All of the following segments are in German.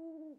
Woo!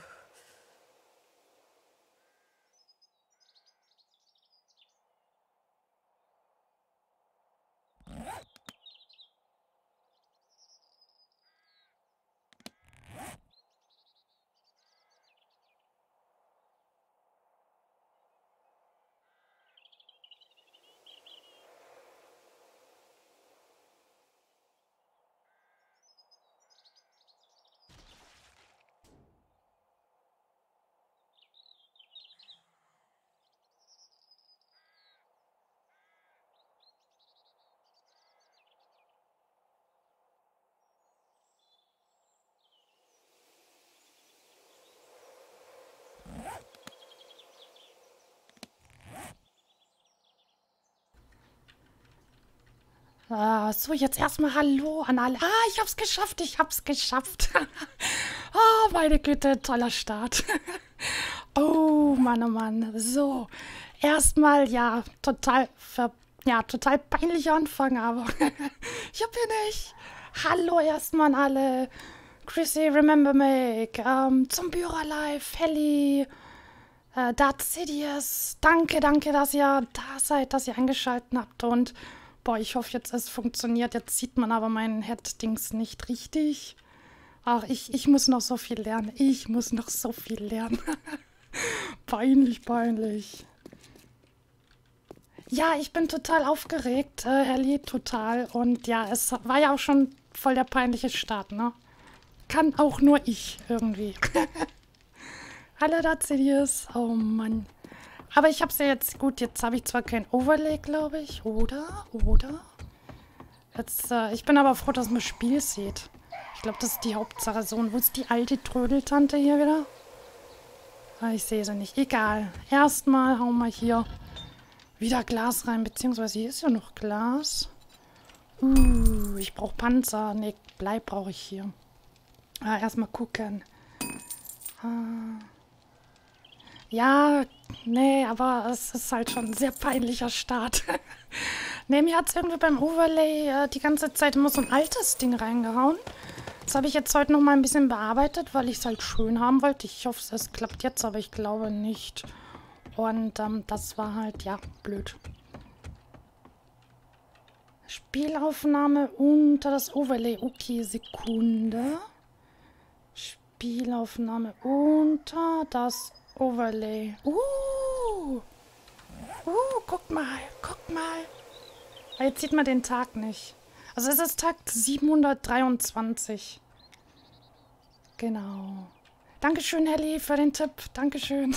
Ah, so, jetzt erstmal Hallo an alle. Ah, ich hab's geschafft, ich hab's geschafft. oh, meine Güte, toller Start. oh, Mann, oh Mann. So, erstmal, ja, total ja, total peinlicher Anfang, aber ich hier nicht. Hallo erstmal an alle. Chrissy, Remember Make, ähm, Zombura Live, Helly, äh, Darth Sidious. Danke, danke, dass ihr da seid, dass ihr eingeschaltet habt und Boah, ich hoffe jetzt, es funktioniert. Jetzt sieht man aber meinen Head-Dings nicht richtig. Ach, ich, ich muss noch so viel lernen. Ich muss noch so viel lernen. peinlich, peinlich. Ja, ich bin total aufgeregt, äh, Ellie, total. Und ja, es war ja auch schon voll der peinliche Start, ne? Kann auch nur ich irgendwie. Hallo, Dazilius. Oh Mann. Aber ich habe sie ja jetzt, gut, jetzt habe ich zwar kein Overlay, glaube ich, oder? Oder? Jetzt, äh, ich bin aber froh, dass man das Spiel sieht. Ich glaube, das ist die Hauptsache. So, und wo ist die alte Trödeltante hier wieder? Ah, ich sehe sie nicht. Egal. Erstmal hauen wir hier wieder Glas rein, beziehungsweise hier ist ja noch Glas. Uh, ich brauche Panzer. Ne, Bleib brauche ich hier. Ah, erstmal gucken. Ah. Ja, nee, aber es ist halt schon ein sehr peinlicher Start. nee, mir hat es irgendwie beim Overlay äh, die ganze Zeit immer so ein altes Ding reingehauen. Das habe ich jetzt heute noch mal ein bisschen bearbeitet, weil ich es halt schön haben wollte. Ich hoffe, es klappt jetzt, aber ich glaube nicht. Und ähm, das war halt, ja, blöd. Spielaufnahme unter das Overlay. Okay, Sekunde. Spielaufnahme unter das Overlay. Uh. Uh, guck mal, guck mal. Ah, jetzt sieht man den Tag nicht. Also es ist Tag 723. Genau. Dankeschön, Helly, für den Tipp. Dankeschön.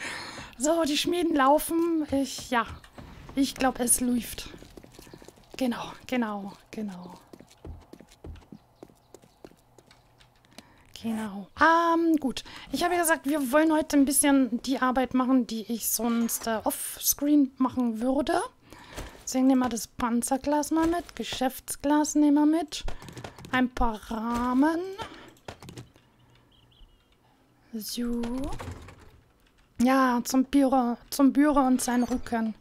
so, die Schmieden laufen. Ich, ja. Ich glaube, es läuft. Genau, genau, genau. Genau. Ähm, gut. Ich habe ja gesagt, wir wollen heute ein bisschen die Arbeit machen, die ich sonst äh, offscreen machen würde. Deswegen nehmen wir das Panzerglas mal mit. Geschäftsglas nehmen wir mit. Ein paar Rahmen. So. Ja, zum Büro, zum Büro und sein Rücken.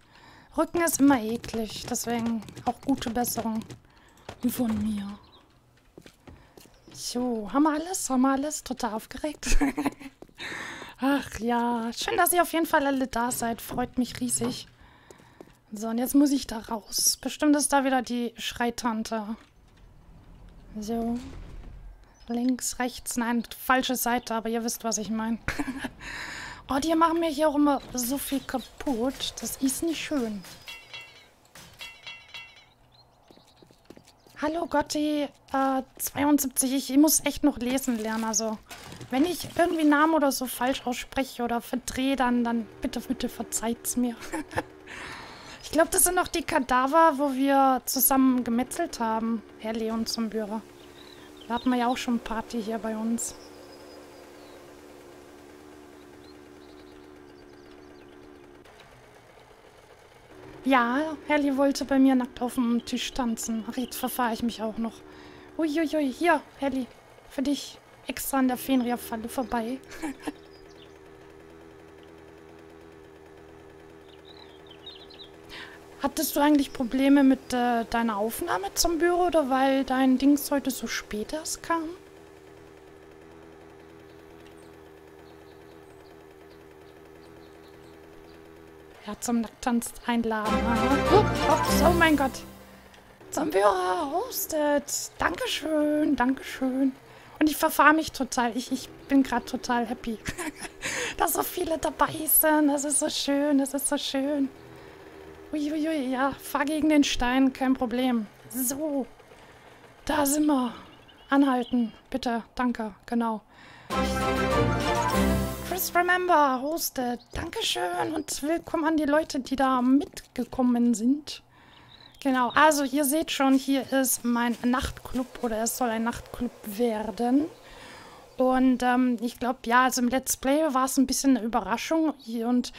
Rücken ist immer eklig, deswegen auch gute Besserung von mir. So, haben wir alles? Haben wir alles? Total aufgeregt. Ach ja, schön, dass ihr auf jeden Fall alle da seid. Freut mich riesig. So, und jetzt muss ich da raus. Bestimmt ist da wieder die Schreitante. So. Links, rechts. Nein, falsche Seite, aber ihr wisst, was ich meine. oh, die machen mir hier auch immer so viel kaputt. Das ist nicht schön. Hallo Gotti, äh, 72. Ich muss echt noch lesen lernen. Also, wenn ich irgendwie Namen oder so falsch ausspreche oder verdrehe, dann, dann bitte, bitte verzeiht's mir. ich glaube, das sind noch die Kadaver, wo wir zusammen gemetzelt haben, Herr Leon zum Bührer. Da hatten wir ja auch schon Party hier bei uns. Ja, Herrli wollte bei mir nackt auf dem Tisch tanzen. Ach, jetzt verfahre ich mich auch noch. Uiuiui, hier, Herrli, für dich extra an der Fenrir-Falle vorbei. Hattest du eigentlich Probleme mit äh, deiner Aufnahme zum Büro oder weil dein Dings heute so spät erst kam? Ja, zum Nacktanz einladen. Oh, oh, oh mein Gott. Zum Büro hostet. Dankeschön, Dankeschön. Und ich verfahre mich total. Ich, ich bin gerade total happy, dass so viele dabei sind. Das ist so schön, das ist so schön. Uiuiui, ja, fahr gegen den Stein, kein Problem. So, da sind wir. Anhalten, bitte, danke, genau. Chris Remember hostet. Dankeschön und willkommen an die Leute, die da mitgekommen sind. Genau, also ihr seht schon, hier ist mein Nachtclub oder es soll ein Nachtclub werden. Und ähm, ich glaube, ja, also im Let's Play war es ein bisschen eine Überraschung. Und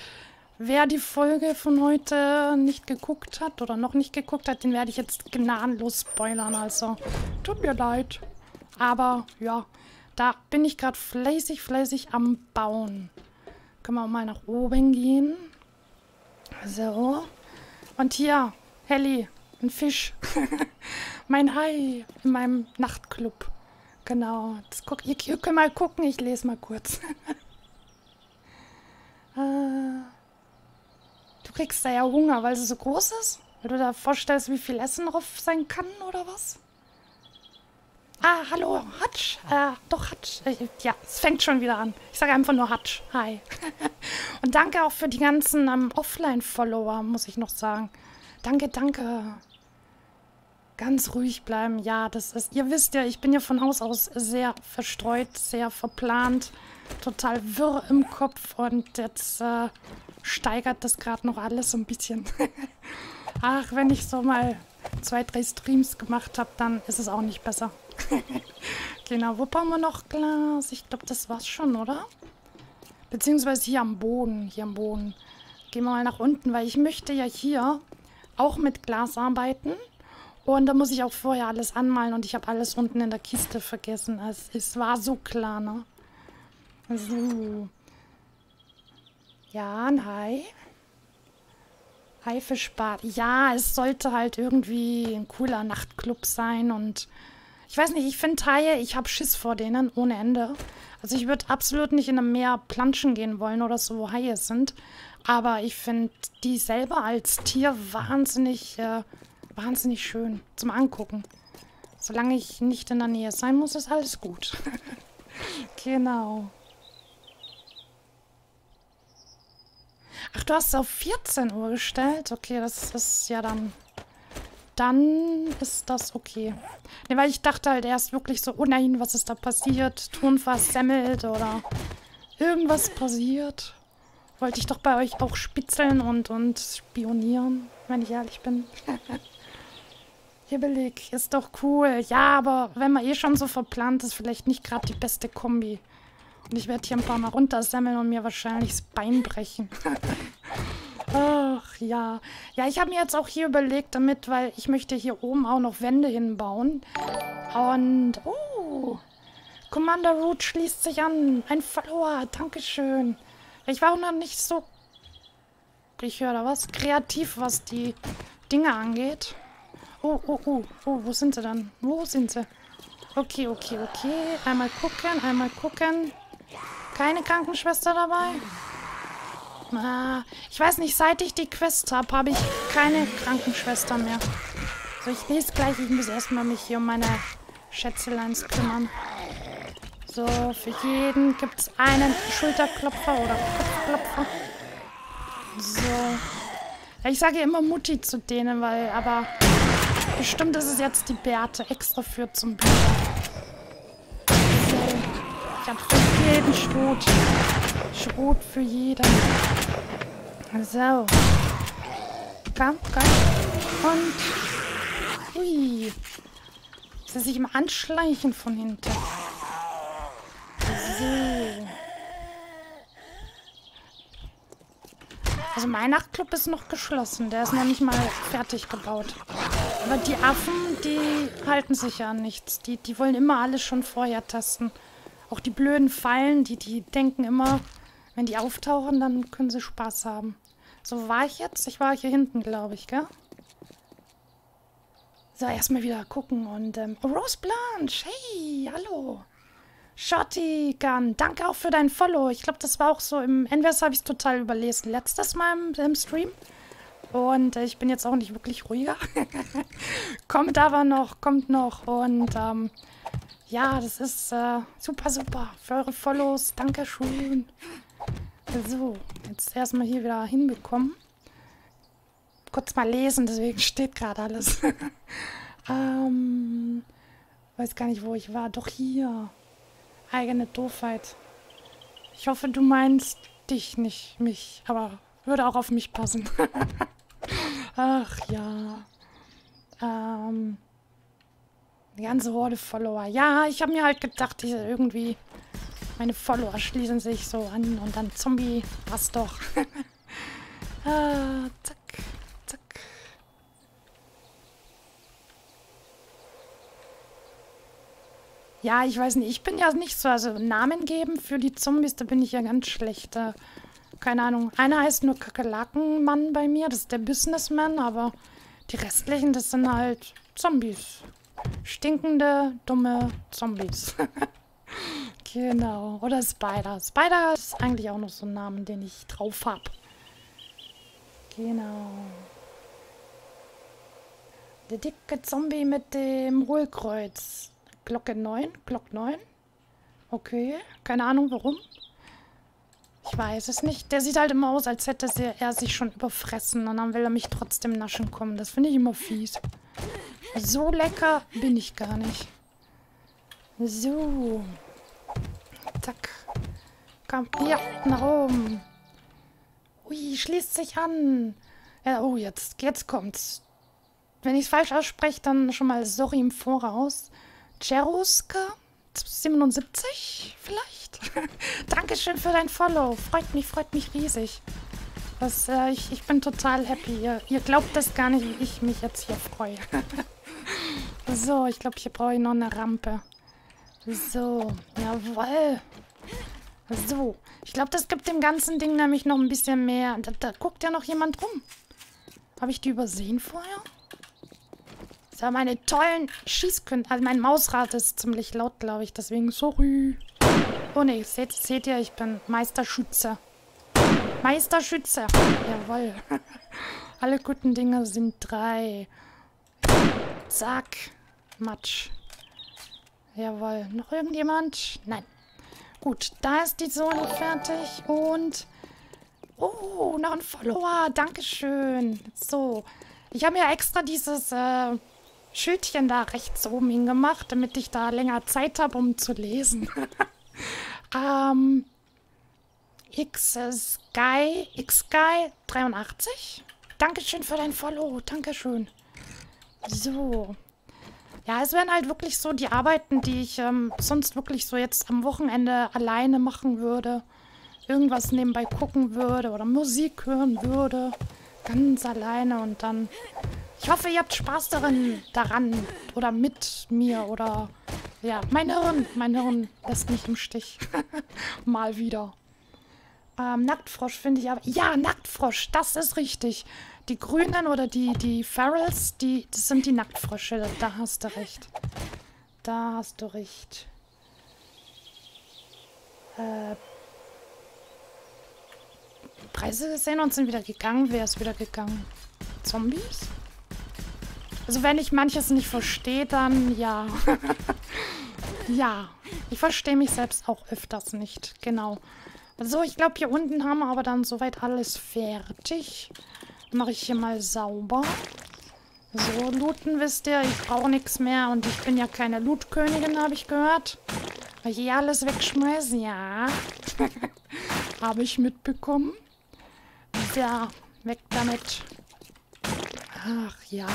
wer die Folge von heute nicht geguckt hat oder noch nicht geguckt hat, den werde ich jetzt gnadenlos spoilern. Also, tut mir leid. Aber, ja, da bin ich gerade fleißig, fleißig am Bauen. Können wir mal nach oben gehen. So. Und hier, Helly, ein Fisch. mein Hai in meinem Nachtclub. Genau. Das guck, ihr, ihr könnt mal gucken, ich lese mal kurz. äh, du kriegst da ja Hunger, weil es so groß ist? Weil du da vorstellst, wie viel Essen drauf sein kann, oder was? Ah, hallo, Hutch. Äh, doch, Hutch. Äh, ja, es fängt schon wieder an. Ich sage einfach nur Hutch. Hi. Und danke auch für die ganzen ähm, Offline-Follower, muss ich noch sagen. Danke, danke. Ganz ruhig bleiben. Ja, das ist... Ihr wisst ja, ich bin ja von Haus aus sehr verstreut, sehr verplant, total wirr im Kopf. Und jetzt äh, steigert das gerade noch alles so ein bisschen. Ach, wenn ich so mal zwei, drei Streams gemacht habe, dann ist es auch nicht besser. genau, wo bauen wir noch Glas? Ich glaube, das war's schon, oder? Beziehungsweise hier am Boden. Hier am Boden. Gehen wir mal nach unten, weil ich möchte ja hier auch mit Glas arbeiten. Und da muss ich auch vorher alles anmalen und ich habe alles unten in der Kiste vergessen. Es, es war so klar, ne? So. Ja, ein Hai. Haifischbad. Ja, es sollte halt irgendwie ein cooler Nachtclub sein und ich weiß nicht, ich finde Haie, ich habe Schiss vor denen ohne Ende. Also ich würde absolut nicht in einem Meer planschen gehen wollen oder so, wo Haie sind. Aber ich finde die selber als Tier wahnsinnig, äh, wahnsinnig schön zum Angucken. Solange ich nicht in der Nähe sein muss, ist alles gut. genau. Ach, du hast es auf 14 Uhr gestellt? Okay, das ist ja dann dann ist das okay. Ne, weil ich dachte halt erst wirklich so, oh nein, was ist da passiert? Ton versemmelt oder irgendwas passiert. Wollte ich doch bei euch auch spitzeln und, und spionieren, wenn ich ehrlich bin. Hibbelig, ist doch cool. Ja, aber wenn man eh schon so verplant ist, vielleicht nicht gerade die beste Kombi. Und ich werde hier ein paar Mal runtersemmeln und mir wahrscheinlich das Bein brechen. Ach, ja. Ja, ich habe mir jetzt auch hier überlegt damit, weil ich möchte hier oben auch noch Wände hinbauen. Und, oh, Commander Root schließt sich an. Ein Follower, Dankeschön. Ich war auch noch nicht so, ich höre da was, kreativ, was die Dinge angeht. Oh, oh, oh, oh, wo sind sie dann? Wo sind sie? Okay, okay, okay. Einmal gucken, einmal gucken. Keine Krankenschwester dabei? Ah, ich weiß nicht, seit ich die Quest habe, habe ich keine Krankenschwester mehr. So, ich lese gleich. Ich muss erstmal mich hier um meine Schätzeleins kümmern. So, für jeden gibt es einen Schulterklopfer oder Kopfklopfer. So. Ich sage immer Mutti zu denen, weil, aber bestimmt ist es jetzt die Bärte extra für zum Bier. So. Ich habe für jeden Schrot. Schrot für jeden. So. Komm, komm. Und. Ui. Ist sich im Anschleichen von hinten. So. Also mein Nachtclub ist noch geschlossen. Der ist noch nicht mal fertig gebaut. Aber die Affen, die halten sich ja an nichts. Die, die wollen immer alles schon vorher testen. Auch die blöden Fallen, die, die denken immer, wenn die auftauchen, dann können sie Spaß haben. So, war ich jetzt? Ich war hier hinten, glaube ich, gell? So, erstmal wieder gucken und, ähm, oh, Rose Blanche, hey, hallo. Shotty Gun, danke auch für dein Follow. Ich glaube, das war auch so im Envers habe ich es total überlesen. Letztes Mal im, im Stream. Und äh, ich bin jetzt auch nicht wirklich ruhiger. kommt aber noch, kommt noch. Und ähm, ja, das ist äh, super, super. Für eure Follows. Dankeschön. So, jetzt erstmal hier wieder hinbekommen. Kurz mal lesen, deswegen steht gerade alles. ähm, weiß gar nicht, wo ich war. Doch hier. Eigene Doofheit. Ich hoffe, du meinst dich, nicht mich. Aber würde auch auf mich passen. Ach ja. Ähm. Die ganze Horde Follower. Ja, ich habe mir halt gedacht, ich irgendwie meine Follower schließen sich so an und dann Zombie, passt doch. ah, zack, zack. Ja, ich weiß nicht, ich bin ja nicht so, also Namen geben für die Zombies, da bin ich ja ganz schlecht. Äh, keine Ahnung, einer heißt nur Kakerlakenmann bei mir, das ist der Businessman, aber die restlichen, das sind halt Zombies. Stinkende, dumme Zombies. genau. Oder Spider. Spider ist eigentlich auch noch so ein Name, den ich drauf habe. Genau. Der dicke Zombie mit dem Hohlkreuz. Glocke 9? Glock 9? Okay. Keine Ahnung warum. Ich weiß es nicht. Der sieht halt immer aus, als hätte er sich schon überfressen. Und dann will er mich trotzdem naschen kommen. Das finde ich immer fies. So lecker bin ich gar nicht. So. Zack. Komm, hier, nach oben. Ui, schließt sich an. Ja, oh, jetzt, jetzt kommt's. Wenn ich es falsch ausspreche, dann schon mal sorry im Voraus. Cheruska? 77 vielleicht? Dankeschön für dein Follow. Freut mich, freut mich riesig. Das, äh, ich, ich bin total happy. Ihr, ihr glaubt das gar nicht, wie ich mich jetzt hier freue. so, ich glaube, hier brauche ich noch eine Rampe. So, jawoll. So, ich glaube, das gibt dem ganzen Ding nämlich noch ein bisschen mehr. Da, da guckt ja noch jemand rum. Habe ich die übersehen vorher? So, meine tollen Schießkünste. Also mein Mausrad ist ziemlich laut, glaube ich. Deswegen sorry. Oh ne, seht, seht ihr, ich bin Meisterschütze. Meisterschütze. Jawoll. Alle guten Dinge sind drei. Zack. Matsch. Jawohl. Noch irgendjemand? Nein. Gut, da ist die Zone fertig und... Oh, noch ein Follower. Dankeschön. So. Ich habe mir extra dieses äh, Schildchen da rechts oben hingemacht, damit ich da länger Zeit habe, um zu lesen. ähm, X Sky, X Sky 83. Dankeschön für dein Follow. Dankeschön. So. Ja, es wären halt wirklich so die Arbeiten, die ich ähm, sonst wirklich so jetzt am Wochenende alleine machen würde. Irgendwas nebenbei gucken würde oder Musik hören würde. Ganz alleine und dann... Ich hoffe, ihr habt Spaß daran, daran oder mit mir oder... Ja, mein Hirn, mein Hirn lässt mich im Stich. Mal wieder. Ähm, Nacktfrosch finde ich aber... Ja, Nacktfrosch, das ist richtig. Die Grünen oder die, die Ferals, die, das sind die Nacktfrösche. Da hast du recht. Da hast du recht. Äh, Preise gesehen und sind wieder gegangen. Wer ist wieder gegangen? Zombies? Also wenn ich manches nicht verstehe, dann ja. ja. Ich verstehe mich selbst auch öfters nicht. Genau. So, ich glaube, hier unten haben wir aber dann soweit alles fertig. Mache ich hier mal sauber. So, looten wisst ihr, ich brauche nichts mehr und ich bin ja keine Lootkönigin, habe ich gehört. Weil ich hier alles wegschmeiße, ja. habe ich mitbekommen. Ja, weg damit. Ach ja.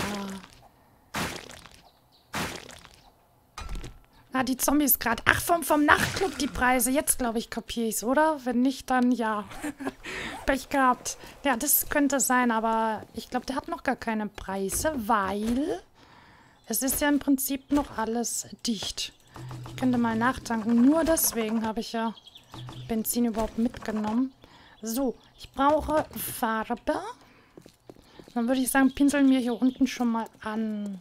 Ah, die Zombies gerade. Ach, vom, vom Nachtclub die Preise. Jetzt, glaube ich, kapiere ich es, oder? Wenn nicht, dann ja. Pech gehabt. Ja, das könnte sein, aber ich glaube, der hat noch gar keine Preise, weil es ist ja im Prinzip noch alles dicht. Ich könnte mal nachtanken. Nur deswegen habe ich ja Benzin überhaupt mitgenommen. So, ich brauche Farbe. Dann würde ich sagen, pinseln wir hier unten schon mal an.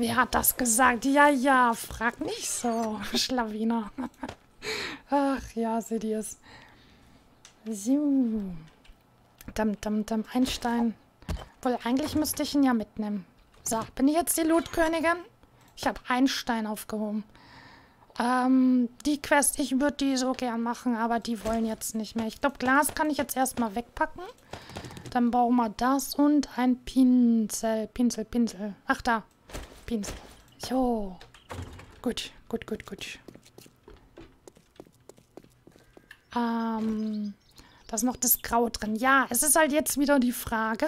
Wer hat das gesagt? Ja, ja, frag nicht so, Schlawiner. Ach ja, seht ihr es. So. Dam, dam, dam, Einstein. Wohl, eigentlich müsste ich ihn ja mitnehmen. So, bin ich jetzt die Lootkönigin? Ich habe Einstein aufgehoben. Ähm, die Quest, ich würde die so gern machen, aber die wollen jetzt nicht mehr. Ich glaube, Glas kann ich jetzt erstmal wegpacken. Dann bauen wir das und ein Pinsel. Pinsel, Pinsel. Ach, da. Pinsel. So. Gut, gut, gut, gut. Ähm, da ist noch das Grau drin. Ja, es ist halt jetzt wieder die Frage.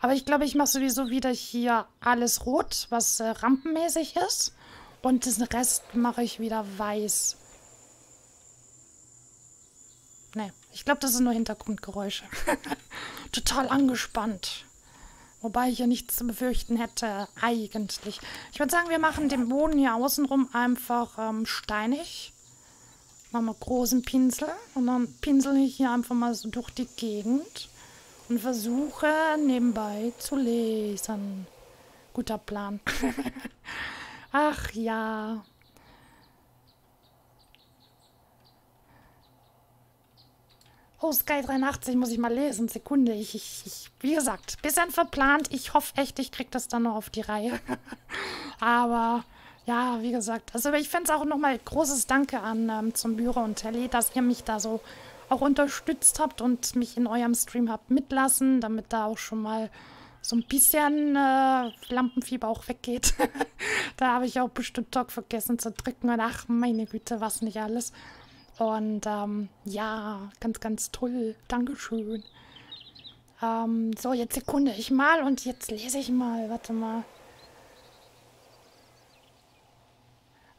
Aber ich glaube, ich mache sowieso wieder hier alles rot, was äh, rampenmäßig ist. Und den Rest mache ich wieder weiß. Ne, ich glaube, das sind nur Hintergrundgeräusche. Total angespannt. Wobei ich ja nichts zu befürchten hätte, eigentlich. Ich würde sagen, wir machen den Boden hier außenrum einfach ähm, steinig. Machen wir großen Pinsel und dann pinsel ich hier einfach mal so durch die Gegend und versuche nebenbei zu lesen. Guter Plan. Ach ja. Oh, Sky 83 muss ich mal lesen. Sekunde. Ich, ich, ich, wie gesagt, bisschen verplant. Ich hoffe echt, ich kriege das dann noch auf die Reihe. Aber ja, wie gesagt, also ich fände es auch nochmal großes Danke an ähm, zum Büro und Telly, dass ihr mich da so auch unterstützt habt und mich in eurem Stream habt mitlassen, damit da auch schon mal so ein bisschen äh, Lampenfieber auch weggeht. da habe ich auch bestimmt Talk vergessen zu drücken und ach, meine Güte, was nicht alles. Und ähm, ja, ganz, ganz toll. Dankeschön. Ähm, so, jetzt Sekunde. Ich mal und jetzt lese ich mal. Warte mal.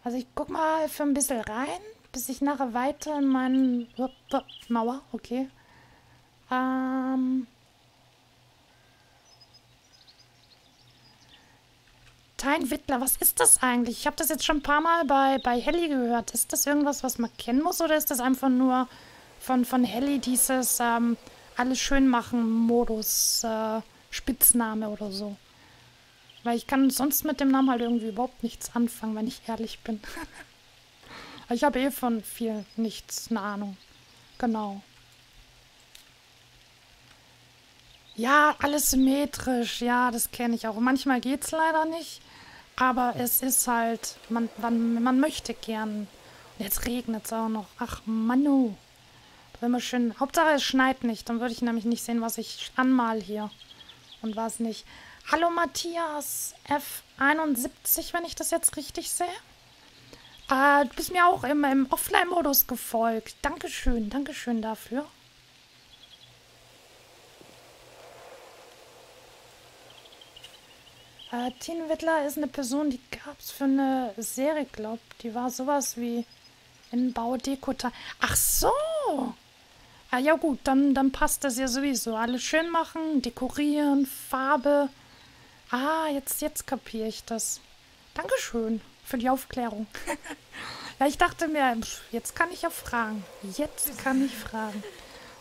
Also ich guck mal für ein bisschen rein, bis ich nachher weiter in meinen... Mauer, okay. Ähm... Tein Wittler, was ist das eigentlich? Ich habe das jetzt schon ein paar Mal bei, bei Helly gehört. Ist das irgendwas, was man kennen muss oder ist das einfach nur von, von Helly dieses ähm, alles schön machen Modus, äh, Spitzname oder so? Weil ich kann sonst mit dem Namen halt irgendwie überhaupt nichts anfangen, wenn ich ehrlich bin. ich habe eh von viel nichts eine Ahnung. Genau. Ja, alles symmetrisch. Ja, das kenne ich auch. Manchmal geht es leider nicht. Aber es ist halt, man, man, man möchte gern. Und jetzt regnet es auch noch. Ach, Manu. Will man schön. Hauptsache es schneit nicht. Dann würde ich nämlich nicht sehen, was ich anmal hier. und was nicht. Hallo Matthias F71, wenn ich das jetzt richtig sehe. Äh, du bist mir auch im, im Offline-Modus gefolgt. Dankeschön, Dankeschön dafür. Äh, Tine Wittler ist eine Person, die gab es für eine Serie, glaub. Die war sowas wie in Baudekota. Ach so! Ah ja gut, dann, dann passt das ja sowieso. Alles schön machen, dekorieren, Farbe. Ah, jetzt, jetzt kapiere ich das. Dankeschön für die Aufklärung. ja, ich dachte mir, jetzt kann ich ja fragen. Jetzt kann ich fragen.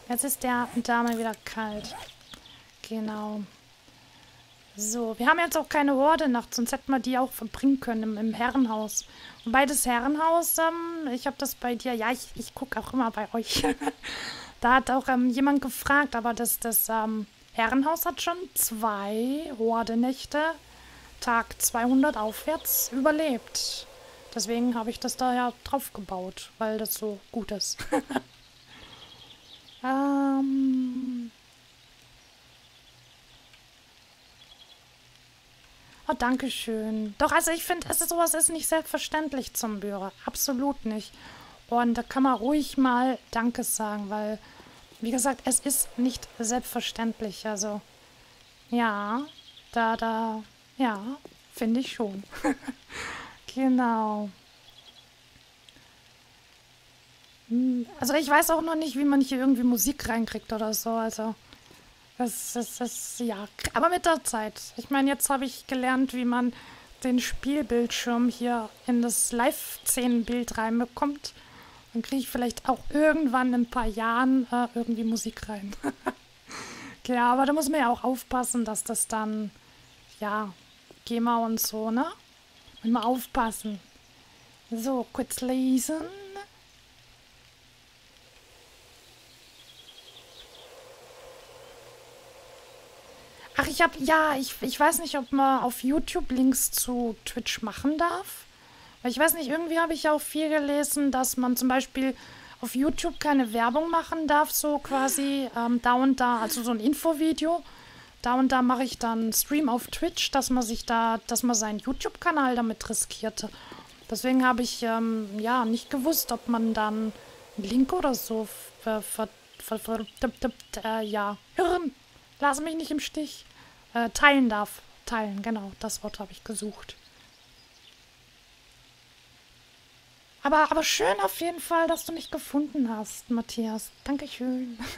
Jetzt ist der Dame wieder kalt. Genau. So, wir haben jetzt auch keine Horde nachts, sonst hätten wir die auch verbringen können im, im Herrenhaus. Wobei das Herrenhaus, ähm, ich habe das bei dir, ja, ich, ich gucke auch immer bei euch. da hat auch ähm, jemand gefragt, aber das, das ähm, Herrenhaus hat schon zwei Horde-Nächte, Tag 200 aufwärts, überlebt. Deswegen habe ich das da ja drauf gebaut, weil das so gut ist. ähm... Oh, danke schön. Doch, also ich finde, sowas ist nicht selbstverständlich zum Büro. Absolut nicht. Und da kann man ruhig mal Danke sagen, weil, wie gesagt, es ist nicht selbstverständlich. Also, ja, da, da, ja, finde ich schon. genau. Hm, also ich weiß auch noch nicht, wie man hier irgendwie Musik reinkriegt oder so. Also das, das, das, ja, aber mit der Zeit. Ich meine, jetzt habe ich gelernt, wie man den Spielbildschirm hier in das Live-Szenenbild reinbekommt. Dann kriege ich vielleicht auch irgendwann in ein paar Jahren äh, irgendwie Musik rein. ja, aber da muss man ja auch aufpassen, dass das dann, ja, GEMA und so, ne? Mal aufpassen. So, kurz lesen. Ach, ich habe, ja, ich, ich weiß nicht, ob man auf YouTube Links zu Twitch machen darf. Weil ich weiß nicht, irgendwie habe ich auch viel gelesen, dass man zum Beispiel auf YouTube keine Werbung machen darf, so quasi ähm, da und da, also so ein Infovideo. Da und da mache ich dann Stream auf Twitch, dass man sich da, dass man seinen YouTube-Kanal damit riskierte. Deswegen habe ich ähm, ja nicht gewusst, ob man dann einen Link oder so ver, ver, ver, ver äh, ja, Hirn, lass mich nicht im Stich äh, teilen darf. Teilen, genau, das Wort habe ich gesucht. Aber, aber schön auf jeden Fall, dass du mich gefunden hast, Matthias. Dankeschön.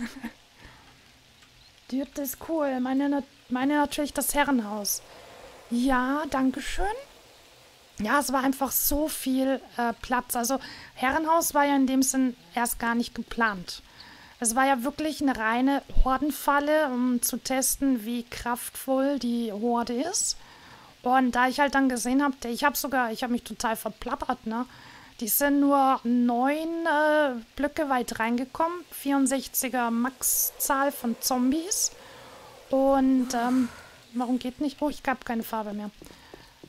Hütte ist cool. Meine, meine natürlich das Herrenhaus. Ja, Dankeschön. Ja, es war einfach so viel äh, Platz. Also Herrenhaus war ja in dem Sinn erst gar nicht geplant. Es war ja wirklich eine reine Hordenfalle, um zu testen, wie kraftvoll die Horde ist. Und da ich halt dann gesehen habe, ich habe sogar, ich habe mich total verplappert, ne? Die sind nur neun äh, Blöcke weit reingekommen, 64er Max-Zahl von Zombies. Und ähm, warum geht nicht? Oh, ich habe keine Farbe mehr.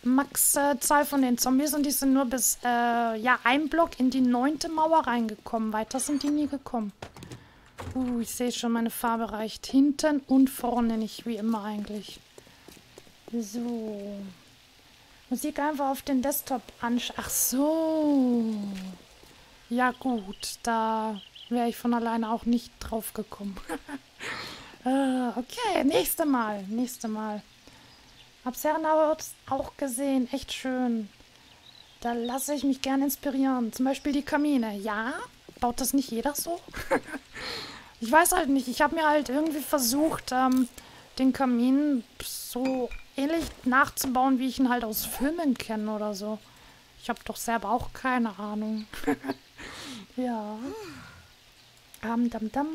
Max-Zahl von den Zombies und die sind nur bis äh, ja ein Block in die neunte Mauer reingekommen. Weiter sind die nie gekommen. Uh, ich sehe schon, meine Farbe reicht hinten und vorne nicht, wie immer eigentlich. So. Musik einfach auf den Desktop anschauen. Ach so. Ja gut, da wäre ich von alleine auch nicht drauf gekommen. äh, okay, nächste Mal, nächste Mal. Hab's Herrenhaus auch gesehen, echt schön. Da lasse ich mich gern inspirieren. Zum Beispiel die Kamine. Ja, baut das nicht jeder so? ich weiß halt nicht. Ich habe mir halt irgendwie versucht, ähm, den Kamin so ähnlich nachzubauen, wie ich ihn halt aus Filmen kenne oder so. Ich habe doch selber auch keine Ahnung. ja. Ähm, dam, dam.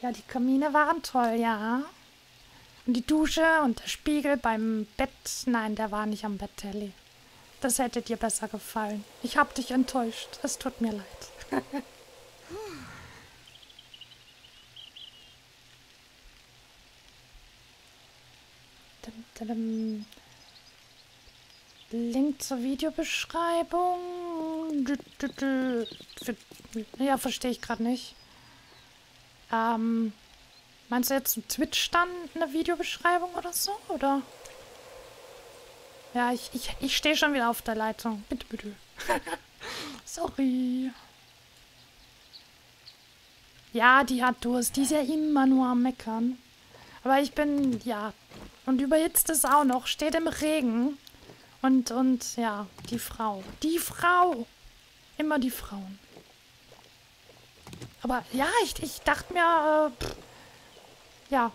Ja, die Kamine waren toll, ja. Und die Dusche und der Spiegel beim Bett. Nein, der war nicht am Bett, Telly. Das hätte dir besser gefallen. Ich hab dich enttäuscht. Es tut mir leid. Link zur Videobeschreibung. Ja, verstehe ich gerade nicht. Ähm, Meinst du jetzt Twitch dann eine Videobeschreibung oder so, oder? Ja, ich, ich, ich stehe schon wieder auf der Leitung. Bitte, bitte. Sorry. Ja, die hat Durst. Die ist ja immer nur am Meckern. Aber ich bin, ja. Und überhitzt es auch noch. Steht im Regen. Und, und, ja, die Frau. Die Frau. Immer die Frauen. Aber ja, ich, ich dachte mir, äh, pff, ja,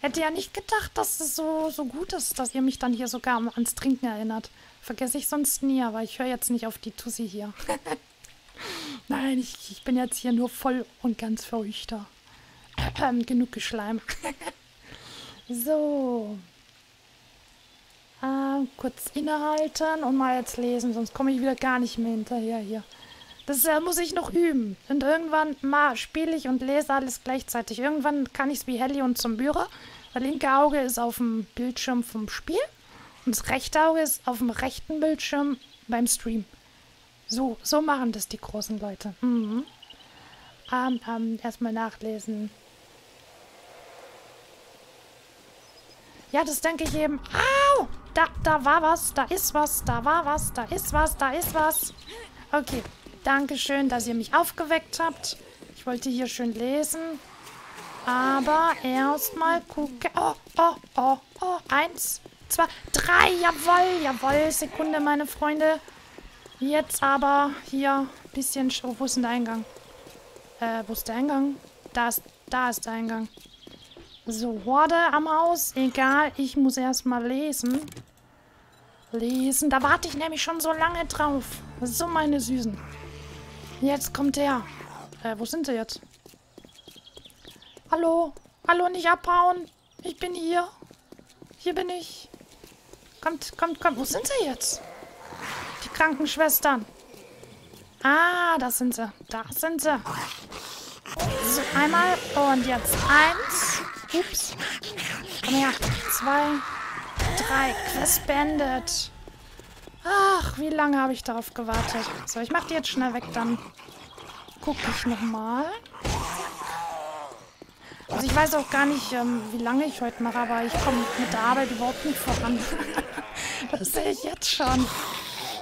hätte ja nicht gedacht, dass es so, so gut ist, dass ihr mich dann hier sogar ans Trinken erinnert. Vergesse ich sonst nie, aber ich höre jetzt nicht auf die Tussi hier. Nein, ich, ich bin jetzt hier nur voll und ganz verrückter. Ähm, genug Geschleim. so. Äh, kurz innehalten und mal jetzt lesen, sonst komme ich wieder gar nicht mehr hinterher hier. Das äh, muss ich noch üben. Und irgendwann mal spiele ich und lese alles gleichzeitig. Irgendwann kann ich es wie Helly und zum Bührer. Das linke Auge ist auf dem Bildschirm vom Spiel und das rechte Auge ist auf dem rechten Bildschirm beim Stream. So, so machen das die großen Leute. Mhm. Ähm, ähm, erstmal nachlesen. Ja, das denke ich eben. Au! Da, da war was, da ist was, da war was, da ist was, da ist was. Okay, Dankeschön, dass ihr mich aufgeweckt habt. Ich wollte hier schön lesen. Aber erstmal gucke. Oh, oh, oh, oh. Eins, zwei, drei. Jawoll, jawoll. Sekunde, meine Freunde. Jetzt aber hier ein bisschen... Oh, wo ist denn der Eingang? Äh, wo ist der Eingang? Da ist, da ist der Eingang. So, Horde am Haus. Egal, ich muss erstmal lesen. Lesen. Da warte ich nämlich schon so lange drauf. So, meine Süßen. Jetzt kommt der. Äh, wo sind sie jetzt? Hallo? Hallo, nicht abhauen. Ich bin hier. Hier bin ich. Kommt, kommt, kommt. Wo sind sie jetzt? Krankenschwestern. Ah, da sind sie. Da sind sie. So, einmal. Und jetzt eins. Ups. Komm her. Zwei. Drei. Quest beendet. Ach, wie lange habe ich darauf gewartet? So, ich mache die jetzt schnell weg, dann gucke ich nochmal. Also ich weiß auch gar nicht, ähm, wie lange ich heute mache, aber ich komme mit der Arbeit überhaupt nicht voran. das sehe ich jetzt schon.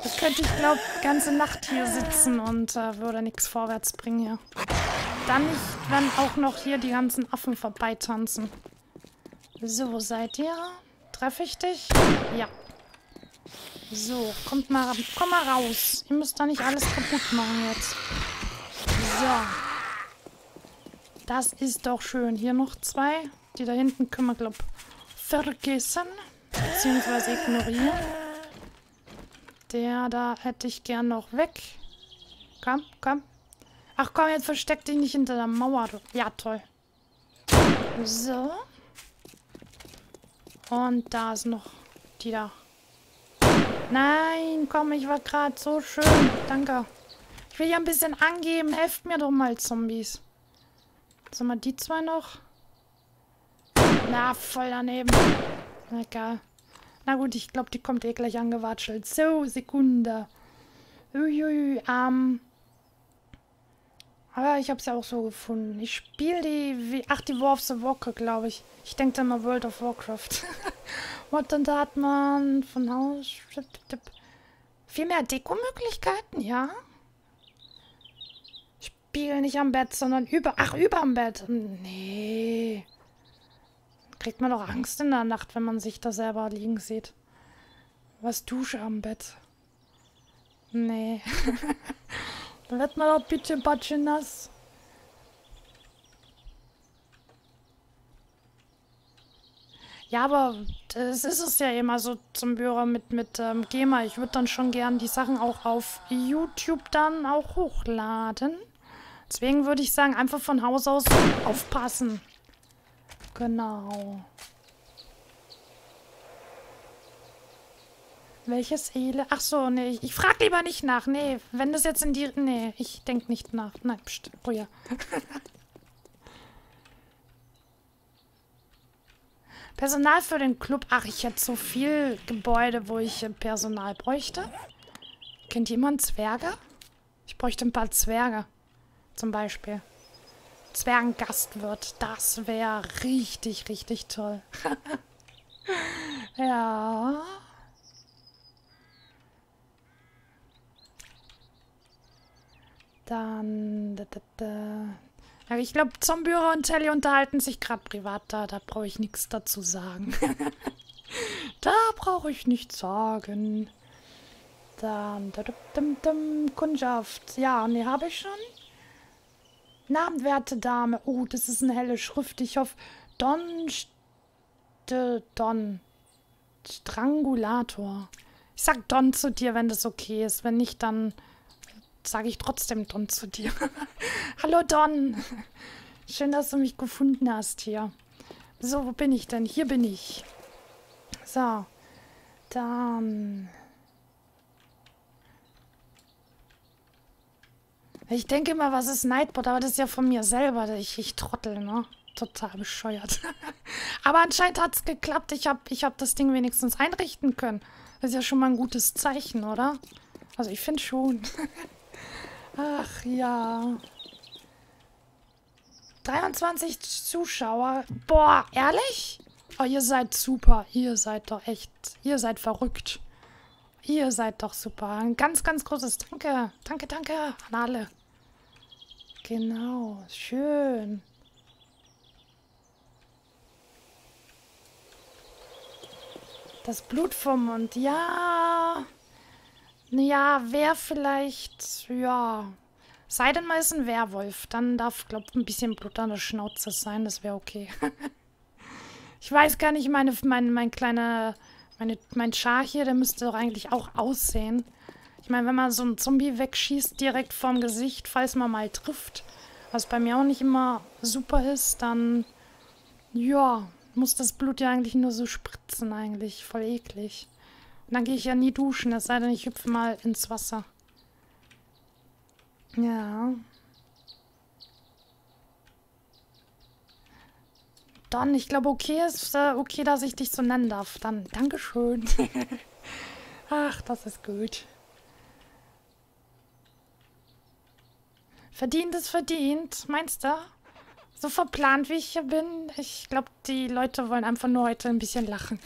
Da könnte ich, glaube ganze Nacht hier sitzen und äh, würde nichts vorwärts bringen hier. Dann nicht, wenn auch noch hier die ganzen Affen vorbeitanzen. So, wo seid ihr? Treffe ich dich? Ja. So, kommt mal, komm mal raus. Ihr müsst da nicht alles kaputt machen jetzt. So. Das ist doch schön. Hier noch zwei. Die da hinten können wir, glaube vergessen. Beziehungsweise ignorieren. Der da hätte ich gern noch weg. Komm, komm. Ach komm, jetzt versteck dich nicht hinter der Mauer. Ja, toll. So. Und da ist noch die da. Nein, komm, ich war gerade so schön. Danke. Ich will ja ein bisschen angeben. Helft mir doch mal, Zombies. Sollen wir die zwei noch? Na, voll daneben. Egal. Na gut, ich glaube, die kommt eh gleich angewatschelt. So, Sekunde. Uiui, ähm. Aber ich habe es ja auch so gefunden. Ich spiele die... Wie, ach, die War of the Walker, glaube ich. Ich denke dann mal World of Warcraft. Und dann hat man von Haus... Viel mehr Deko-Möglichkeiten, ja? Spiegel nicht am Bett, sondern über... Ach, überm Bett. Nee. Kriegt man doch Angst in der Nacht, wenn man sich da selber liegen sieht. Was Dusche am Bett. Nee. Dann wird man doch bitte Batsche nass. Ja, aber das ist es ja immer so zum Büro mit, mit ähm, GEMA. Ich würde dann schon gern die Sachen auch auf YouTube dann auch hochladen. Deswegen würde ich sagen, einfach von Haus aus aufpassen. Genau. Welches Ele? Ach so, nee, ich, ich frage lieber nicht nach. Nee, wenn das jetzt in die... Nee, ich denke nicht nach. Nein, pst, ruhig. Personal für den Club. Ach, ich hätte so viel Gebäude, wo ich Personal bräuchte. Kennt jemand Zwerge? Ich bräuchte ein paar Zwerge. Zum Beispiel. Zwergengastwirt. Das wäre richtig, richtig toll. ja. Dann. Da, da, da. Ja, ich glaube, Zombüre und Telly unterhalten sich gerade privat. Da, da brauche ich nichts dazu sagen. da brauche ich nichts sagen. Dann. Da, da, da, da, Kundschaft. Ja, ne, habe ich schon. Namenwerte Dame. Oh, das ist eine helle Schrift. Ich hoffe, Don. St Don. Strangulator. Ich sag Don zu dir, wenn das okay ist. Wenn nicht, dann sage ich trotzdem Don zu dir. Hallo Don. Schön, dass du mich gefunden hast hier. So, wo bin ich denn? Hier bin ich. So. Dann. Ich denke immer, was ist Nightbot? Aber das ist ja von mir selber. Ich, ich trottel, ne? Total bescheuert. aber anscheinend hat es geklappt. Ich habe ich hab das Ding wenigstens einrichten können. Das ist ja schon mal ein gutes Zeichen, oder? Also ich finde schon. Ach ja. 23 Zuschauer. Boah, ehrlich? Oh, ihr seid super. Ihr seid doch echt. Ihr seid verrückt. Ihr seid doch super. Ein ganz, ganz großes Danke. Danke, danke an alle. Genau. Schön. Das Blut vom Mund. Ja. Ja, wäre vielleicht, ja. Sei denn mal ist ein Werwolf. Dann darf, glaub ein bisschen Blut an der Schnauze sein. Das wäre okay. ich weiß gar nicht, meine, mein, mein kleiner, meine, mein Char hier, der müsste doch eigentlich auch aussehen. Ich meine, wenn man so einen Zombie wegschießt, direkt vorm Gesicht, falls man mal trifft, was bei mir auch nicht immer super ist, dann, ja, muss das Blut ja eigentlich nur so spritzen eigentlich. Voll eklig. Und dann gehe ich ja nie duschen, es sei denn, ich hüpfe mal ins Wasser. Ja. Dann, ich glaube, okay ist äh, okay, dass ich dich so nennen darf. Dann, Dankeschön. Ach, das ist gut. Verdient ist verdient, meinst du? So verplant, wie ich hier bin. Ich glaube, die Leute wollen einfach nur heute ein bisschen lachen.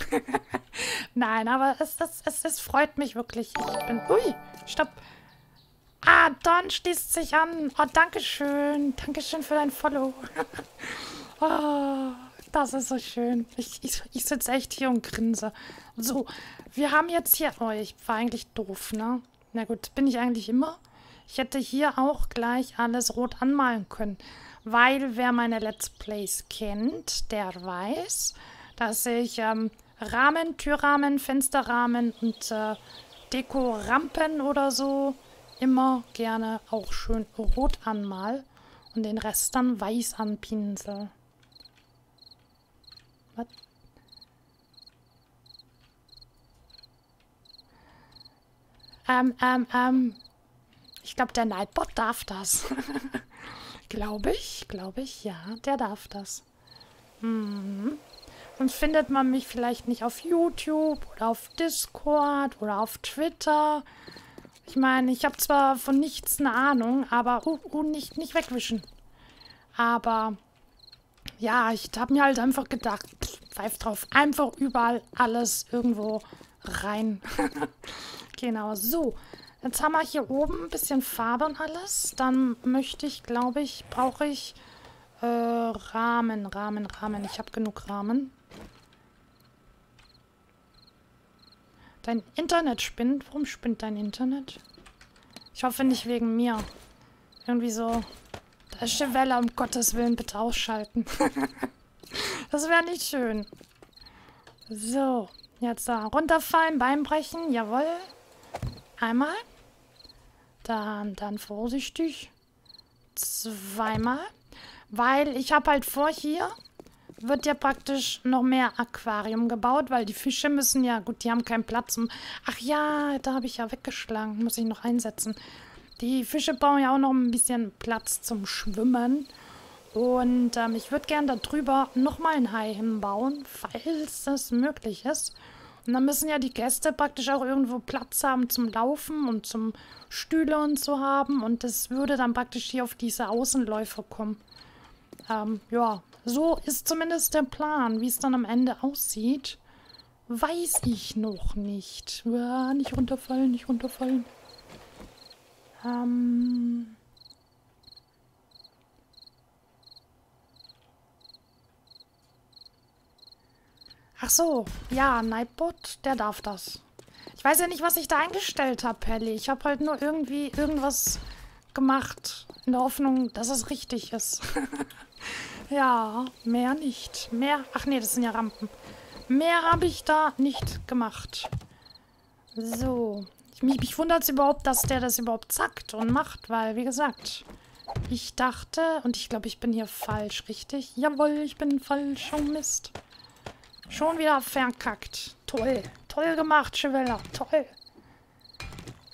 Nein, aber es, es, es, es freut mich wirklich. Ich bin... Ui, stopp. Ah, Don schließt sich an. Oh, Dankeschön. Dankeschön für dein Follow. oh, das ist so schön. Ich, ich, ich sitze echt hier und grinse. So, wir haben jetzt hier... Oh, ich war eigentlich doof, ne? Na gut, bin ich eigentlich immer. Ich hätte hier auch gleich alles rot anmalen können weil wer meine Let's Plays kennt, der weiß, dass ich ähm, Rahmen, Türrahmen, Fensterrahmen und äh, Dekorampen oder so immer gerne auch schön rot anmal und den Rest dann weiß anpinsel. Was? Ähm, ähm, ähm. Ich glaube, der Nightbot darf das. Glaube ich, glaube ich, ja, der darf das. Mhm. Sonst findet man mich vielleicht nicht auf YouTube oder auf Discord oder auf Twitter. Ich meine, ich habe zwar von nichts eine Ahnung, aber uh, uh, nicht, nicht wegwischen. Aber ja, ich habe mir halt einfach gedacht, pfeif drauf, einfach überall alles irgendwo rein. genau, so. Jetzt haben wir hier oben ein bisschen Farbe und alles. Dann möchte ich, glaube ich, brauche ich äh, Rahmen, Rahmen, Rahmen. Ich habe genug Rahmen. Dein Internet spinnt? Warum spinnt dein Internet? Ich hoffe nicht wegen mir. Irgendwie so... Da ist die Welle, um Gottes Willen, bitte ausschalten. das wäre nicht schön. So, jetzt da runterfallen, Bein brechen, jawohl. Einmal. Dann, dann vorsichtig. Zweimal. Weil ich habe halt vor hier wird ja praktisch noch mehr Aquarium gebaut, weil die Fische müssen ja, gut, die haben keinen Platz. Um, ach ja, da habe ich ja weggeschlagen, muss ich noch einsetzen. Die Fische bauen ja auch noch ein bisschen Platz zum Schwimmen. Und ähm, ich würde gerne da drüber nochmal ein Hai hinbauen, falls das möglich ist. Und dann müssen ja die Gäste praktisch auch irgendwo Platz haben zum Laufen und zum Stühle und so haben. Und das würde dann praktisch hier auf diese Außenläufe kommen. ähm, ja, so ist zumindest der Plan. Wie es dann am Ende aussieht, weiß ich noch nicht. Ja, nicht runterfallen, nicht runterfallen. Ähm... Ach so, ja, Nightbot, der darf das. Ich weiß ja nicht, was ich da eingestellt habe, Pelli. Ich habe halt nur irgendwie irgendwas gemacht, in der Hoffnung, dass es richtig ist. ja, mehr nicht. Mehr, ach nee, das sind ja Rampen. Mehr habe ich da nicht gemacht. So. Ich, mich mich wundert es überhaupt, dass der das überhaupt zackt und macht, weil, wie gesagt, ich dachte, und ich glaube, ich bin hier falsch, richtig? Jawohl, ich bin falsch. Oh Mist. Schon wieder verkackt. Toll. Toll gemacht, Chevella. Toll.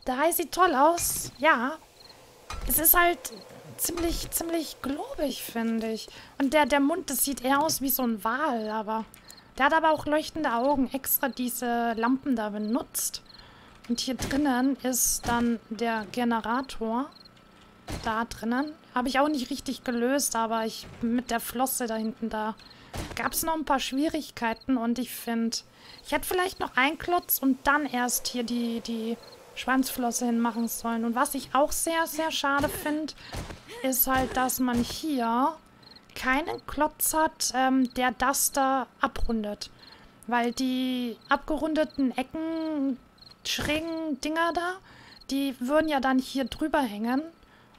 Da sieht toll aus. Ja. Es ist halt ziemlich, ziemlich globig, finde ich. Und der, der Mund, das sieht eher aus wie so ein Wal, aber... Der hat aber auch leuchtende Augen, extra diese Lampen da benutzt. Und hier drinnen ist dann der Generator. Da drinnen. Habe ich auch nicht richtig gelöst, aber ich mit der Flosse da hinten da gab es noch ein paar Schwierigkeiten und ich finde, ich hätte vielleicht noch einen Klotz und dann erst hier die, die Schwanzflosse hinmachen sollen. Und was ich auch sehr, sehr schade finde, ist halt, dass man hier keinen Klotz hat, ähm, der das da abrundet. Weil die abgerundeten Ecken, schrägen Dinger da, die würden ja dann hier drüber hängen.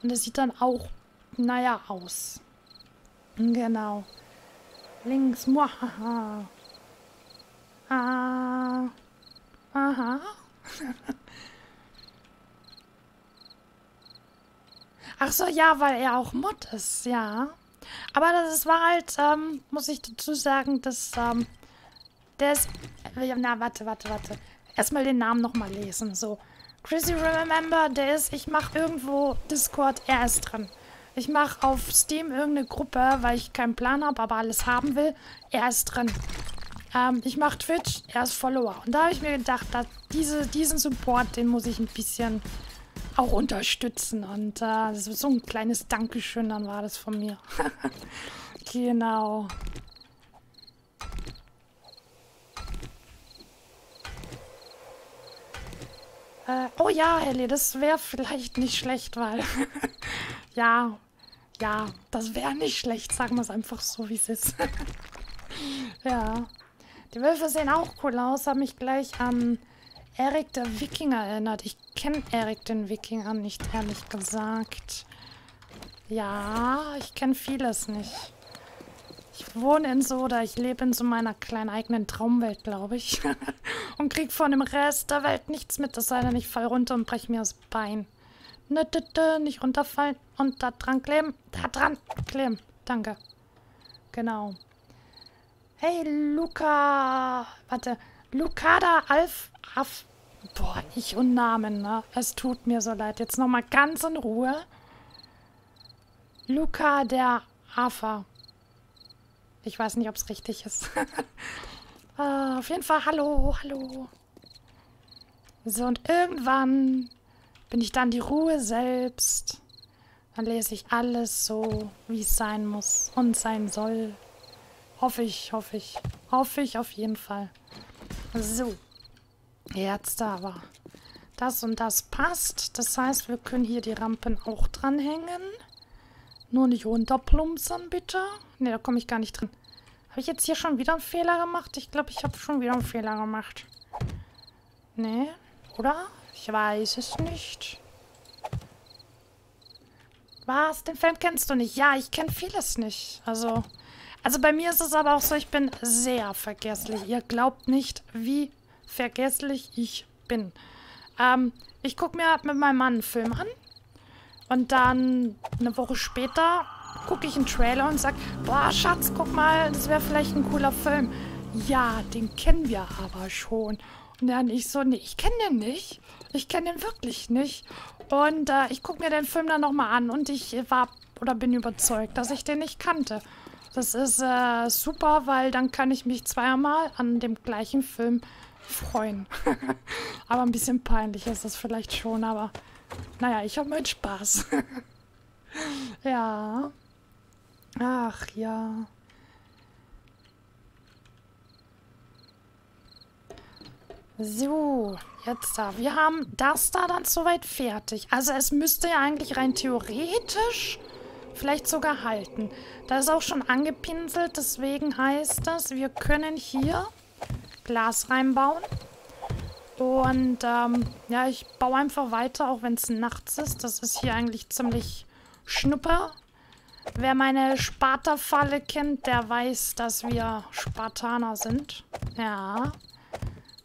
Und das sieht dann auch, naja, aus. Genau. Links, muahaha. Ah. Aha. Ach so, ja, weil er auch Mod ist, ja. Aber das war halt, ähm, muss ich dazu sagen, dass, ähm, der ist, äh, na, warte, warte, warte. Erstmal den Namen nochmal lesen, so. Chrissy Remember, der ist, ich mache irgendwo Discord, er ist drin. Ich mache auf Steam irgendeine Gruppe, weil ich keinen Plan habe, aber alles haben will. Er ist drin. Ähm, ich mache Twitch, er ist Follower. Und da habe ich mir gedacht, dass diese, diesen Support, den muss ich ein bisschen auch unterstützen. Und äh, das ist so ein kleines Dankeschön, dann war das von mir. genau. Äh, oh ja, Ellie, das wäre vielleicht nicht schlecht, weil... ja, ja, das wäre nicht schlecht. Sagen wir es einfach so, wie es ist. ja. Die Wölfe sehen auch cool aus. Haben mich gleich an Erik der Wikinger erinnert. Ich kenne Erik den Wikinger nicht, ehrlich gesagt. Ja, ich kenne vieles nicht. Ich wohne in so, oder ich lebe in so meiner kleinen eigenen Traumwelt, glaube ich. und krieg von dem Rest der Welt nichts mit, es sei denn, ich fall runter und brech mir das Bein. Nicht runterfallen und da dran kleben. Da dran kleben. Danke. Genau. Hey, Luca. Warte. Lucada Alf. Af, boah, ich und Namen, ne? Es tut mir so leid. Jetzt nochmal ganz in Ruhe. Luca der Afa. Ich weiß nicht, ob es richtig ist. uh, auf jeden Fall, hallo, hallo. So, und irgendwann bin ich dann die Ruhe selbst. Dann lese ich alles so, wie es sein muss und sein soll. Hoffe ich, hoffe ich. Hoffe ich auf jeden Fall. So. Jetzt aber. Das und das passt. Das heißt, wir können hier die Rampen auch dranhängen. Nur nicht runterplumpsen, bitte. Ne, da komme ich gar nicht drin. Habe ich jetzt hier schon wieder einen Fehler gemacht? Ich glaube, ich habe schon wieder einen Fehler gemacht. Ne, oder? Ich weiß es nicht. Was? Den Film kennst du nicht? Ja, ich kenne vieles nicht. Also, also bei mir ist es aber auch so, ich bin sehr vergesslich. Ihr glaubt nicht, wie vergesslich ich bin. Ähm, ich gucke mir mit meinem Mann einen Film an. Und dann eine Woche später gucke ich einen Trailer und sage, boah, Schatz, guck mal, das wäre vielleicht ein cooler Film. Ja, den kennen wir aber schon. Und dann ich so, nee, ich kenne den nicht. Ich kenne den wirklich nicht. Und äh, ich gucke mir den Film dann nochmal an und ich war oder bin überzeugt, dass ich den nicht kannte. Das ist äh, super, weil dann kann ich mich zweimal an dem gleichen Film freuen. aber ein bisschen peinlich ist das vielleicht schon, aber naja, ich habe mit Spaß. ja. Ach ja. So, jetzt da. Wir haben das da dann soweit fertig. Also es müsste ja eigentlich rein theoretisch vielleicht sogar halten. Da ist auch schon angepinselt, deswegen heißt das, wir können hier Glas reinbauen. Und ähm, ja, ich baue einfach weiter, auch wenn es nachts ist. Das ist hier eigentlich ziemlich schnupper. Wer meine Sparta-Falle kennt, der weiß, dass wir Spartaner sind. Ja.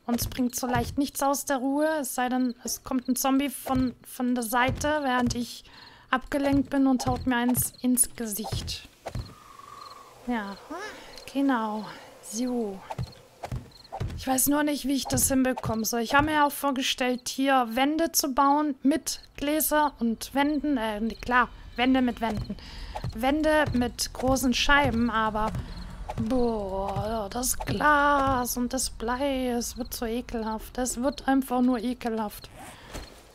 Uns bringt so leicht nichts aus der Ruhe, es sei denn, es kommt ein Zombie von, von der Seite, während ich abgelenkt bin und haut mir eins ins Gesicht. Ja, genau. So. Ich weiß nur nicht, wie ich das hinbekomme. So, ich habe mir auch vorgestellt, hier Wände zu bauen mit Gläser und Wänden. Äh, klar, Wände mit Wänden. Wände mit großen Scheiben, aber Boah, das Glas und das Blei, es wird so ekelhaft. Es wird einfach nur ekelhaft.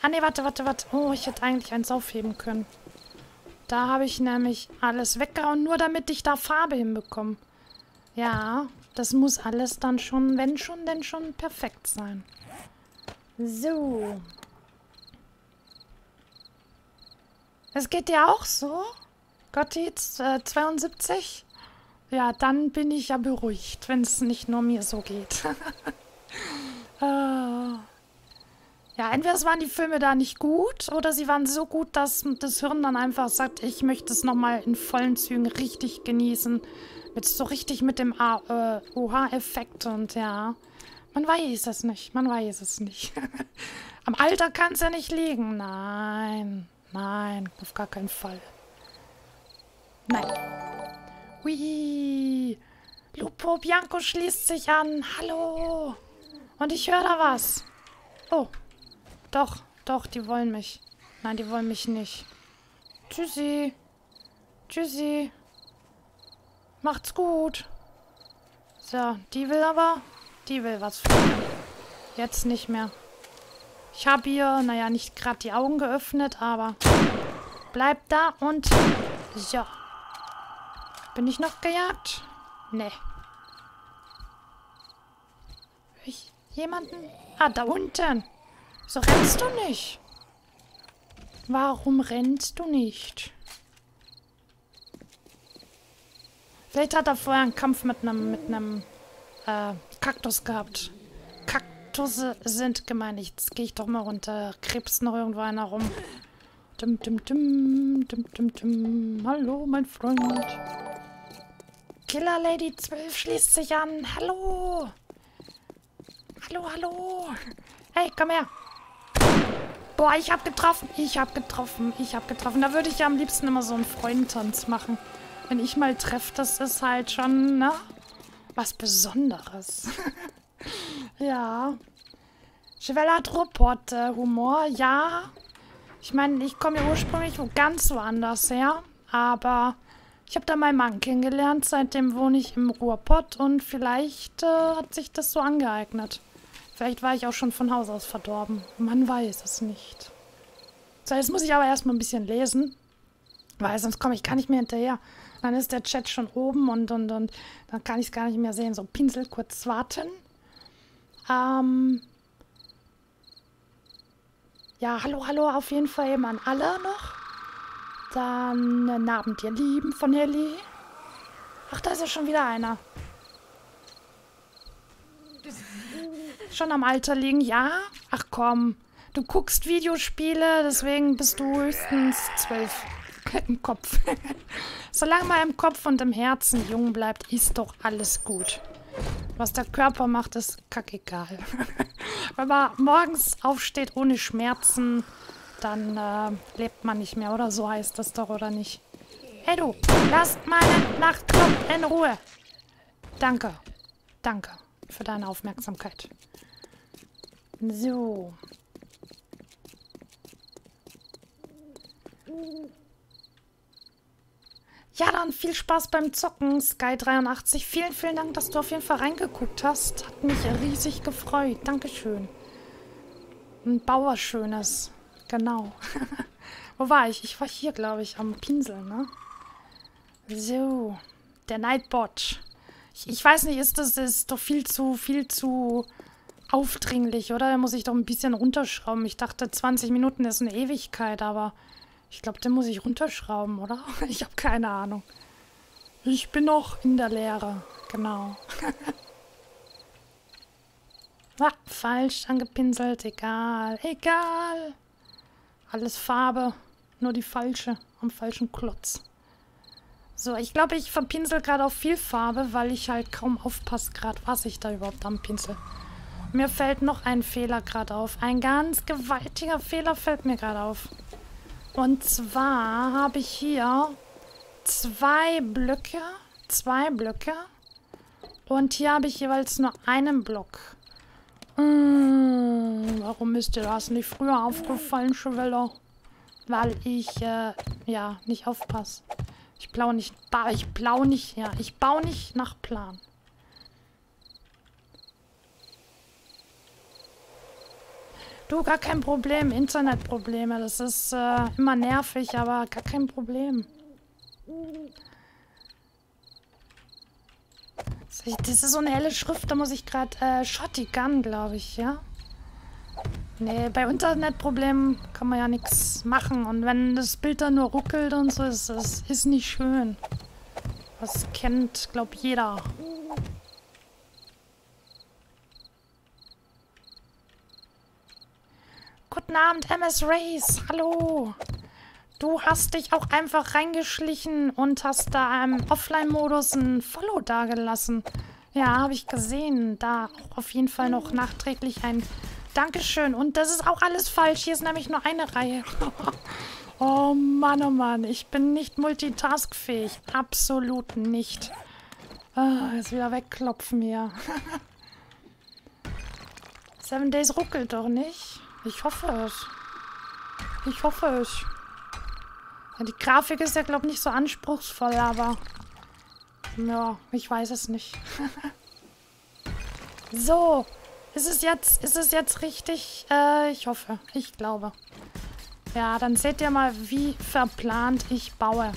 Ah, ne, warte, warte, warte. Oh, ich hätte eigentlich eins aufheben können. Da habe ich nämlich alles weggehauen, nur damit ich da Farbe hinbekomme. Ja, das muss alles dann schon, wenn schon, denn schon perfekt sein. So. Es geht dir auch so? Gotti, äh, 72? Ja, dann bin ich ja beruhigt, wenn es nicht nur mir so geht. Ah. Ja, entweder waren die Filme da nicht gut oder sie waren so gut, dass das Hirn dann einfach sagt, ich möchte es nochmal in vollen Zügen richtig genießen. Mit so richtig mit dem äh, OH-Effekt und ja. Man weiß es nicht, man weiß es nicht. Am Alter kann es ja nicht liegen. Nein, nein, auf gar keinen Fall. Nein. Hui. Lupo Bianco schließt sich an. Hallo. Und ich höre da was. Oh. Doch, doch, die wollen mich. Nein, die wollen mich nicht. Tschüssi. Tschüssi. Macht's gut. So, die will aber... Die will was von mir. Jetzt nicht mehr. Ich habe ihr, naja, nicht gerade die Augen geöffnet, aber... Bleibt da und... So. Bin ich noch gejagt? Nee. Ich jemanden? Ah, da unten. So rennst du nicht. Warum rennst du nicht? Vielleicht hat er vorher einen Kampf mit einem mit äh, Kaktus gehabt. Kaktusse sind gemein. Jetzt gehe ich doch mal runter. Krebs noch irgendwo einer rum. Dim, dim, dim, dim, dim, dim. Hallo, mein Freund. Killer Lady 12 schließt sich an. Hallo. Hallo, hallo. Hey, komm her. Boah, ich hab getroffen. Ich hab getroffen. Ich hab getroffen. Da würde ich ja am liebsten immer so einen Freundentanz machen. Wenn ich mal treffe, das ist halt schon, ne? Was Besonderes. ja. Chevelle hat Ruhrpott-Humor. Ja. Ich meine, ich komme ja ursprünglich wo ganz woanders her. Aber ich habe da meinen Mann kennengelernt, seitdem wohne ich im Ruhrpott und vielleicht äh, hat sich das so angeeignet. Vielleicht war ich auch schon von Haus aus verdorben. Man weiß es nicht. So, jetzt muss ich aber erstmal ein bisschen lesen, weil sonst komme ich gar nicht mehr hinterher. Dann ist der Chat schon oben und, und, und dann kann ich es gar nicht mehr sehen. So, Pinsel kurz warten. Ähm ja, hallo, hallo, auf jeden Fall eben an alle noch. Dann einen Abend, ihr Lieben von Helly. Ach, da ist ja schon wieder einer. Schon am Alter liegen, ja? Ach komm, du guckst Videospiele, deswegen bist du höchstens zwölf im Kopf. Solange man im Kopf und im Herzen jung bleibt, ist doch alles gut. Was der Körper macht, ist kackegal. Wenn man morgens aufsteht ohne Schmerzen, dann äh, lebt man nicht mehr, oder? So heißt das doch, oder nicht? Hey du, lasst meinen Nachtclub in Ruhe. Danke. Danke für deine Aufmerksamkeit. So. Ja, dann viel Spaß beim Zocken, Sky83. Vielen, vielen Dank, dass du auf jeden Fall reingeguckt hast. Hat mich riesig gefreut. Dankeschön. Ein So, der Nightbot. Ich, ich weiß nicht, ist das ist doch viel zu, viel zu aufdringlich, oder? Da muss ich doch ein bisschen runterschrauben. Ich dachte, 20 Minuten ist eine Ewigkeit, aber ich glaube, den muss ich runterschrauben, oder? Ich habe keine Ahnung. Ich bin noch in der Lehre. Genau. ah, falsch angepinselt. Egal. Egal. Alles Farbe. Nur die falsche. Am falschen Klotz. So, ich glaube, ich verpinsel gerade auf viel Farbe, weil ich halt kaum aufpasse gerade, was ich da überhaupt am Pinsel. Mir fällt noch ein Fehler gerade auf. Ein ganz gewaltiger Fehler fällt mir gerade auf. Und zwar habe ich hier zwei Blöcke. Zwei Blöcke. Und hier habe ich jeweils nur einen Block. Hm, warum ist dir das nicht früher aufgefallen, Chevelle? Weil ich, äh, ja, nicht aufpasse. Ich blau nicht, ich blau nicht, ja, ich baue nicht nach Plan. Du, gar kein Problem. Internetprobleme. Das ist äh, immer nervig, aber gar kein Problem. Das ist so eine helle Schrift, da muss ich gerade äh, Shotgun, glaube ich, ja? Nee, bei Internetproblemen kann man ja nichts machen. Und wenn das Bild dann nur ruckelt und so, ist das ist nicht schön. Das kennt, glaube jeder. Guten Abend, MS Race. Hallo. Du hast dich auch einfach reingeschlichen und hast da im Offline-Modus ein Follow dagelassen. Ja, habe ich gesehen. Da auf jeden Fall noch nachträglich ein Dankeschön. Und das ist auch alles falsch. Hier ist nämlich nur eine Reihe. oh Mann, oh Mann. Ich bin nicht multitaskfähig. Absolut nicht. Oh, jetzt wieder wegklopfen hier. Seven Days ruckelt doch nicht. Ich hoffe es. Ich hoffe es. Die Grafik ist ja, glaube ich, nicht so anspruchsvoll, aber... Ja, ich weiß es nicht. so. Ist es jetzt, ist es jetzt richtig? Äh, ich hoffe. Ich glaube. Ja, dann seht ihr mal, wie verplant ich baue.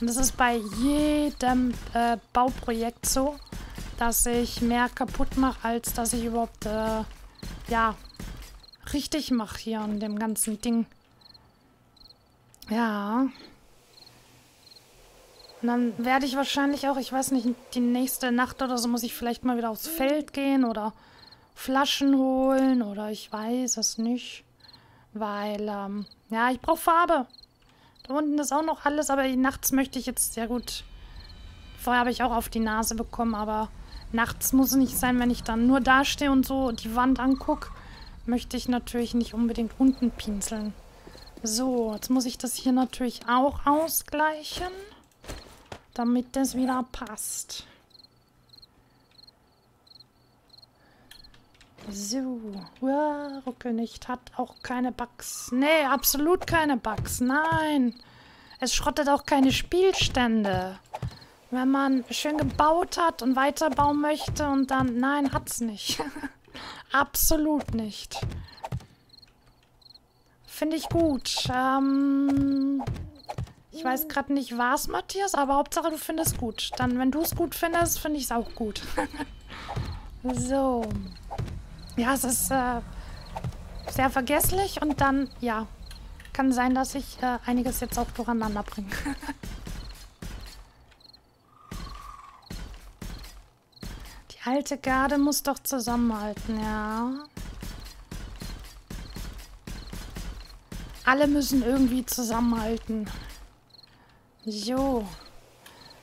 Und das ist bei jedem äh, Bauprojekt so, dass ich mehr kaputt mache, als dass ich überhaupt, äh, ja, richtig mache hier an dem ganzen Ding. Ja. Und dann werde ich wahrscheinlich auch, ich weiß nicht, die nächste Nacht oder so muss ich vielleicht mal wieder aufs Feld gehen oder Flaschen holen oder ich weiß es nicht. Weil, ähm, ja, ich brauche Farbe. Da unten ist auch noch alles, aber nachts möchte ich jetzt, sehr gut. Vorher habe ich auch auf die Nase bekommen, aber nachts muss es nicht sein, wenn ich dann nur dastehe und so die Wand angucke möchte ich natürlich nicht unbedingt unten pinseln. So, jetzt muss ich das hier natürlich auch ausgleichen, damit das wieder passt. So, Uah, ruckel nicht, hat auch keine Bugs. Nee, absolut keine Bugs, nein. Es schrottet auch keine Spielstände. Wenn man schön gebaut hat und weiterbauen möchte und dann... Nein, hat's nicht. Absolut nicht. Finde ich gut. Ähm, ich weiß gerade nicht, was, Matthias, aber Hauptsache du findest gut. Dann, wenn du es gut findest, finde ich es auch gut. so. Ja, es ist äh, sehr vergesslich und dann, ja, kann sein, dass ich äh, einiges jetzt auch durcheinander bringe. alte Garde muss doch zusammenhalten, ja. Alle müssen irgendwie zusammenhalten. So.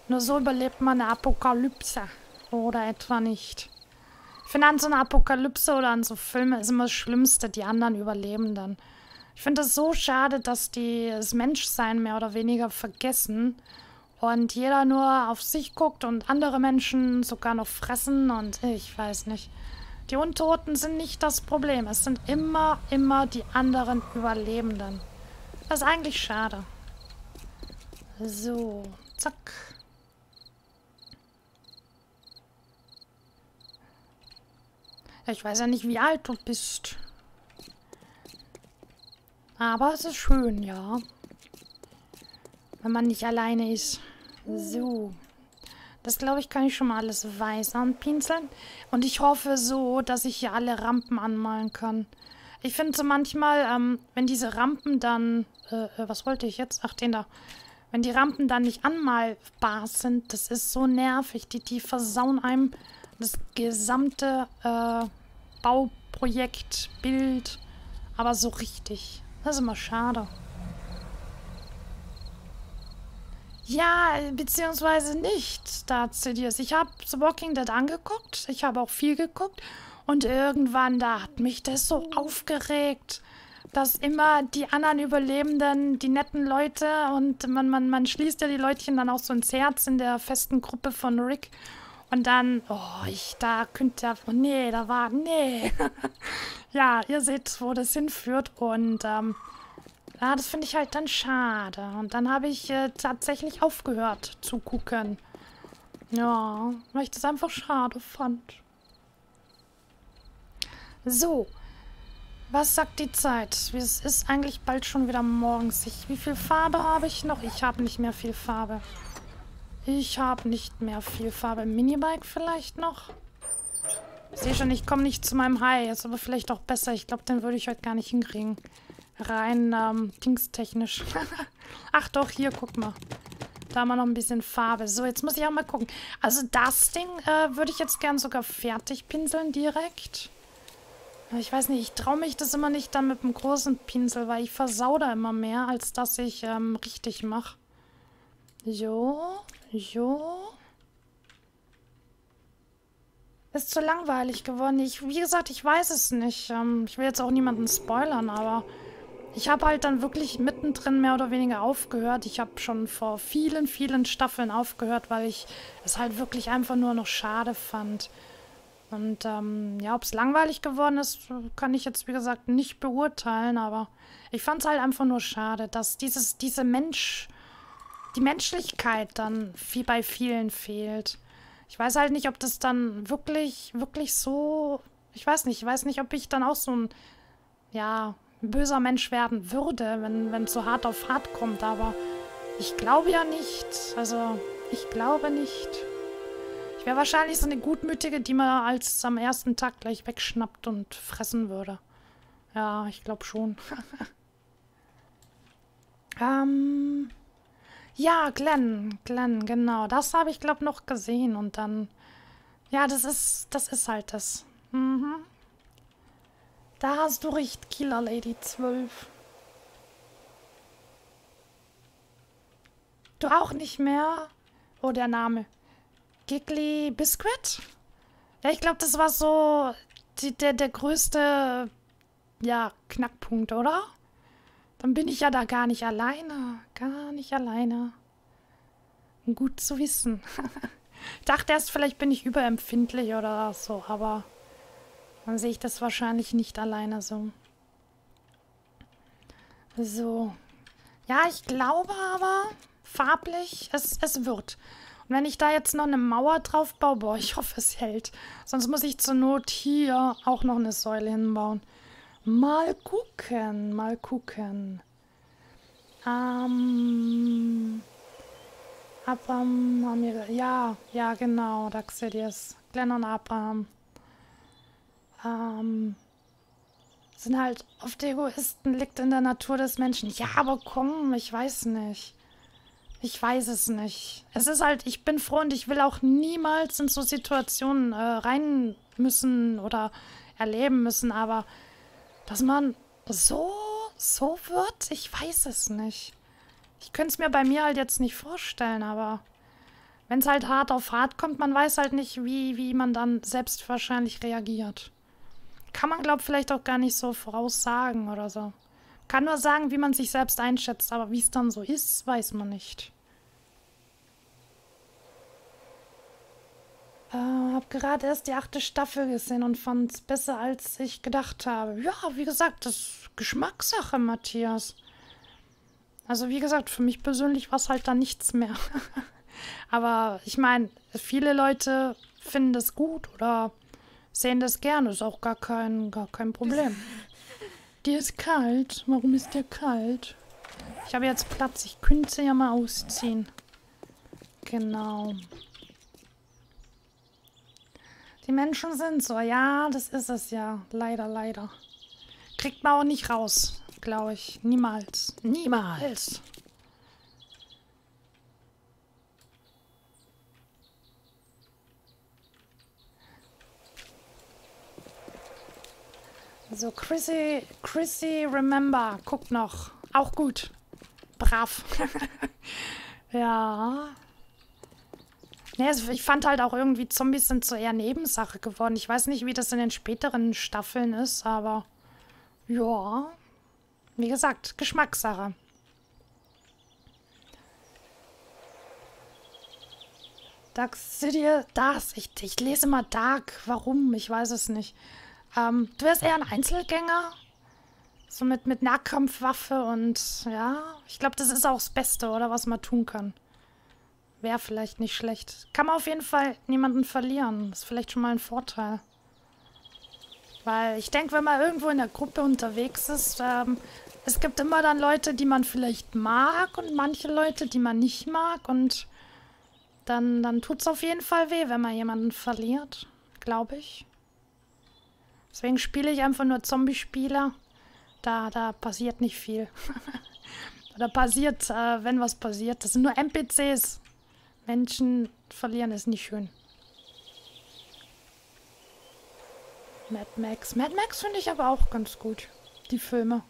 Nur so überlebt man eine Apokalypse. Oder etwa nicht. Ich finde, an so einer Apokalypse oder an so Filmen ist immer das Schlimmste, die anderen überleben dann. Ich finde es so schade, dass die das Menschsein mehr oder weniger vergessen und jeder nur auf sich guckt und andere Menschen sogar noch fressen und ich weiß nicht. Die Untoten sind nicht das Problem. Es sind immer, immer die anderen Überlebenden. Das ist eigentlich schade. So, zack. Ich weiß ja nicht, wie alt du bist. Aber es ist schön, ja. Wenn man nicht alleine ist. So. Das glaube ich, kann ich schon mal alles weiß anpinseln. Und ich hoffe so, dass ich hier alle Rampen anmalen kann. Ich finde so manchmal, ähm, wenn diese Rampen dann... Äh, äh, was wollte ich jetzt? Ach, den da. Wenn die Rampen dann nicht anmalbar sind, das ist so nervig. Die, die versauen einem das gesamte äh, Bauprojekt, Bild. Aber so richtig. Das ist immer schade. Ja, beziehungsweise nicht, da Zidius. Ich habe The Walking Dead angeguckt. Ich habe auch viel geguckt. Und irgendwann, da hat mich das so aufgeregt, dass immer die anderen Überlebenden, die netten Leute und man, man, man schließt ja die Leutchen dann auch so ins Herz in der festen Gruppe von Rick. Und dann, oh, ich, da könnte, oh, nee, da war, nee. ja, ihr seht, wo das hinführt. Und, ähm, ja, das finde ich halt dann schade. Und dann habe ich äh, tatsächlich aufgehört zu gucken. Ja, weil ich das einfach schade fand. So. Was sagt die Zeit? Es ist eigentlich bald schon wieder morgens. Ich, wie viel Farbe habe ich noch? Ich habe nicht mehr viel Farbe. Ich habe nicht mehr viel Farbe. Minibike vielleicht noch? Ich sehe schon, ich komme nicht zu meinem High. Ist aber vielleicht auch besser. Ich glaube, den würde ich heute gar nicht hinkriegen. Rein, ähm, dingstechnisch. Ach doch, hier, guck mal. Da haben wir noch ein bisschen Farbe. So, jetzt muss ich auch mal gucken. Also das Ding äh, würde ich jetzt gern sogar fertig pinseln direkt. Ich weiß nicht, ich traue mich das immer nicht dann mit einem großen Pinsel, weil ich versau da immer mehr, als dass ich ähm, richtig mache. So, so. Ist zu langweilig geworden. Ich, wie gesagt, ich weiß es nicht. Ähm, ich will jetzt auch niemanden spoilern, aber ich habe halt dann wirklich mittendrin mehr oder weniger aufgehört. Ich habe schon vor vielen, vielen Staffeln aufgehört, weil ich es halt wirklich einfach nur noch schade fand. Und ähm, ja, ob es langweilig geworden ist, kann ich jetzt, wie gesagt, nicht beurteilen, aber ich fand es halt einfach nur schade, dass dieses, diese Mensch, die Menschlichkeit dann wie bei vielen fehlt. Ich weiß halt nicht, ob das dann wirklich, wirklich so, ich weiß nicht, ich weiß nicht, ob ich dann auch so ein, ja, böser Mensch werden würde, wenn es so hart auf hart kommt, aber ich glaube ja nicht. Also, ich glaube nicht wäre wahrscheinlich so eine gutmütige, die man als am ersten Tag gleich wegschnappt und fressen würde. Ja, ich glaube schon. ähm, ja, Glenn, Glenn, genau. Das habe ich, glaube noch gesehen. Und dann, ja, das ist, das ist halt das. Mhm. Da hast du recht, Killer Lady 12. Du auch nicht mehr? Oh, der Name. Giggly Biscuit? Ja, ich glaube, das war so die, der, der größte, ja, Knackpunkt, oder? Dann bin ich ja da gar nicht alleine. Gar nicht alleine. Gut zu wissen. ich dachte erst, vielleicht bin ich überempfindlich oder so, aber dann sehe ich das wahrscheinlich nicht alleine so. So. Ja, ich glaube aber, farblich, es, es wird. Und wenn ich da jetzt noch eine Mauer drauf baue, boah, ich hoffe, es hält. Sonst muss ich zur Not hier auch noch eine Säule hinbauen. Mal gucken, mal gucken. Ähm... Abraham, ja, ja, genau, Daxidius. Glenn und Abraham. Ähm... Sind halt oft Egoisten, liegt in der Natur des Menschen. Ja, aber komm, ich weiß nicht. Ich weiß es nicht. Es ist halt, ich bin froh und ich will auch niemals in so Situationen äh, rein müssen oder erleben müssen, aber dass man so, so wird, ich weiß es nicht. Ich könnte es mir bei mir halt jetzt nicht vorstellen, aber wenn es halt hart auf hart kommt, man weiß halt nicht, wie, wie man dann selbst wahrscheinlich reagiert. Kann man, glaube ich, vielleicht auch gar nicht so voraussagen oder so. Kann nur sagen, wie man sich selbst einschätzt, aber wie es dann so ist, weiß man nicht. Äh, hab gerade erst die achte Staffel gesehen und fand es besser, als ich gedacht habe. Ja, wie gesagt, das ist Geschmackssache, Matthias. Also wie gesagt, für mich persönlich war es halt dann nichts mehr. Aber ich meine, viele Leute finden das gut oder sehen das gerne. Ist auch gar kein, gar kein Problem. Dir ist kalt. Warum ist dir kalt? Ich habe jetzt Platz. Ich könnte ja mal ausziehen. Genau. Die Menschen sind so. Ja, das ist es ja. Leider, leider. Kriegt man auch nicht raus, glaube ich. Niemals. Niemals. So, Chrissy, Chrissy Remember, guckt noch. Auch gut. Brav. ja. Nee, also ich fand halt auch irgendwie, Zombies sind so eher Nebensache geworden. Ich weiß nicht, wie das in den späteren Staffeln ist, aber ja. Wie gesagt, Geschmackssache. Dark City, das. Ich, ich lese immer Dark. Warum? Ich weiß es nicht. Ähm, du wärst eher ein Einzelgänger? So mit, mit Nahkampfwaffe und ja, ich glaube, das ist auch das Beste, oder was man tun kann. Wäre vielleicht nicht schlecht. Kann man auf jeden Fall niemanden verlieren. Ist vielleicht schon mal ein Vorteil. Weil ich denke, wenn man irgendwo in der Gruppe unterwegs ist, ähm, es gibt immer dann Leute, die man vielleicht mag und manche Leute, die man nicht mag. Und dann, dann tut es auf jeden Fall weh, wenn man jemanden verliert. Glaube ich. Deswegen spiele ich einfach nur Zombie-Spieler. Da, da passiert nicht viel. da passiert, äh, wenn was passiert. Das sind nur NPCs. Menschen verlieren ist nicht schön. Mad Max. Mad Max finde ich aber auch ganz gut. Die Filme.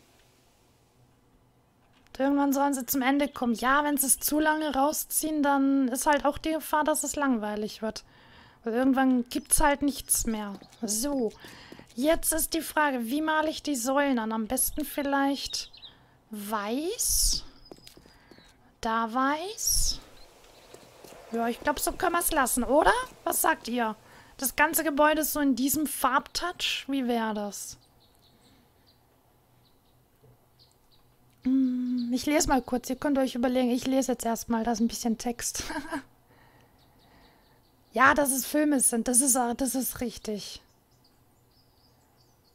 Irgendwann sollen sie zum Ende kommen. Ja, wenn sie es zu lange rausziehen, dann ist halt auch die Gefahr, dass es langweilig wird. Weil irgendwann gibt es halt nichts mehr. So. Jetzt ist die Frage, wie male ich die Säulen an? Am besten vielleicht weiß. Da weiß. Ja, ich glaube, so können wir es lassen, oder? Was sagt ihr? Das ganze Gebäude ist so in diesem Farbtouch. Wie wäre das? Hm, ich lese mal kurz. Ihr könnt euch überlegen. Ich lese jetzt erstmal. Da ist ein bisschen Text. ja, dass es Filme sind. Das ist, das ist richtig.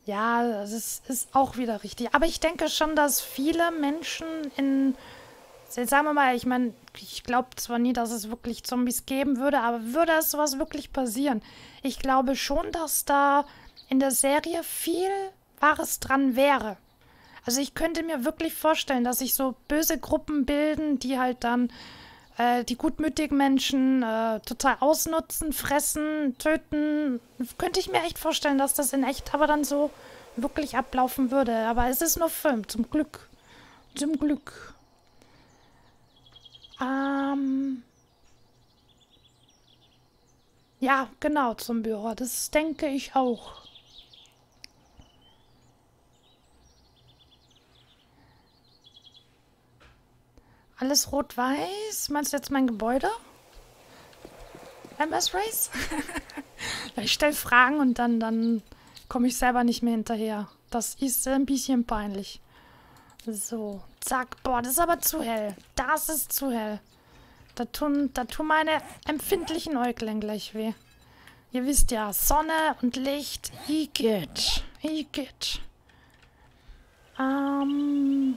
Ja, das ist, auch wieder richtig. Aber ich denke schon, dass viele Menschen in sagen wir mal, ich meine, ich glaube zwar nie, dass es wirklich Zombies geben würde, aber würde es sowas wirklich passieren? Ich glaube schon, dass da in der Serie viel Wahres dran wäre. Also ich könnte mir wirklich vorstellen, dass sich so böse Gruppen bilden, die halt dann äh, die gutmütigen Menschen äh, total ausnutzen, fressen, töten. Könnte ich mir echt vorstellen, dass das in echt aber dann so wirklich ablaufen würde. Aber es ist nur Film, zum Glück. Zum Glück. Ähm ja, genau, zum Büro. Das denke ich auch. Alles rot-weiß? Meinst du jetzt mein Gebäude? MS Race? ich stelle Fragen und dann, dann komme ich selber nicht mehr hinterher. Das ist ein bisschen peinlich. So, zack. Boah, das ist aber zu hell. Das ist zu hell. Da tun, da tun meine empfindlichen Äuglein gleich weh. Ihr wisst ja, Sonne und Licht. Igitt. Igitt. Ähm...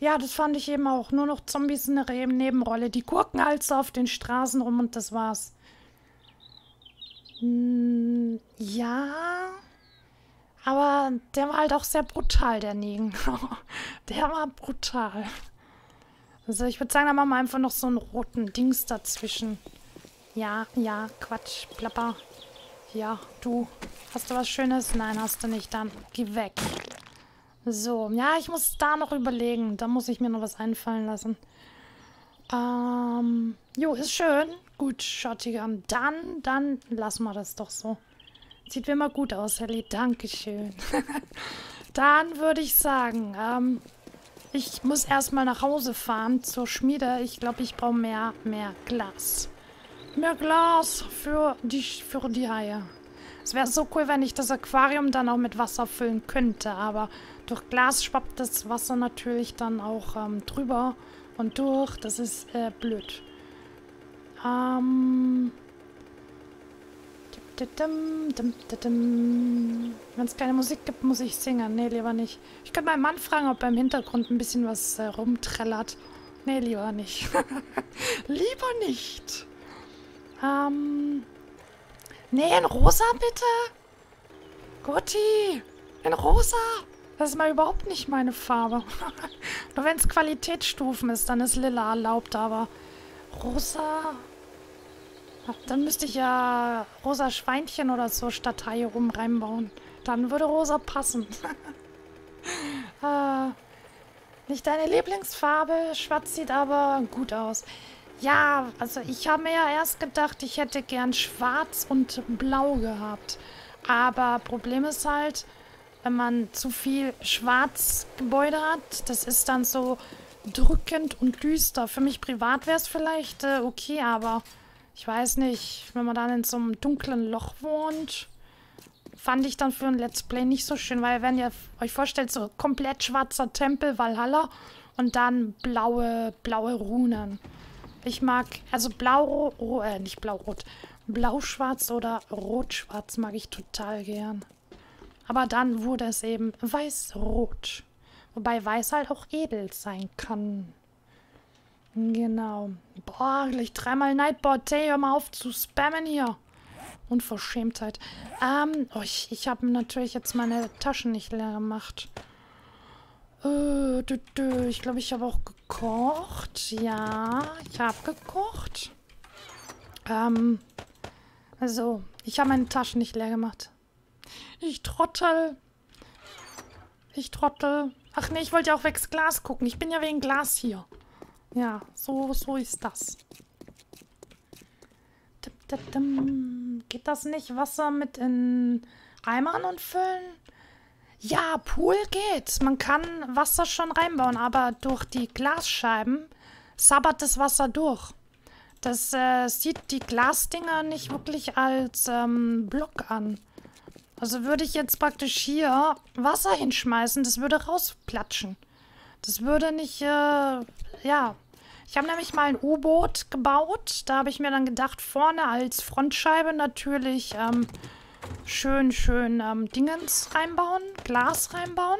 Ja, das fand ich eben auch. Nur noch Zombies in der Nebenrolle. Die gucken so auf den Straßen rum und das war's. Hm, ja. Aber der war halt auch sehr brutal, der Negan. der war brutal. Also ich würde sagen, da machen wir einfach noch so einen roten Dings dazwischen. Ja, ja, Quatsch, plapper. Ja, du. Hast du was Schönes? Nein, hast du nicht. Dann geh weg. So, ja, ich muss da noch überlegen. Da muss ich mir noch was einfallen lassen. Ähm, jo, ist schön. Gut, Schottigam. Dann, dann lassen wir das doch so. Sieht wie immer gut aus, Helly. Dankeschön. Dann würde ich sagen, ähm, ich muss erstmal nach Hause fahren zur Schmiede. Ich glaube, ich brauche mehr, mehr Glas. Mehr Glas für die, für die Haie. Es wäre so cool, wenn ich das Aquarium dann auch mit Wasser füllen könnte. Aber durch Glas schwappt das Wasser natürlich dann auch ähm, drüber und durch. Das ist äh, blöd. Ähm, Wenn es keine Musik gibt, muss ich singen. Nee, lieber nicht. Ich könnte meinen Mann fragen, ob er im Hintergrund ein bisschen was äh, rumträllert. Nee, lieber nicht. lieber nicht. Ähm. Nee, in rosa bitte. Gutti, in rosa. Das ist mal überhaupt nicht meine Farbe. Nur wenn es Qualitätsstufen ist, dann ist lila erlaubt, aber rosa... Dann müsste ich ja rosa Schweinchen oder so statt Haie rum reinbauen. Dann würde rosa passen. äh, nicht deine Lieblingsfarbe. Schwarz sieht aber gut aus. Ja, also ich habe mir ja erst gedacht, ich hätte gern schwarz und blau gehabt. Aber Problem ist halt, wenn man zu viel Schwarzgebäude hat, das ist dann so drückend und düster. Für mich privat wäre es vielleicht äh, okay, aber ich weiß nicht, wenn man dann in so einem dunklen Loch wohnt, fand ich dann für ein Let's Play nicht so schön, weil wenn ihr euch vorstellt, so komplett schwarzer Tempel, Valhalla und dann blaue, blaue Runen. Ich mag, also blau, äh, nicht blau-rot, blau-schwarz oder rot-schwarz mag ich total gern. Aber dann wurde es eben weiß-rot. Wobei weiß halt auch edel sein kann. Genau. Boah, gleich dreimal Nightboard. Hey, hör mal auf zu spammen hier. Unverschämtheit. Ähm, oh, ich, ich habe natürlich jetzt meine Taschen nicht leer gemacht. Äh, dü, dü. Ich glaube, ich habe auch gekocht. Ja, ich habe gekocht. Ähm, also, ich habe meine Taschen nicht leer gemacht. Ich trottel. Ich trottel. Ach nee, ich wollte ja auch wegs Glas gucken. Ich bin ja wegen Glas hier. Ja, so, so ist das. Geht das nicht Wasser mit in Eimern und füllen? Ja, Pool geht. Man kann Wasser schon reinbauen, aber durch die Glasscheiben sabbert das Wasser durch. Das äh, sieht die Glasdinger nicht wirklich als ähm, Block an. Also würde ich jetzt praktisch hier Wasser hinschmeißen, das würde rausplatschen. Das würde nicht, äh, ja. Ich habe nämlich mal ein U-Boot gebaut. Da habe ich mir dann gedacht, vorne als Frontscheibe natürlich ähm, schön, schön ähm, Dingens reinbauen, Glas reinbauen.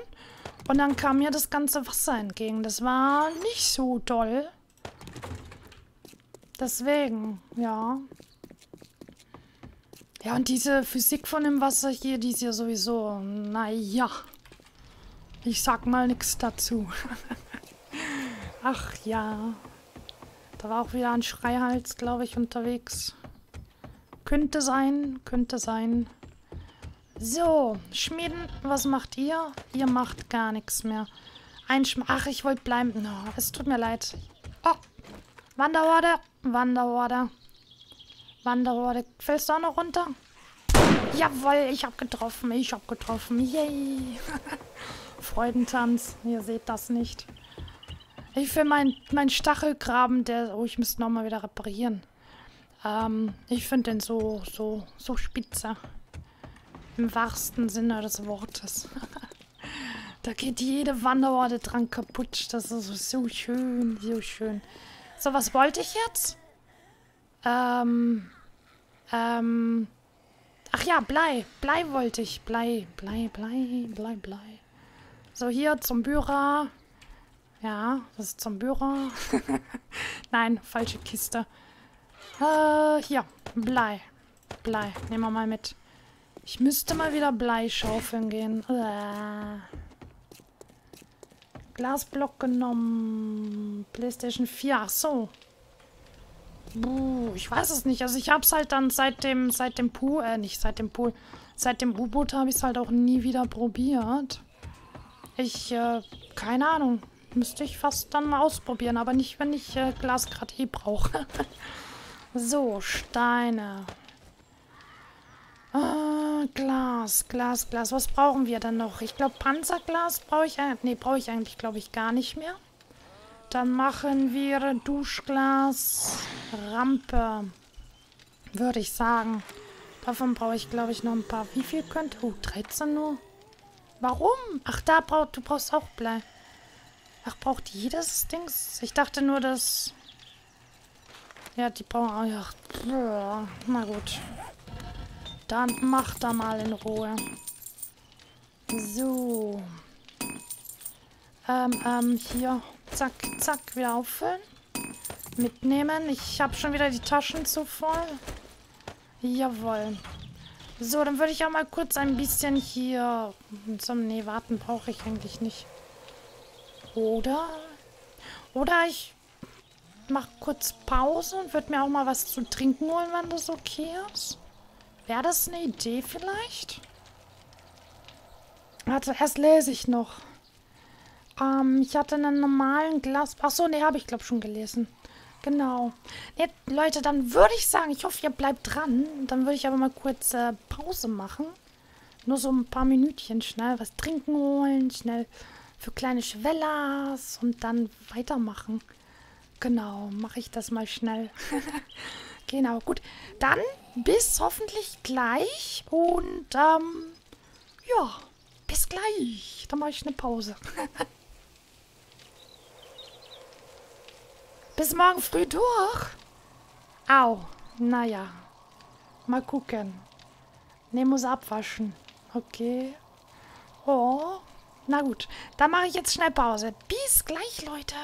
Und dann kam mir das ganze Wasser entgegen. Das war nicht so toll. Deswegen, ja. Ja, und diese Physik von dem Wasser hier, die ist ja sowieso, naja. Ich sag mal nichts dazu. Ach ja. Da war auch wieder ein Schreihals, glaube ich, unterwegs. Könnte sein, könnte sein. So, Schmieden, was macht ihr? Ihr macht gar nichts mehr. Ein Schm Ach, ich wollte bleiben. No, es tut mir leid. Oh, Wanderhorde, Wanderhorde. Fällst du auch noch runter? Jawoll, ich hab getroffen. Ich hab getroffen. Yay. Freudentanz. Ihr seht das nicht. Ich finde mein, mein Stachelgraben, der... Oh, ich müsste nochmal wieder reparieren. Ähm, ich finde den so, so, so spitze. Im wahrsten Sinne des Wortes. da geht jede Wanderhorde dran kaputt. Das ist so schön, so schön. So, was wollte ich jetzt? Ähm, ähm, ach ja, Blei. Blei wollte ich. Blei, Blei, Blei, Blei, Blei. So, hier zum Büro. Ja, das ist zum Büro. Nein, falsche Kiste. Äh, hier, Blei. Blei, nehmen wir mal mit. Ich müsste mal wieder Blei schaufeln gehen. Äh. Glasblock genommen. Playstation 4, ach so. Buh, ich weiß es nicht. Also ich habe es halt dann seit dem, seit dem Pool, äh, nicht seit dem Pool, seit dem U-Boot habe ich es halt auch nie wieder probiert. Ich, äh, keine Ahnung. Müsste ich fast dann mal ausprobieren, aber nicht, wenn ich äh, Glas gerade eh brauche. so, Steine. Ah, Glas, Glas, Glas. Was brauchen wir denn noch? Ich glaube, Panzerglas brauche ich... Nee, brauche ich eigentlich, glaube ich, gar nicht mehr. Dann machen wir Duschglas, Rampe, würde ich sagen. Davon brauche ich, glaube ich, noch ein paar. Wie viel könnte... Oh, 13 nur. Warum? Ach, da braucht... Du brauchst auch Blei. Ach, braucht jedes Dings? Ich dachte nur, dass... Ja, die brauchen... Ach, na gut. Dann mach da mal in Ruhe. So. Ähm, ähm, hier. Zack, zack, wieder auffüllen. Mitnehmen. Ich habe schon wieder die Taschen zu voll. Jawohl. So, dann würde ich auch mal kurz ein bisschen hier zum... Nee, warten brauche ich eigentlich nicht. Oder... Oder ich mache kurz Pause und würde mir auch mal was zu trinken holen, wenn das okay ist. Wäre das eine Idee vielleicht? Warte, erst lese ich noch. Ähm, ich hatte einen normalen Glas... Achso, nee, habe ich glaube schon gelesen. Genau. Nee, Leute, dann würde ich sagen, ich hoffe, ihr bleibt dran. Dann würde ich aber mal kurz äh, Pause machen. Nur so ein paar Minütchen schnell was trinken holen, schnell für kleine Schwellers und dann weitermachen. Genau, mache ich das mal schnell. genau, gut. Dann bis hoffentlich gleich und ähm, ja, bis gleich. Dann mache ich eine Pause. Bis morgen früh durch. Au. Naja. Mal gucken. Ne, muss abwaschen. Okay. Oh. Na gut. Dann mache ich jetzt schnell Pause. Bis gleich, Leute.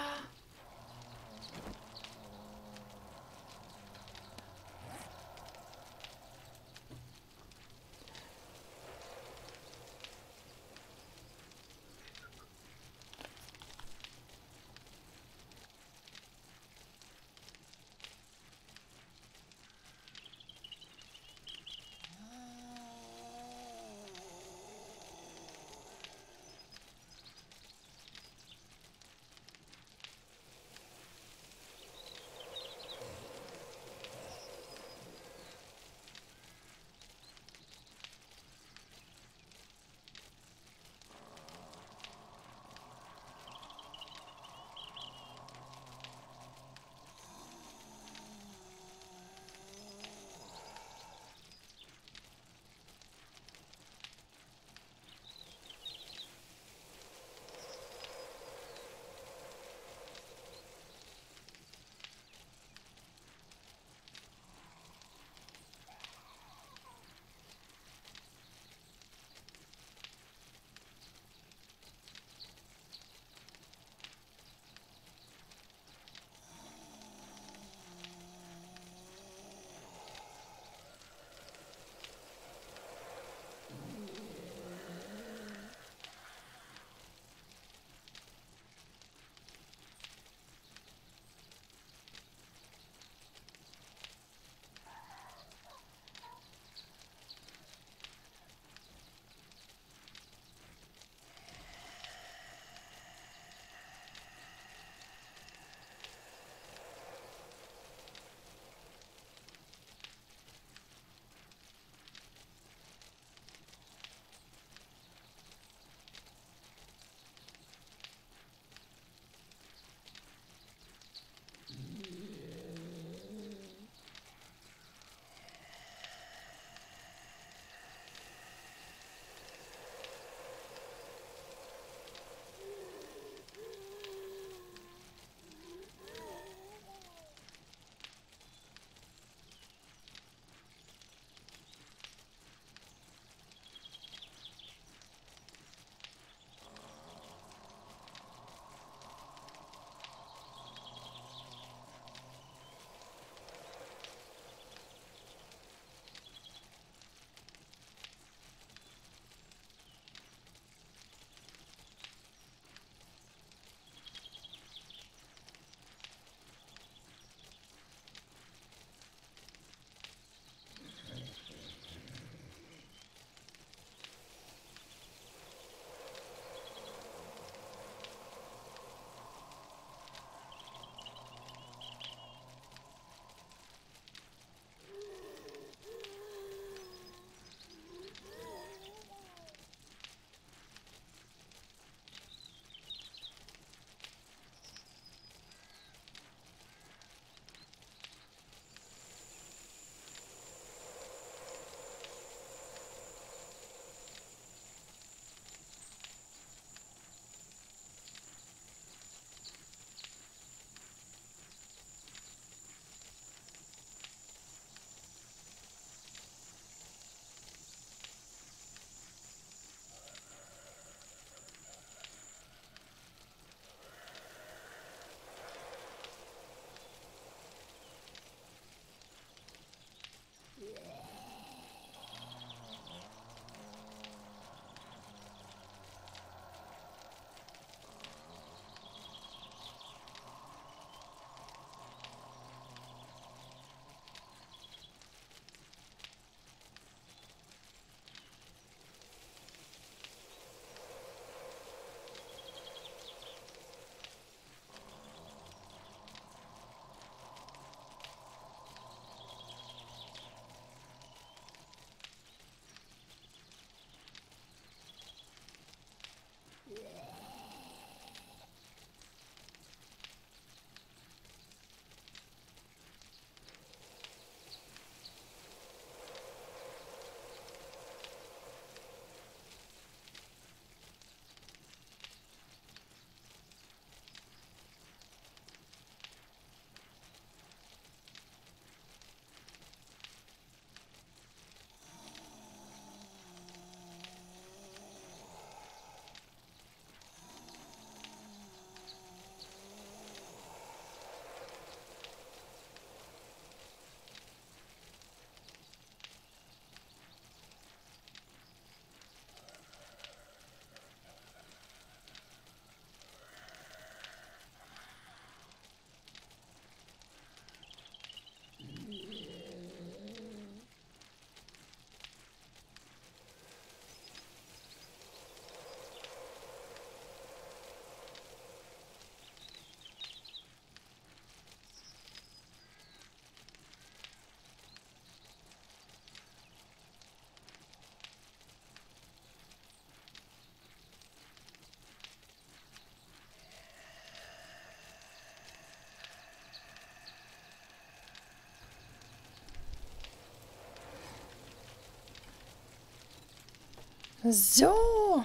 So,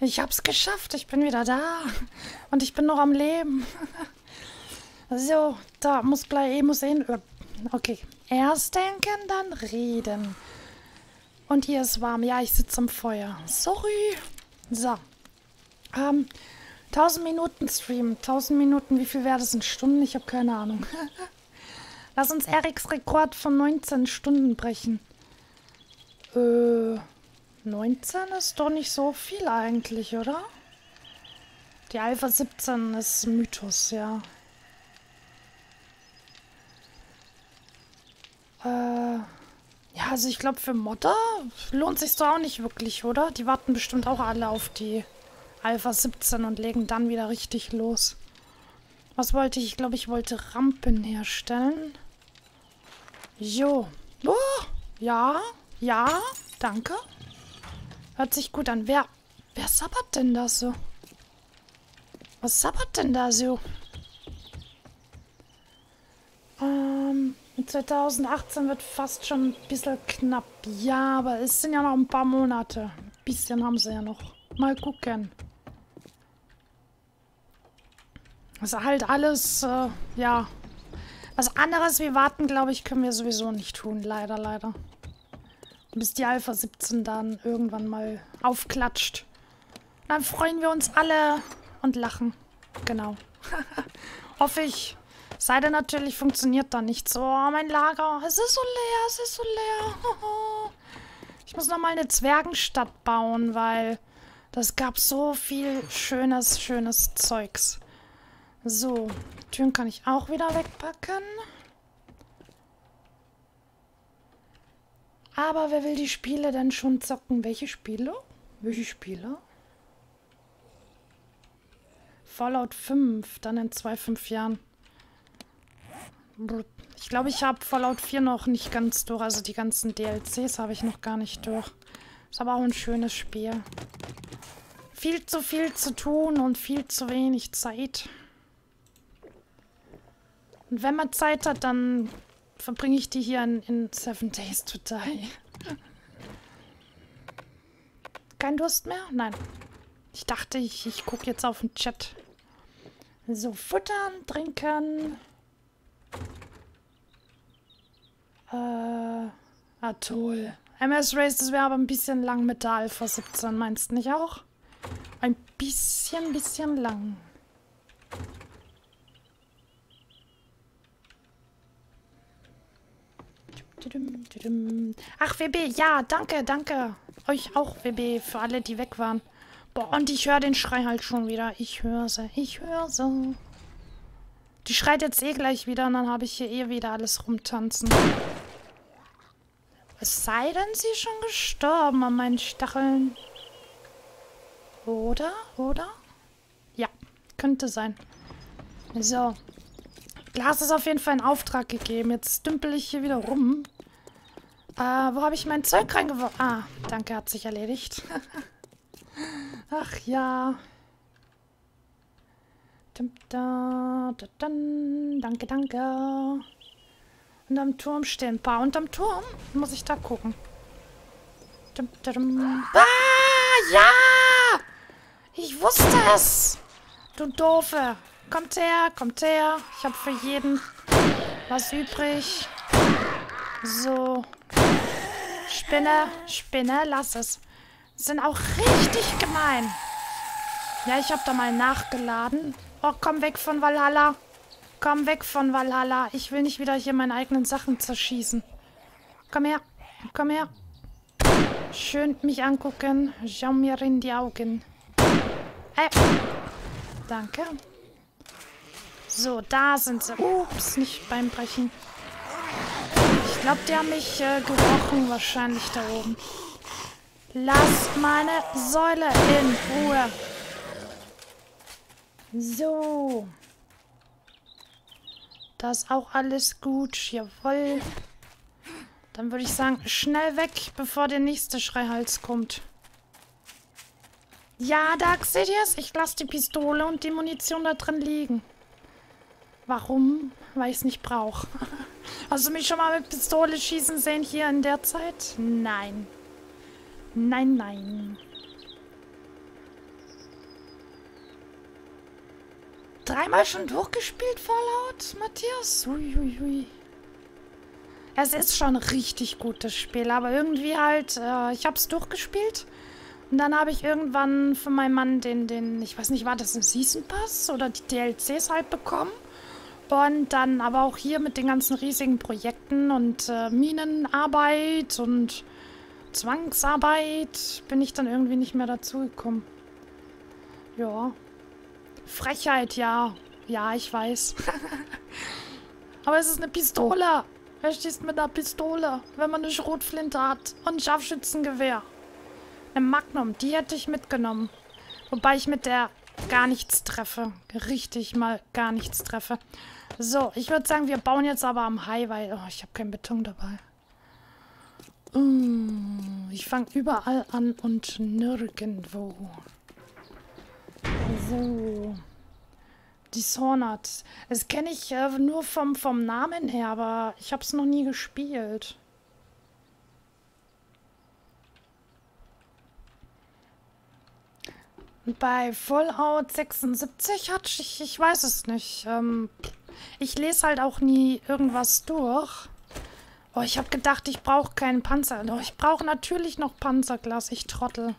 ich hab's geschafft. Ich bin wieder da. Und ich bin noch am Leben. So, da muss gleich, ich muss hin. Okay, erst denken, dann reden. Und hier ist warm. Ja, ich sitze am Feuer. Sorry. So. Ähm, 1000 Minuten Stream. 1000 Minuten, wie viel wäre das in Stunden? Ich habe keine Ahnung. Lass uns Eriks Rekord von 19 Stunden brechen. Äh, 19 ist doch nicht so viel eigentlich, oder? Die Alpha 17 ist Mythos, ja. Äh, ja, also ich glaube für Modder lohnt sich doch auch nicht wirklich, oder? Die warten bestimmt auch alle auf die Alpha 17 und legen dann wieder richtig los. Was wollte ich? Ich glaube, ich wollte Rampen herstellen. Jo. Oh, ja, ja, danke. Hört sich gut an. Wer, wer sabbert denn da so? Was sabbert denn da so? Ähm, 2018 wird fast schon ein bisschen knapp. Ja, aber es sind ja noch ein paar Monate. Ein bisschen haben sie ja noch. Mal gucken. Also halt alles, äh, ja. Was anderes wie warten, glaube ich, können wir sowieso nicht tun. Leider, leider. Bis die Alpha 17 dann irgendwann mal aufklatscht. Dann freuen wir uns alle und lachen. Genau. Hoffe ich. Sei denn natürlich funktioniert da nicht so. Oh, mein Lager. Es ist so leer, es ist so leer. Ich muss nochmal eine Zwergenstadt bauen, weil das gab so viel schönes, schönes Zeugs. So, Türen kann ich auch wieder wegpacken. Aber wer will die Spiele denn schon zocken? Welche Spiele? Welche Spiele? Fallout 5, dann in zwei, fünf Jahren. Ich glaube, ich habe Fallout 4 noch nicht ganz durch. Also die ganzen DLCs habe ich noch gar nicht durch. Ist aber auch ein schönes Spiel. Viel zu viel zu tun und viel zu wenig Zeit. Und wenn man Zeit hat, dann verbringe ich die hier in, in Seven Days to Die. Kein Durst mehr? Nein. Ich dachte, ich, ich gucke jetzt auf den Chat. So, futtern, trinken. Äh, ah, toll. MS Race, das wäre aber ein bisschen lang mit der Alpha 17, meinst du nicht auch? Ein bisschen, bisschen lang. Ach, WB, ja, danke, danke. Euch auch, WB, für alle, die weg waren. Boah, und ich höre den Schrei halt schon wieder. Ich höre sie, ich höre sie. Die schreit jetzt eh gleich wieder und dann habe ich hier eh wieder alles rumtanzen. Es sei denn, sie ist schon gestorben an meinen Stacheln. Oder? Oder? Ja, könnte sein. So. Glas ist auf jeden Fall in Auftrag gegeben. Jetzt dümpel ich hier wieder rum. Äh, wo habe ich mein Zeug reingeworfen? Ah, danke, hat sich erledigt. Ach ja. Danke, danke. Und am Turm stehen ein paar. Und am Turm muss ich da gucken. Ah, ja! Ich wusste es! Du Doofe. Kommt her, kommt her. Ich habe für jeden was übrig. So. Spinne, Spinne, lass es. Sind auch richtig gemein. Ja, ich habe da mal nachgeladen. Oh, komm weg von Valhalla. Komm weg von Valhalla. Ich will nicht wieder hier meine eigenen Sachen zerschießen. Komm her. Komm her. Schön mich angucken. Schau mir in die Augen. Hey. Danke. So, da sind sie. Ups, nicht beim Brechen. Glaube, die haben mich äh, gerochen, wahrscheinlich da oben. Lass meine Säule in Ruhe. So. Da ist auch alles gut. Jawoll. Dann würde ich sagen, schnell weg, bevor der nächste Schreihals kommt. Ja, da seht ihr es. Ich lasse die Pistole und die Munition da drin liegen. Warum? weil ich es nicht brauche. Hast du mich schon mal mit Pistole schießen sehen hier in der Zeit? Nein. Nein, nein. Dreimal schon durchgespielt, Fallout, Matthias? Uiuiui. Ui, ui. Es ist schon ein richtig gutes Spiel, aber irgendwie halt, äh, ich habe es durchgespielt. Und dann habe ich irgendwann von meinem Mann den, den, ich weiß nicht, war das ein Season Pass oder die DLCs halt bekommen. Und dann aber auch hier mit den ganzen riesigen Projekten und äh, Minenarbeit und Zwangsarbeit bin ich dann irgendwie nicht mehr dazugekommen. Ja. Frechheit, ja. Ja, ich weiß. aber es ist eine Pistole. Wer schießt mit einer Pistole, wenn man eine Schrotflinte hat und ein Scharfschützengewehr? Eine Magnum, die hätte ich mitgenommen. Wobei ich mit der gar nichts treffe. Richtig mal gar nichts treffe. So, ich würde sagen, wir bauen jetzt aber am High, weil oh, ich habe keinen Beton dabei. Uh, ich fange überall an und nirgendwo. So. Dishonored. Das kenne ich äh, nur vom, vom Namen her, aber ich habe es noch nie gespielt. bei Fallout 76 hat ich, ich weiß es nicht. Ähm, ich lese halt auch nie irgendwas durch. Oh, ich habe gedacht, ich brauche keinen Panzer. Doch, ich brauche natürlich noch Panzerglas, ich Trottel.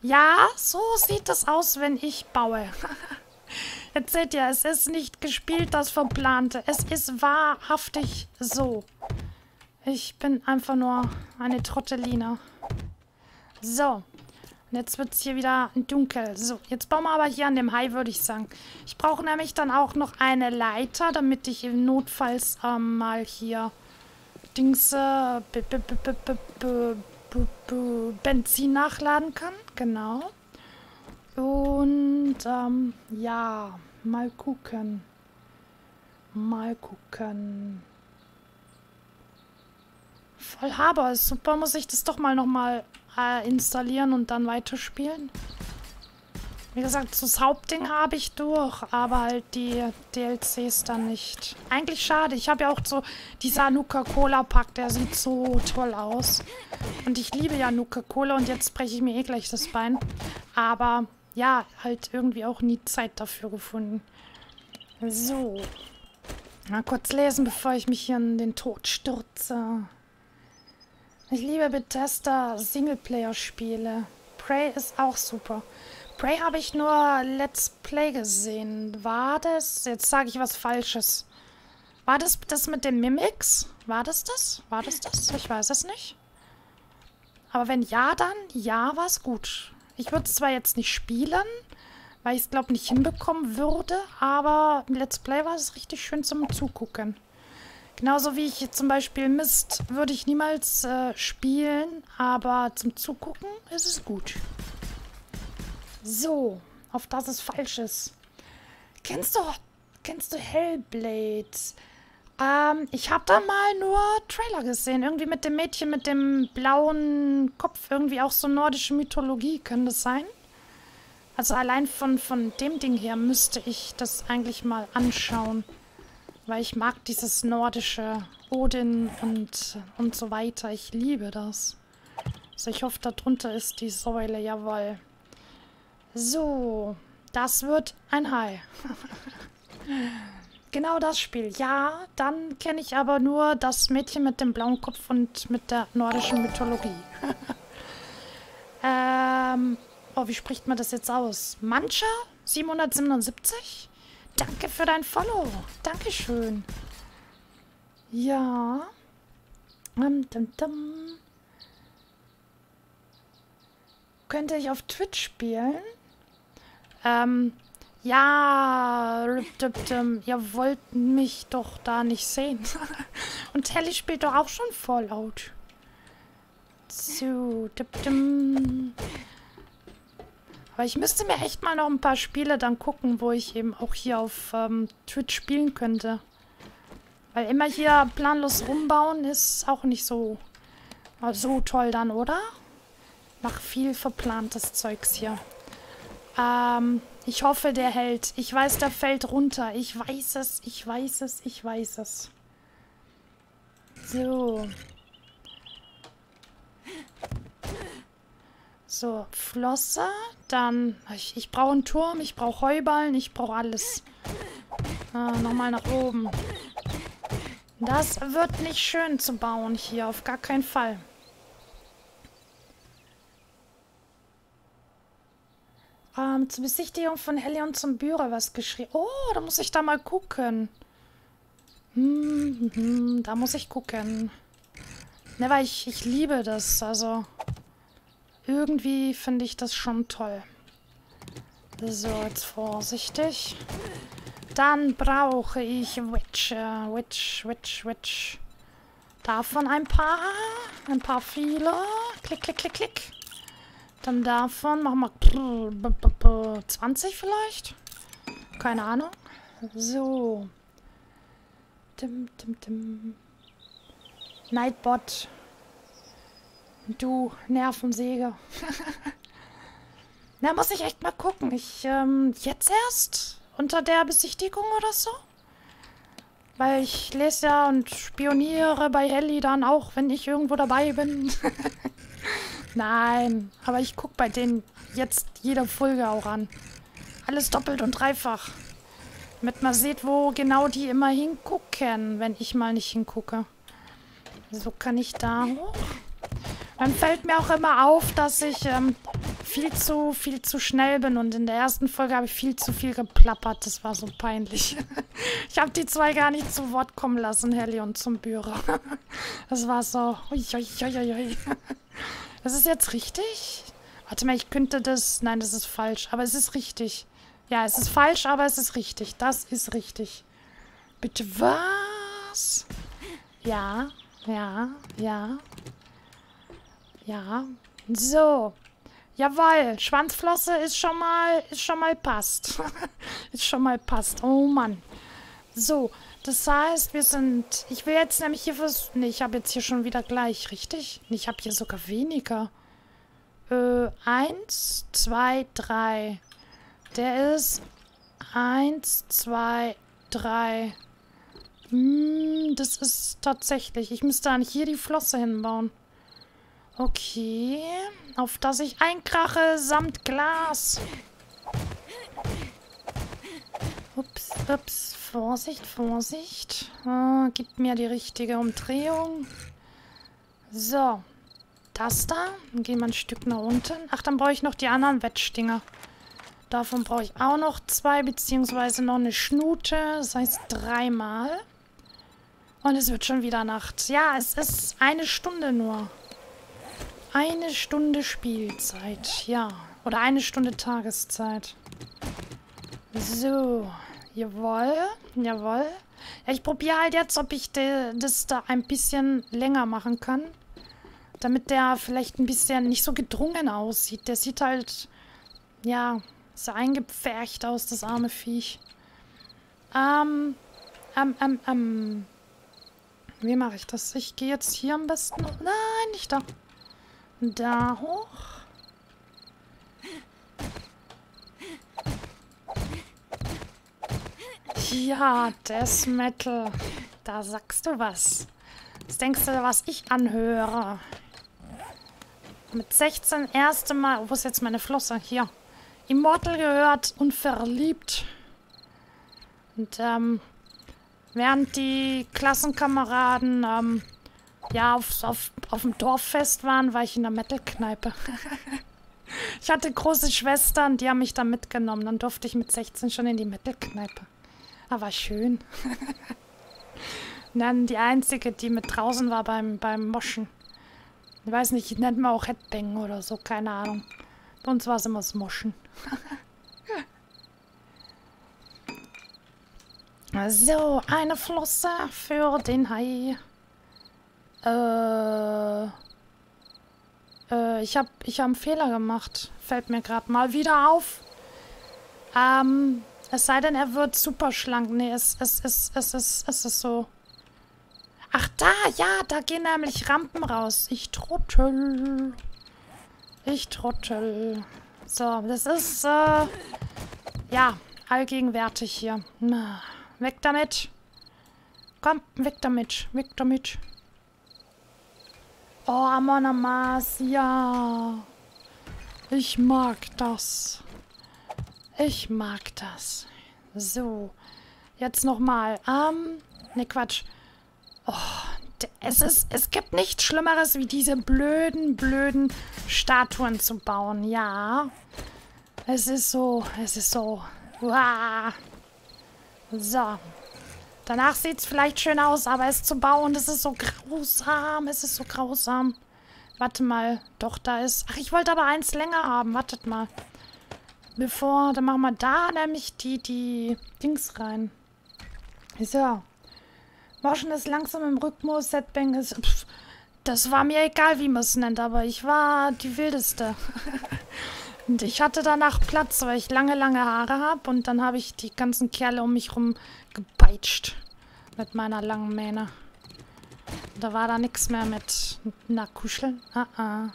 Ja, so sieht es aus, wenn ich baue. Jetzt seht ihr, es ist nicht gespielt, das Verplante. Es ist wahrhaftig so. Ich bin einfach nur eine Trottelina. So. Und jetzt wird es hier wieder dunkel. So, jetzt bauen wir aber hier an dem Hai, würde ich sagen. Ich brauche nämlich dann auch noch eine Leiter, damit ich notfalls ähm, mal hier Dings äh, Benzin nachladen kann. Genau. Und ähm, ja, mal gucken. Mal gucken. Voll Haber super. Muss ich das doch mal nochmal äh, installieren und dann weiterspielen. Wie gesagt, das Hauptding habe ich durch, aber halt die DLCs dann nicht. Eigentlich schade. Ich habe ja auch so dieser Nuka-Cola-Pack, der sieht so toll aus. Und ich liebe ja Nuka-Cola und jetzt breche ich mir eh gleich das Bein. Aber ja, halt irgendwie auch nie Zeit dafür gefunden. So. Mal kurz lesen, bevor ich mich hier in den Tod stürze. Ich liebe Bethesda Singleplayer-Spiele. Prey ist auch super. Prey habe ich nur Let's Play gesehen. War das... Jetzt sage ich was Falsches. War das das mit den Mimics? War das das? War das das? Ich weiß es nicht. Aber wenn ja, dann ja, war es gut. Ich würde es zwar jetzt nicht spielen, weil ich es, glaube nicht hinbekommen würde, aber im Let's Play war es richtig schön zum Zugucken. Genauso wie ich zum Beispiel Mist würde ich niemals äh, spielen, aber zum Zugucken ist es gut. So, auf das es falsch ist. Kennst du, kennst du Hellblade? Ähm, ich habe da mal nur Trailer gesehen. Irgendwie mit dem Mädchen mit dem blauen Kopf. Irgendwie auch so nordische Mythologie. Kann das sein? Also allein von, von dem Ding her müsste ich das eigentlich mal anschauen. Weil ich mag dieses nordische Odin und, und so weiter. Ich liebe das. Also ich hoffe, darunter ist die Säule. Jawohl. So. Das wird ein Hai. genau das Spiel. Ja, dann kenne ich aber nur das Mädchen mit dem blauen Kopf und mit der nordischen Mythologie. ähm, oh, wie spricht man das jetzt aus? Mancha? 777? Danke für dein Follow. Dankeschön. Ja. Um, dum, dum. Könnte ich auf Twitch spielen? Ähm, ja, ihr wollt mich doch da nicht sehen. Und Telly spielt doch auch schon Fallout. So, aber ich müsste mir echt mal noch ein paar Spiele dann gucken, wo ich eben auch hier auf ähm, Twitch spielen könnte. Weil immer hier planlos rumbauen ist auch nicht so, so toll dann, oder? Mach viel verplantes Zeugs hier. Ähm, ich hoffe, der hält. Ich weiß, der fällt runter. Ich weiß es, ich weiß es, ich weiß es. So. So, Flosse. Dann, ich, ich brauche einen Turm, ich brauche Heuballen, ich brauche alles. Ah, nochmal nach oben. Das wird nicht schön zu bauen hier, auf gar keinen Fall. Ähm, zur Besichtigung von Helion zum Büro was geschrieben. Oh, da muss ich da mal gucken. Hm, hm, hm, da muss ich gucken. Ne, weil ich, ich liebe das, also... Irgendwie finde ich das schon toll. So, jetzt vorsichtig. Dann brauche ich Witch, Witch, Witch, Witch. Davon ein paar. Ein paar viele. Klick, klick, klick, klick. Dann davon machen wir 20 vielleicht. Keine Ahnung. So. Dim, dim, dim. Nightbot. Du Nervensäge. Na, muss ich echt mal gucken. Ich, ähm, jetzt erst? Unter der Besichtigung oder so? Weil ich lese ja und spioniere bei Ellie dann auch, wenn ich irgendwo dabei bin. Nein, aber ich gucke bei denen jetzt jede Folge auch an. Alles doppelt und dreifach. Damit man sieht, wo genau die immer hingucken, wenn ich mal nicht hingucke. So kann ich da hoch. Dann fällt mir auch immer auf, dass ich ähm, viel zu viel zu schnell bin. Und in der ersten Folge habe ich viel zu viel geplappert. Das war so peinlich. ich habe die zwei gar nicht zu Wort kommen lassen, Helion zum Büro. das war so... Uiuiuiui. Das ist jetzt richtig? Warte mal, ich könnte das... Nein, das ist falsch. Aber es ist richtig. Ja, es ist falsch, aber es ist richtig. Das ist richtig. Bitte was? Ja, ja, ja. Ja. So. Jawoll. Schwanzflosse ist schon mal, ist schon mal passt. ist schon mal passt. Oh Mann. So. Das heißt, wir sind... Ich will jetzt nämlich hier was... Ne, ich habe jetzt hier schon wieder gleich, richtig? Ich habe hier sogar weniger. Äh, eins, zwei, drei. Der ist... Eins, zwei, drei. Hm, das ist tatsächlich... Ich müsste eigentlich hier die Flosse hinbauen. Okay. Auf das ich einkrache samt Glas. Ups, ups. Vorsicht, Vorsicht. Ah, gibt mir die richtige Umdrehung. So. Das da. Dann gehen wir ein Stück nach unten. Ach, dann brauche ich noch die anderen Wettstinger. Davon brauche ich auch noch zwei, beziehungsweise noch eine Schnute. Das heißt dreimal. Und es wird schon wieder Nacht. Ja, es ist eine Stunde nur. Eine Stunde Spielzeit, ja. Oder eine Stunde Tageszeit. So, jawohl, jawohl. Ja, ich probiere halt jetzt, ob ich das da ein bisschen länger machen kann. Damit der vielleicht ein bisschen nicht so gedrungen aussieht. Der sieht halt, ja, so eingepfercht aus, das arme Viech. Ähm, ähm, ähm, ähm. Wie mache ich das? Ich gehe jetzt hier am besten... Nein, nicht da. Da hoch. Ja, Death Metal. Da sagst du was. Was denkst du, was ich anhöre? Mit 16 erste Mal... Wo ist jetzt meine Flosse? Hier. Immortal gehört und verliebt. Und, ähm... Während die Klassenkameraden, ähm ja, auf, auf, auf dem Dorffest waren, war ich in der Metal-Kneipe. ich hatte große Schwestern, die haben mich da mitgenommen. Dann durfte ich mit 16 schon in die Metal-Kneipe. Aber schön. Und dann die einzige, die mit draußen war beim, beim Moschen. Ich weiß nicht, nennt man auch Headbang oder so, keine Ahnung. Bei uns war es immer das Moschen. so, eine Flosse für den Hai. Äh, äh, ich habe ich hab einen Fehler gemacht. Fällt mir gerade mal wieder auf. Ähm, es sei denn, er wird super schlank. Nee, es, es, es, es, es, es ist so. Ach, da, ja, da gehen nämlich Rampen raus. Ich trottel. Ich trottel. So, das ist, äh, ja, allgegenwärtig hier. Na, weg damit. Komm, weg damit, weg damit. Oh, Amon Amas, ja. Ich mag das. Ich mag das. So. Jetzt nochmal. Ähm, ne Quatsch. Oh, es ist, es gibt nichts Schlimmeres, wie diese blöden, blöden Statuen zu bauen. Ja. Es ist so, es ist so. Uah. So. Danach sieht es vielleicht schön aus, aber es zu bauen, das ist so grausam. Es ist so grausam. Warte mal. Doch, da ist... Ach, ich wollte aber eins länger haben. Wartet mal. Bevor... Dann machen wir da nämlich die, die Dings rein. So. Motion ist langsam im Rhythmus. Setbang ist... Pff, das war mir egal, wie man es nennt, aber ich war die Wildeste. und ich hatte danach Platz, weil ich lange, lange Haare habe. Und dann habe ich die ganzen Kerle um mich rum gepeitscht. Mit meiner langen Mähne. Da war da nichts mehr mit na kuscheln. Ah, ah.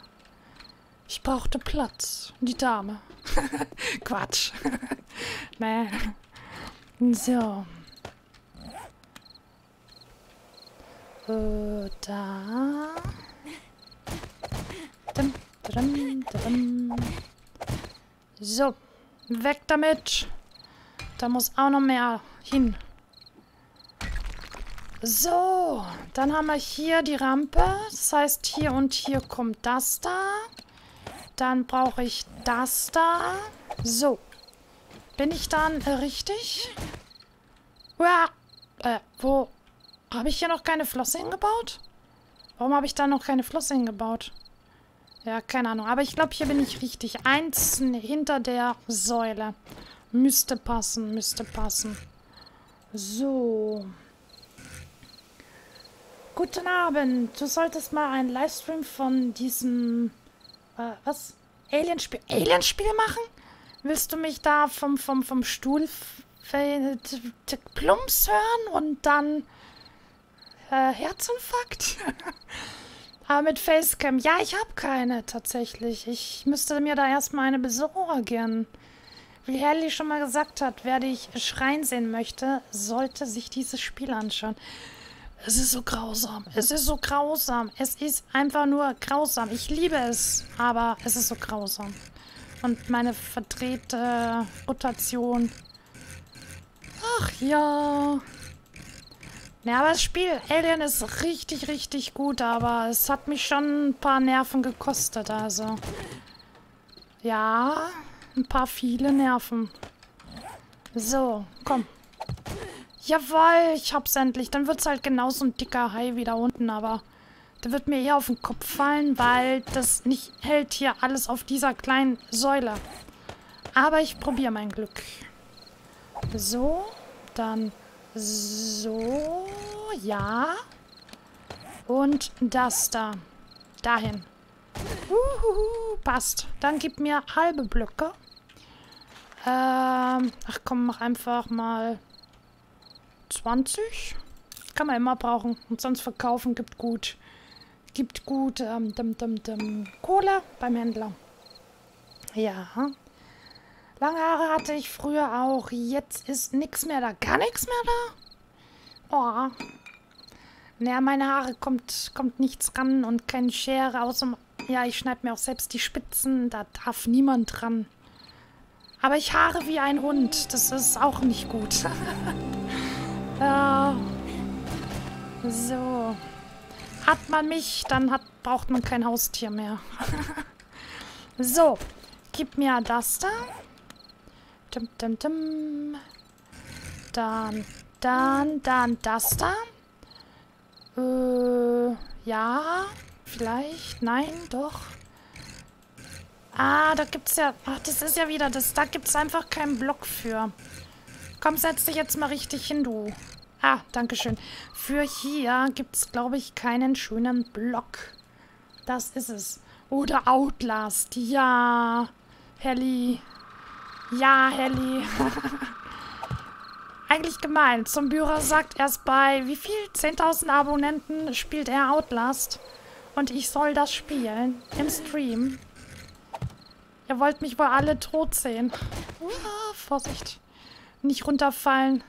Ich brauchte Platz. Die Dame. Quatsch. nee. So. Äh, da. Dum, dum, dum. So. Weg damit. Da muss auch noch mehr hin. So, dann haben wir hier die Rampe. Das heißt, hier und hier kommt das da. Dann brauche ich das da. So. Bin ich dann äh, richtig? Uah. Äh, wo? Habe ich hier noch keine Flosse hingebaut? Warum habe ich da noch keine Flosse hingebaut? Ja, keine Ahnung. Aber ich glaube, hier bin ich richtig. Eins hinter der Säule. Müsste passen, müsste passen. So. Guten Abend. Du solltest mal einen Livestream von diesem, äh, was? Alienspiel, Alienspiel machen? Willst du mich da vom, vom, vom Stuhl plumps hören und dann äh, Herzinfarkt? Aber mit Facecam. Ja, ich habe keine tatsächlich. Ich müsste mir da erstmal eine besorgen. Wie Helly schon mal gesagt hat, wer dich schreien sehen möchte, sollte sich dieses Spiel anschauen. Es ist so grausam. Es ist so grausam. Es ist einfach nur grausam. Ich liebe es, aber es ist so grausam. Und meine verdrehte Rotation. Ach ja. Ja, aber das Spiel Alien ist richtig, richtig gut, aber es hat mich schon ein paar Nerven gekostet, also. Ja, ein paar viele Nerven. So, komm. Jawoll, ich hab's endlich. Dann wird's halt genauso ein dicker Hai wie da unten, aber der wird mir eher auf den Kopf fallen, weil das nicht hält hier alles auf dieser kleinen Säule. Aber ich probiere mein Glück. So, dann so, ja. Und das da. Dahin. Uhuhu, passt. Dann gib mir halbe Blöcke. Ähm, ach komm, mach einfach mal 20. Kann man immer brauchen. Und sonst verkaufen gibt gut. Gibt gut ähm, dim, dim, dim, Kohle beim Händler. Ja. Lange Haare hatte ich früher auch. Jetzt ist nichts mehr da. Gar nichts mehr da? Oh. Naja, meine Haare kommt, kommt nichts ran und keine Schere. Außer, ja, ich schneide mir auch selbst die Spitzen. Da darf niemand dran. Aber ich haare wie ein Hund. Das ist auch nicht gut. Ja. So. Hat man mich, dann hat, braucht man kein Haustier mehr. so. Gib mir das da. Dum, dum, dum. Dann, dann, dann das da. Äh, ja. Vielleicht. Nein, doch. Ah, da gibt's ja... Ach, das ist ja wieder das. Da gibt's einfach keinen Block für. Komm, setz dich jetzt mal richtig hin, du. Ah, danke schön. Für hier gibt es, glaube ich, keinen schönen Block. Das ist es. Oder Outlast. Ja, Helly. Ja, Helly. Eigentlich gemein. Zum Bührer sagt erst bei wie viel? 10.000 Abonnenten spielt er Outlast. Und ich soll das spielen. Im Stream. Ihr wollt mich wohl alle tot sehen. Uh, Vorsicht. Nicht runterfallen.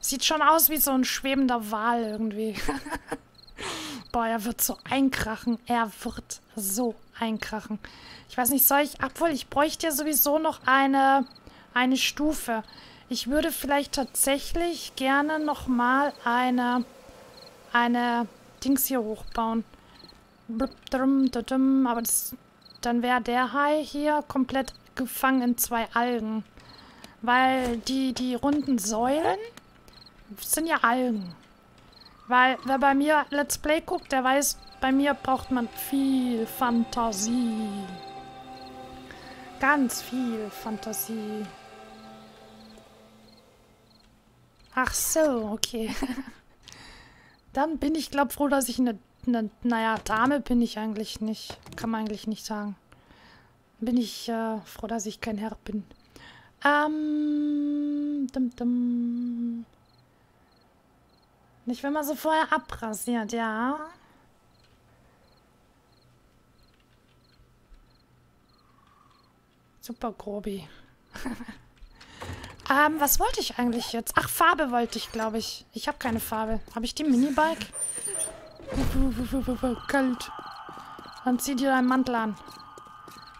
Sieht schon aus wie so ein schwebender Wal irgendwie. Boah, er wird so einkrachen. Er wird so einkrachen. Ich weiß nicht, soll ich... Obwohl, ich bräuchte ja sowieso noch eine, eine Stufe. Ich würde vielleicht tatsächlich gerne nochmal eine... Eine Dings hier hochbauen. Aber das, dann wäre der Hai hier komplett gefangen in zwei Algen. Weil die, die runden Säulen sind ja Algen. Weil wer bei mir Let's Play guckt, der weiß, bei mir braucht man viel Fantasie. Ganz viel Fantasie. Ach so, okay. Dann bin ich, glaube froh, dass ich eine, eine... Naja, Dame bin ich eigentlich nicht. Kann man eigentlich nicht sagen. Bin ich äh, froh, dass ich kein Herr bin. Ähm... Dum, dum. Nicht, wenn man so vorher abrasiert, ja. Super Grobi. ähm, was wollte ich eigentlich jetzt? Ach, Farbe wollte ich, glaube ich. Ich habe keine Farbe. Habe ich die Minibike? Kalt. Dann zieh dir deinen Mantel an.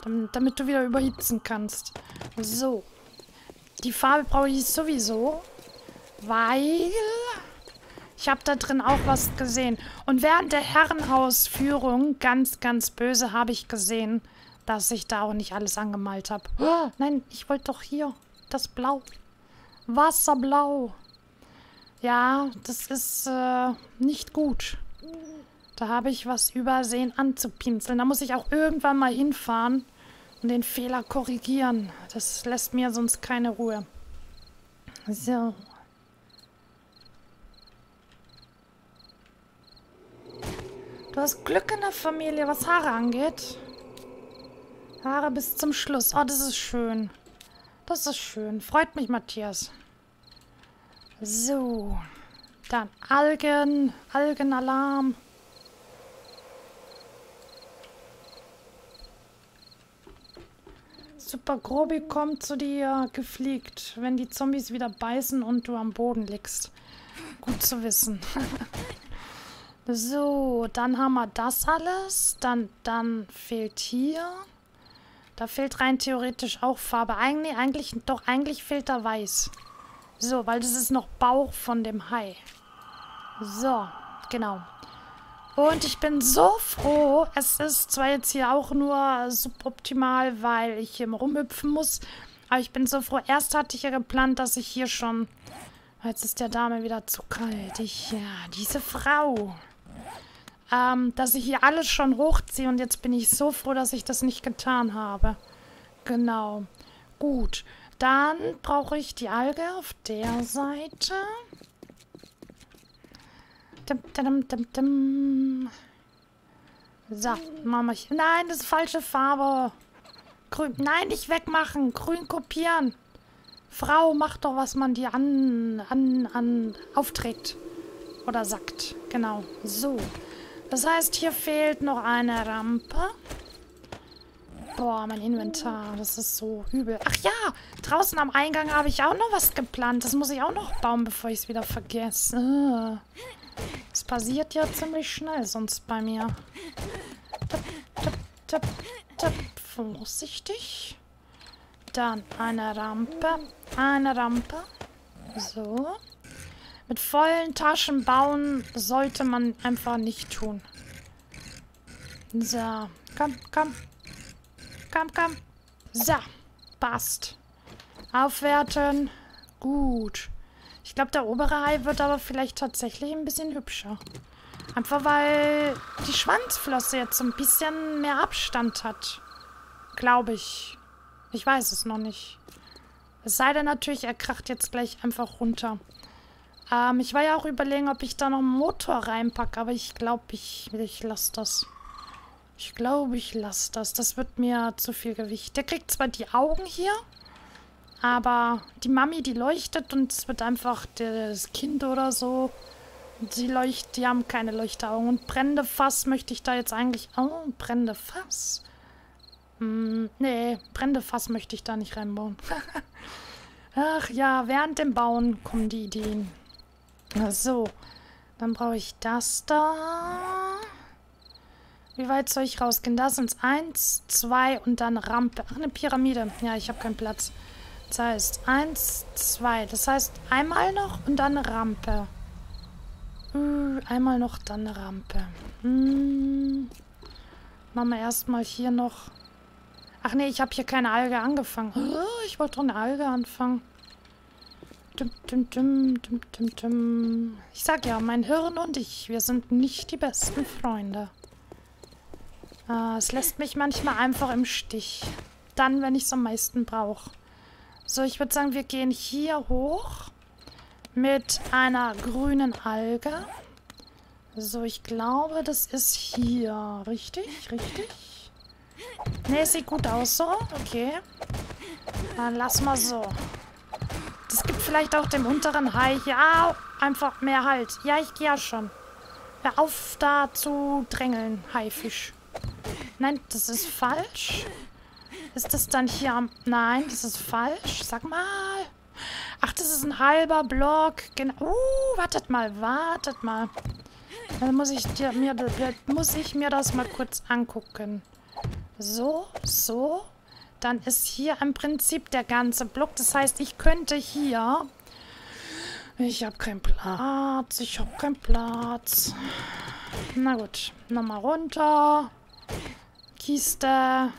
Damit, damit du wieder überhitzen kannst. So. Die Farbe brauche ich sowieso. Weil ich habe da drin auch was gesehen. Und während der Herrenhausführung, ganz, ganz böse, habe ich gesehen, dass ich da auch nicht alles angemalt habe. Nein, ich wollte doch hier das Blau. Wasserblau. Ja, das ist äh, nicht gut. Da habe ich was übersehen anzupinseln. Da muss ich auch irgendwann mal hinfahren und den Fehler korrigieren. Das lässt mir sonst keine Ruhe. So. Du hast Glück in der Familie, was Haare angeht. Haare bis zum Schluss. Oh, das ist schön. Das ist schön. Freut mich, Matthias. So. Dann Algen. Algenalarm. Super Grobi kommt zu dir gefliegt, wenn die Zombies wieder beißen und du am Boden liegst. Gut zu wissen. So, dann haben wir das alles. Dann, dann fehlt hier. Da fehlt rein theoretisch auch Farbe. Eigentlich, eigentlich, doch, eigentlich fehlt da Weiß. So, weil das ist noch Bauch von dem Hai. So, genau. Und ich bin so froh. Es ist zwar jetzt hier auch nur suboptimal, weil ich hier rumhüpfen muss. Aber ich bin so froh. Erst hatte ich ja geplant, dass ich hier schon... Jetzt ist der Dame wieder zu kalt. Ich, ja, diese Frau ähm, dass ich hier alles schon hochziehe und jetzt bin ich so froh, dass ich das nicht getan habe. Genau. Gut. Dann brauche ich die Alge auf der Seite. Dim, dim, dim. So, Mama. Ich, nein, das ist falsche Farbe. Grün. Nein, nicht wegmachen. Grün kopieren. Frau, mach doch, was man dir an, an, an aufträgt. Oder sagt. Genau. So. Das heißt, hier fehlt noch eine Rampe. Boah, mein Inventar. Das ist so übel. Ach ja, draußen am Eingang habe ich auch noch was geplant. Das muss ich auch noch bauen, bevor ich es wieder vergesse. Das passiert ja ziemlich schnell sonst bei mir. Tipp, tipp, tipp, tipp. Vorsichtig. Dann eine Rampe. Eine Rampe. So. Mit vollen Taschen bauen sollte man einfach nicht tun. So, komm, komm. Komm, komm. So, passt. Aufwerten. Gut. Ich glaube, der obere Hai wird aber vielleicht tatsächlich ein bisschen hübscher. Einfach weil die Schwanzflosse jetzt ein bisschen mehr Abstand hat. Glaube ich. Ich weiß es noch nicht. Es sei denn natürlich, er kracht jetzt gleich einfach runter. Ähm, ich war ja auch überlegen, ob ich da noch einen Motor reinpacke, aber ich glaube, ich, ich lasse das. Ich glaube, ich lasse das. Das wird mir zu viel Gewicht. Der kriegt zwar die Augen hier, aber die Mami, die leuchtet und es wird einfach das Kind oder so. Die leuchtet, die haben keine Leuchtaugen. Und brennende Fass möchte ich da jetzt eigentlich... Oh, brennende Fass. Hm, nee, brennende Fass möchte ich da nicht reinbauen. Ach ja, während dem Bauen kommen die Ideen. So, dann brauche ich das da. Wie weit soll ich rausgehen? Da sind es eins, zwei und dann Rampe. Ach, eine Pyramide. Ja, ich habe keinen Platz. Das heißt, eins, zwei. Das heißt, einmal noch und dann eine Rampe. Äh, einmal noch, dann eine Rampe. Hm. Machen wir erstmal hier noch... Ach nee, ich habe hier keine Alge angefangen. Ich wollte doch eine Alge anfangen. Dum, dum, dum, dum, dum, dum. Ich sag ja, mein Hirn und ich, wir sind nicht die besten Freunde. Äh, es lässt mich manchmal einfach im Stich. Dann, wenn ich es am meisten brauche. So, ich würde sagen, wir gehen hier hoch mit einer grünen Alge. So, ich glaube, das ist hier. Richtig? Richtig? Ne, sieht gut aus so. Okay. Dann lass mal so. Das gibt vielleicht auch dem unteren Hai hier einfach mehr Halt. Ja, ich gehe ja schon. Hör auf, da zu drängeln, Haifisch. Nein, das ist falsch. Ist das dann hier am... Nein, das ist falsch. Sag mal. Ach, das ist ein halber Block. Genau. Uh, wartet mal, wartet mal. Dann muss ich, dir, mir, muss ich mir das mal kurz angucken. So, so. Dann ist hier im Prinzip der ganze Block. Das heißt, ich könnte hier... Ich habe keinen Platz. Ich habe keinen Platz. Na gut. Nochmal runter. Kiste.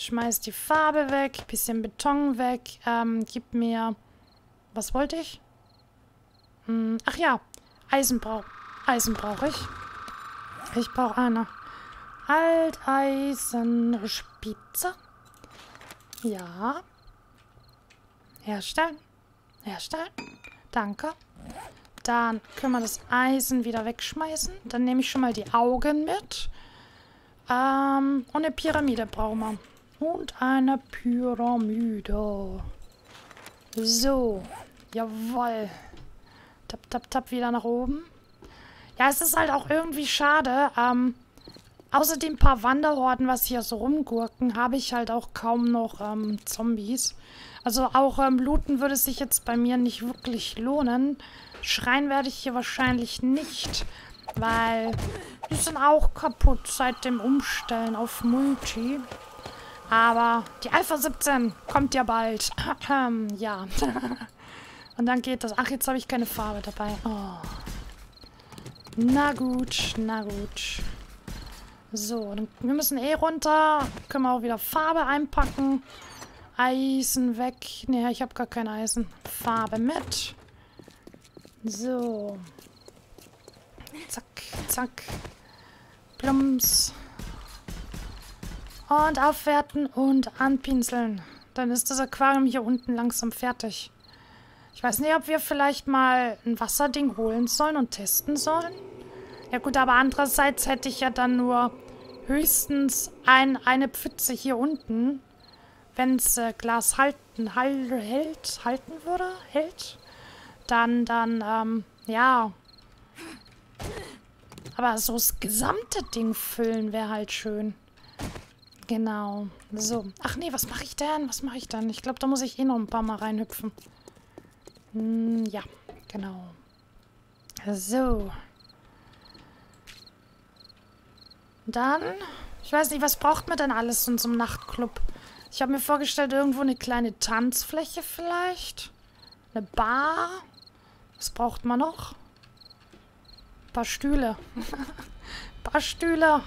Schmeiß die Farbe weg, bisschen Beton weg. Ähm, gib mir... Was wollte ich? Hm, ach ja, Eisen brauche Eisen brauche ich. Ich brauche eine Alteisenspitze. Ja. Herstellen. Herstellen. Danke. Dann können wir das Eisen wieder wegschmeißen. Dann nehme ich schon mal die Augen mit. Ähm, und eine Pyramide brauchen wir. Und eine Pyramide. So. Jawoll. Tap, tap, tap, wieder nach oben. Ja, es ist halt auch irgendwie schade. Ähm, außer den paar Wanderhorden, was hier so rumgurken, habe ich halt auch kaum noch ähm, Zombies. Also auch ähm, looten würde sich jetzt bei mir nicht wirklich lohnen. Schreien werde ich hier wahrscheinlich nicht. Weil die sind auch kaputt seit dem Umstellen auf Multi. Aber die Alpha 17 kommt ja bald. ja. Und dann geht das. Ach, jetzt habe ich keine Farbe dabei. Oh. Na gut, na gut. So, dann, wir müssen eh runter. Können wir auch wieder Farbe einpacken. Eisen weg. Ne, ich habe gar kein Eisen. Farbe mit. So. Zack, zack. Plums. Und aufwerten und anpinseln. Dann ist das Aquarium hier unten langsam fertig. Ich weiß nicht, ob wir vielleicht mal ein Wasserding holen sollen und testen sollen. Ja gut, aber andererseits hätte ich ja dann nur höchstens ein, eine Pfütze hier unten. Wenn es äh, Glas halten, halt, hält, halten würde, hält, dann, dann, ähm, ja. Aber so das gesamte Ding füllen wäre halt schön. Genau. So. Ach nee, was mache ich denn? Was mache ich dann? Ich glaube, da muss ich eh noch ein paar Mal reinhüpfen. Hm, ja, genau. So. Dann, ich weiß nicht, was braucht man denn alles in so einem Nachtclub? Ich habe mir vorgestellt, irgendwo eine kleine Tanzfläche vielleicht. Eine Bar. Was braucht man noch? Ein paar Stühle. Ein paar Stühle.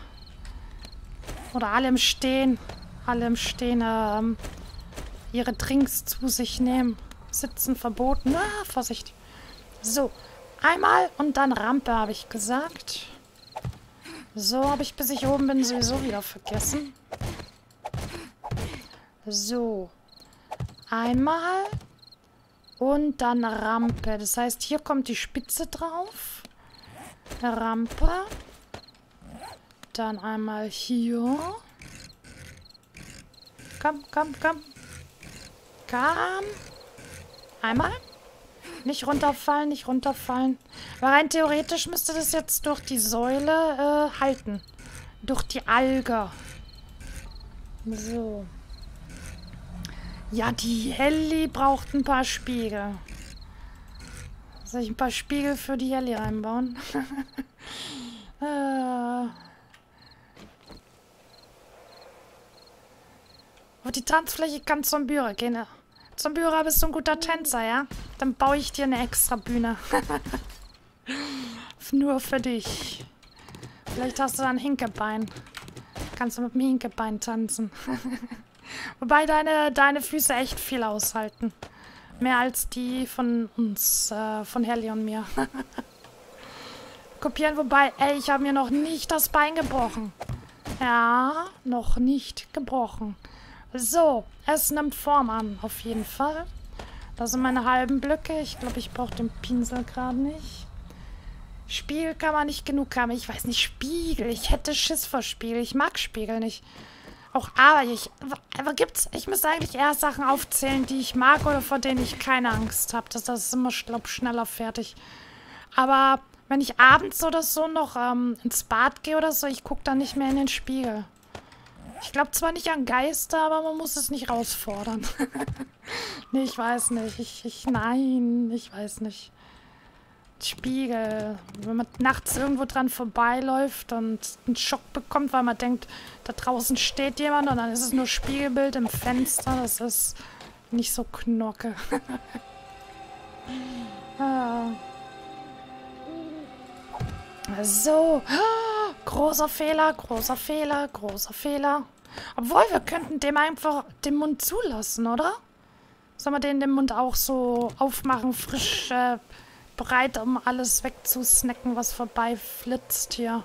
Oder alle im Stehen. Alle im Stehen ähm, ihre Drinks zu sich nehmen. Sitzen verboten. Ah, Vorsicht. So. Einmal und dann Rampe, habe ich gesagt. So, habe ich, bis ich oben bin, sowieso wieder vergessen. So. Einmal. Und dann Rampe. Das heißt, hier kommt die Spitze drauf. Rampe. Dann einmal hier. Komm, komm, komm. Komm. Einmal. Nicht runterfallen, nicht runterfallen. Aber rein theoretisch müsste das jetzt durch die Säule äh, halten. Durch die Alge. So. Ja, die Helly braucht ein paar Spiegel. Soll ich ein paar Spiegel für die Helly reinbauen? äh... Auf die Tanzfläche kann Zombüre gehen. Zombüre, bist du ein guter Tänzer, ja? Dann baue ich dir eine extra Bühne. Nur für dich. Vielleicht hast du da ein Hinkebein. Kannst du mit dem Hinkebein tanzen. Wobei deine, deine Füße echt viel aushalten. Mehr als die von uns, äh, von Helly und mir. Kopieren, wobei, ey, ich habe mir noch nicht das Bein gebrochen. Ja, noch nicht gebrochen. So, es nimmt Form an, auf jeden Fall. Das sind meine halben Blöcke. Ich glaube, ich brauche den Pinsel gerade nicht. Spiegel kann man nicht genug haben. Ich weiß nicht, Spiegel. Ich hätte Schiss vor Spiegel. Ich mag Spiegel nicht. Auch aber ich. Aber gibt's. Ich müsste eigentlich eher Sachen aufzählen, die ich mag oder vor denen ich keine Angst habe. Das, das ist immer, glaube schneller fertig. Aber wenn ich abends oder so noch ähm, ins Bad gehe oder so, ich gucke dann nicht mehr in den Spiegel. Ich glaube zwar nicht an Geister, aber man muss es nicht rausfordern. nee, ich weiß nicht. Ich, ich, nein, ich weiß nicht. Spiegel. Wenn man nachts irgendwo dran vorbeiläuft und einen Schock bekommt, weil man denkt, da draußen steht jemand und dann ist es nur Spiegelbild im Fenster. Das ist nicht so knorke. ah. So. Großer Fehler, großer Fehler, großer Fehler. Obwohl, wir könnten dem einfach den Mund zulassen, oder? Sollen wir den den Mund auch so aufmachen, frisch, äh, bereit, um alles wegzusnacken, was vorbeiflitzt hier?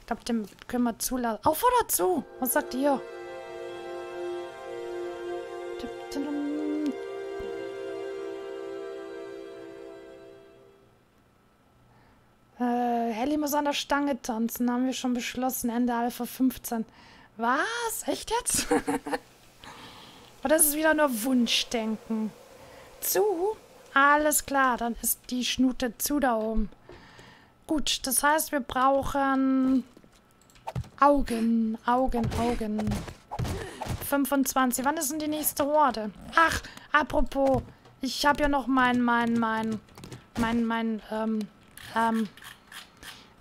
Ich glaube, dem können wir zulassen. Auf oder zu? Was sagt ihr? Äh, Helly muss an der Stange tanzen, haben wir schon beschlossen, Ende Alpha 15. Was? Echt jetzt? Oder ist es wieder nur Wunschdenken? Zu? Alles klar, dann ist die Schnute zu da oben. Gut, das heißt, wir brauchen Augen, Augen, Augen. 25. Wann ist denn die nächste Horde? Ach, apropos, ich habe ja noch mein, mein, mein, mein, mein, ähm, ähm,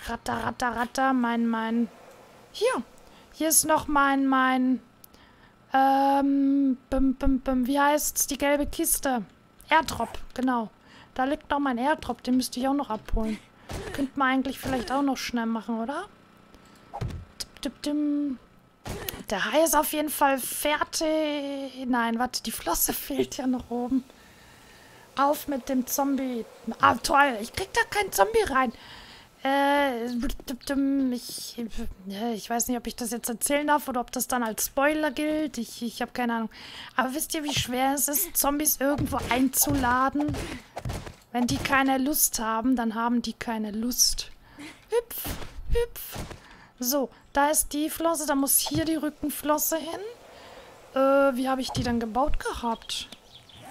Ratter, Ratter, Ratter, mein, mein, hier, hier ist noch mein, mein, ähm, bim, bim, bim, wie heißt's? Die gelbe Kiste. Airdrop, genau. Da liegt noch mein Airdrop, den müsste ich auch noch abholen. Könnte man eigentlich vielleicht auch noch schnell machen, oder? Der Hai ist auf jeden Fall fertig. Nein, warte, die Flosse fehlt ja noch oben. Auf mit dem Zombie. Ah, toll. Ich krieg da keinen Zombie rein. Äh, ich, ich weiß nicht, ob ich das jetzt erzählen darf oder ob das dann als Spoiler gilt. Ich, ich habe keine Ahnung. Aber wisst ihr, wie schwer es ist, Zombies irgendwo einzuladen? Wenn die keine Lust haben, dann haben die keine Lust. Hüpf, hüpf. So, da ist die Flosse. Da muss hier die Rückenflosse hin. Äh, wie habe ich die dann gebaut gehabt?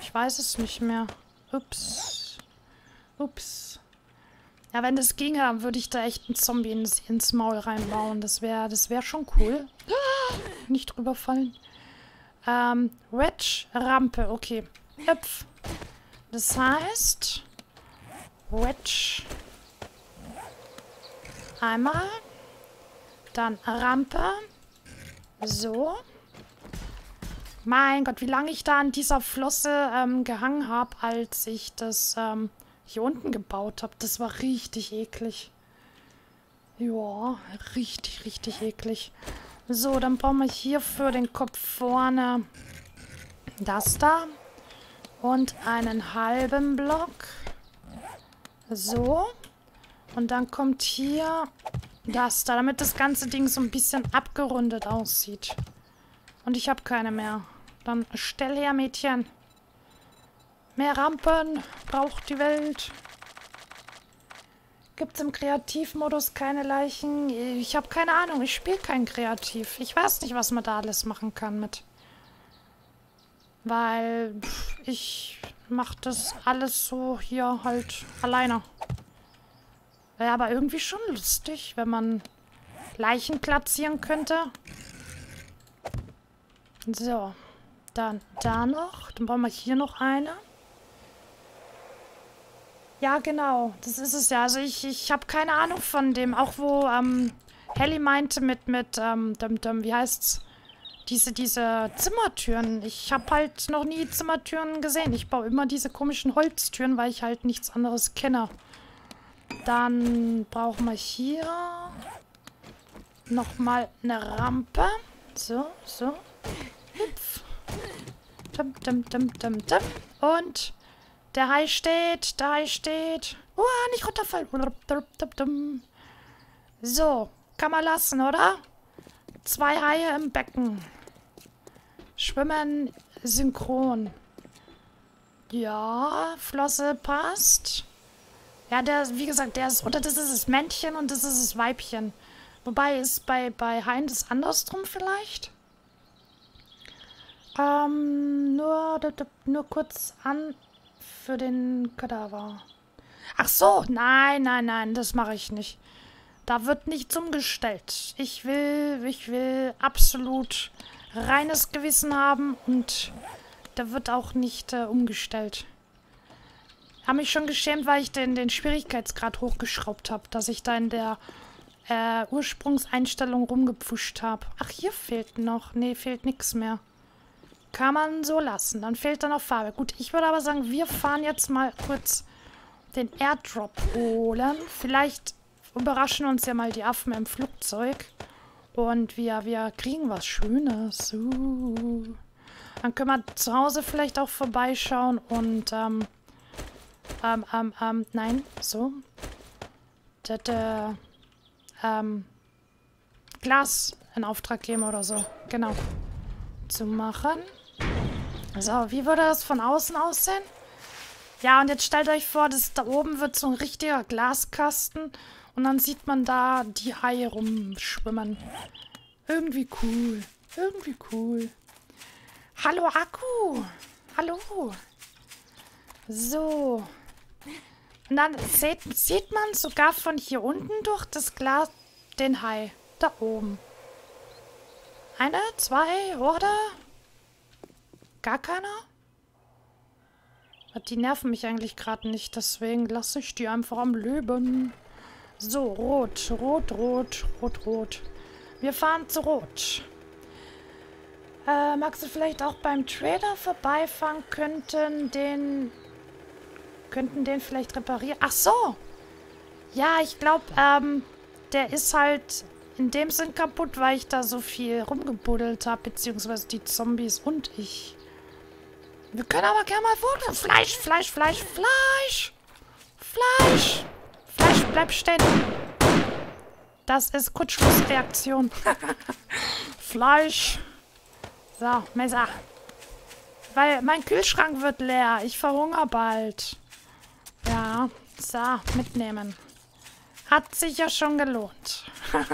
Ich weiß es nicht mehr. Ups. Ups. Ja, wenn das ginge, dann würde ich da echt einen Zombie ins, ins Maul reinbauen. Das wäre das wär schon cool. Nicht drüber fallen. Ähm, Wedge, Rampe, okay. Hüpf. Das heißt, Wedge. Einmal. Dann Rampe. So. Mein Gott, wie lange ich da an dieser Flosse ähm, gehangen habe, als ich das ähm, hier unten gebaut habe. Das war richtig eklig. Ja, richtig, richtig eklig. So, dann brauchen wir hier für den Kopf vorne das da. Und einen halben Block. So. Und dann kommt hier das da, damit das ganze Ding so ein bisschen abgerundet aussieht. Und ich habe keine mehr. Dann stell her, Mädchen. Mehr Rampen braucht die Welt. Gibt es im Kreativmodus keine Leichen? Ich habe keine Ahnung. Ich spiele kein Kreativ. Ich weiß nicht, was man da alles machen kann mit. Weil ich mache das alles so hier halt alleine. Wäre aber irgendwie schon lustig, wenn man Leichen platzieren könnte. So. Dann da noch. Dann brauchen wir hier noch eine. Ja, genau. Das ist es ja. Also ich, ich habe keine Ahnung von dem. Auch wo ähm, Helly meinte mit, mit ähm, dem, dem, wie heißt's? diese, diese Zimmertüren. Ich habe halt noch nie Zimmertüren gesehen. Ich baue immer diese komischen Holztüren, weil ich halt nichts anderes kenne. Dann brauchen wir hier nochmal eine Rampe. So, so. Hüpf. Dum, dum, dum, dum, dum. Und der Hai steht, der Hai steht. Uah, nicht runterfallen. So, kann man lassen, oder? Zwei Haie im Becken. Schwimmen synchron. Ja, Flosse passt. Ja, der, wie gesagt, der ist, oder das ist das Männchen und das ist das Weibchen. Wobei ist bei, bei Hein das andersrum vielleicht? Ähm, nur, nur kurz an für den Kadaver. Ach so, nein, nein, nein, das mache ich nicht. Da wird nichts umgestellt. Ich will, ich will absolut reines Gewissen haben und da wird auch nicht äh, umgestellt. Habe mich schon geschämt, weil ich den, den Schwierigkeitsgrad hochgeschraubt habe, dass ich da in der äh, Ursprungseinstellung rumgepfuscht habe. Ach, hier fehlt noch. Nee, fehlt nichts mehr. Kann man so lassen. Dann fehlt da noch Farbe. Gut, ich würde aber sagen, wir fahren jetzt mal kurz den Airdrop holen. Vielleicht überraschen uns ja mal die Affen im Flugzeug. Und wir, wir kriegen was Schönes. Uh. Dann können wir zu Hause vielleicht auch vorbeischauen und, ähm, ähm, ähm, ähm, nein, so. Das, äh, ähm, Glas in Auftrag geben oder so. Genau. Zu machen. So, wie würde das von außen aussehen? Ja, und jetzt stellt euch vor, dass da oben wird so ein richtiger Glaskasten und dann sieht man da die Haie rumschwimmen. Irgendwie cool. Irgendwie cool. Hallo Akku. Hallo. So. Und dann sieht, sieht man sogar von hier unten durch das Glas den Hai. Da oben. Eine, zwei, oder? Gar keiner? Die nerven mich eigentlich gerade nicht, deswegen lasse ich die einfach am Leben. So, rot, rot, rot, rot, rot. Wir fahren zu rot. Äh, magst du vielleicht auch beim Trader vorbeifahren? Könnten den... Könnten den vielleicht reparieren? Ach so! Ja, ich glaube, ähm, der ist halt in dem Sinn kaputt, weil ich da so viel rumgebuddelt habe, beziehungsweise die Zombies und ich. Wir können aber gerne mal vor. Fleisch, Fleisch, Fleisch, Fleisch! Fleisch! Fleisch, bleib stehen! Das ist Kurzschlussreaktion. Fleisch! So, Messer. Weil mein Kühlschrank wird leer. Ich verhungere bald. Ja, so, mitnehmen. Hat sich ja schon gelohnt.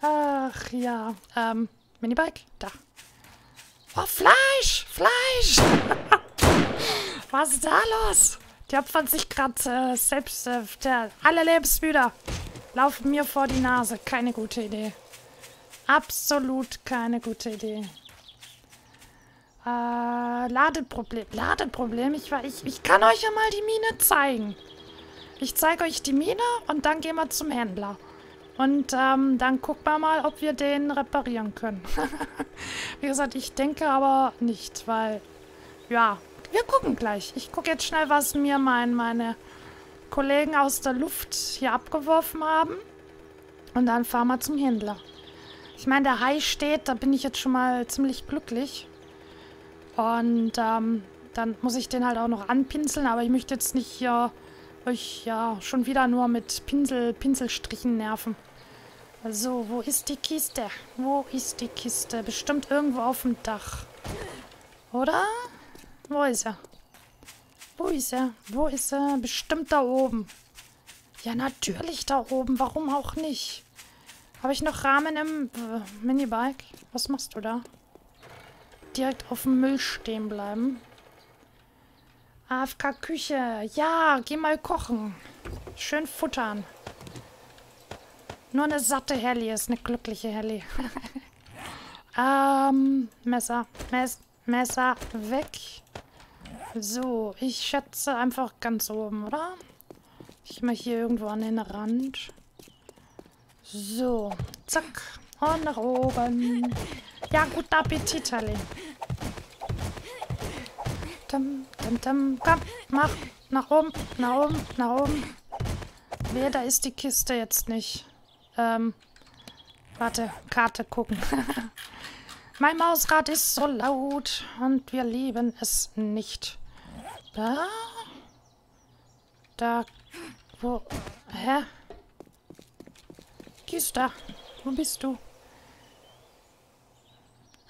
Ach ja. Ähm, Minibike? Da. Oh, Fleisch! Fleisch! Was ist da los? Die opfern sich gerade äh, selbst. Äh, der, alle Lebensmüder laufen mir vor die Nase. Keine gute Idee. Absolut keine gute Idee. Äh, Ladeproblem. Ladeproblem? Ich, ich, ich kann euch ja mal die Mine zeigen. Ich zeige euch die Mine und dann gehen wir zum Händler. Und ähm, dann gucken wir mal, ob wir den reparieren können. Wie gesagt, ich denke aber nicht, weil... Ja, wir gucken gleich. Ich gucke jetzt schnell, was mir mein, meine Kollegen aus der Luft hier abgeworfen haben. Und dann fahren wir zum Händler. Ich meine, der Hai steht, da bin ich jetzt schon mal ziemlich glücklich. Und ähm, dann muss ich den halt auch noch anpinseln, aber ich möchte jetzt nicht hier euch ja schon wieder nur mit Pinsel, Pinselstrichen nerven. So, wo ist die Kiste? Wo ist die Kiste? Bestimmt irgendwo auf dem Dach. Oder? Wo ist er? Wo ist er? Wo ist er? Bestimmt da oben. Ja, natürlich da oben. Warum auch nicht? Habe ich noch Rahmen im äh, Minibike? Was machst du da? Direkt auf dem Müll stehen bleiben. AFK Küche. Ja, geh mal kochen. Schön futtern. Nur eine satte Helly ist eine glückliche Helly. ähm, Messer. Mess Messer weg. So, ich schätze einfach ganz oben, oder? Ich mal hier irgendwo an den Rand. So, zack. Und nach oben. Ja, guten Appetit, Charlie. Dum, dum, dum. Komm, mach. Nach oben, nach oben, nach oben. Wer, da ist die Kiste jetzt nicht. Ähm, warte, Karte gucken. mein Mausrad ist so laut und wir lieben es nicht. Da? Da. Wo? Hä? Kiste. Wo bist du?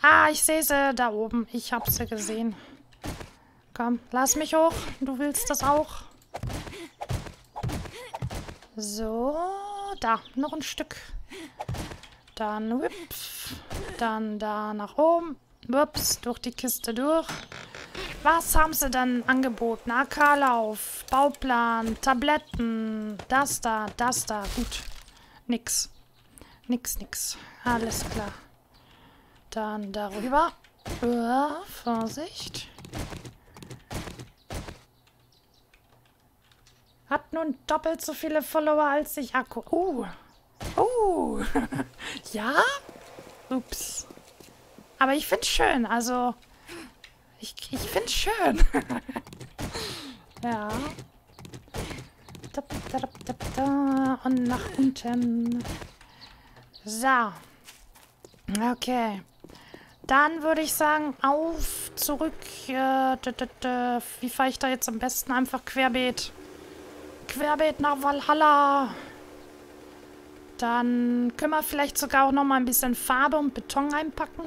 Ah, ich sehe sie da oben. Ich habe sie gesehen. Komm, lass mich hoch. Du willst das auch. So, da, noch ein Stück. Dann, whips. Dann da nach oben. Ups, durch die Kiste durch. Was haben sie denn angeboten? AK-Lauf, Bauplan, Tabletten, das da, das da. Gut, nix. Nix, nix. Alles klar. Dann darüber. Uh, Vorsicht. Hat nun doppelt so viele Follower als ich. Akku. Uh. Uh. ja? Ups. Aber ich find's schön. Also, ich, ich find's schön. ja. Und nach unten. So. Okay. Dann würde ich sagen, auf, zurück. Äh, wie fahre ich da jetzt am besten? Einfach querbeet. Querbeet nach Valhalla. Dann können wir vielleicht sogar auch noch mal ein bisschen Farbe und Beton einpacken.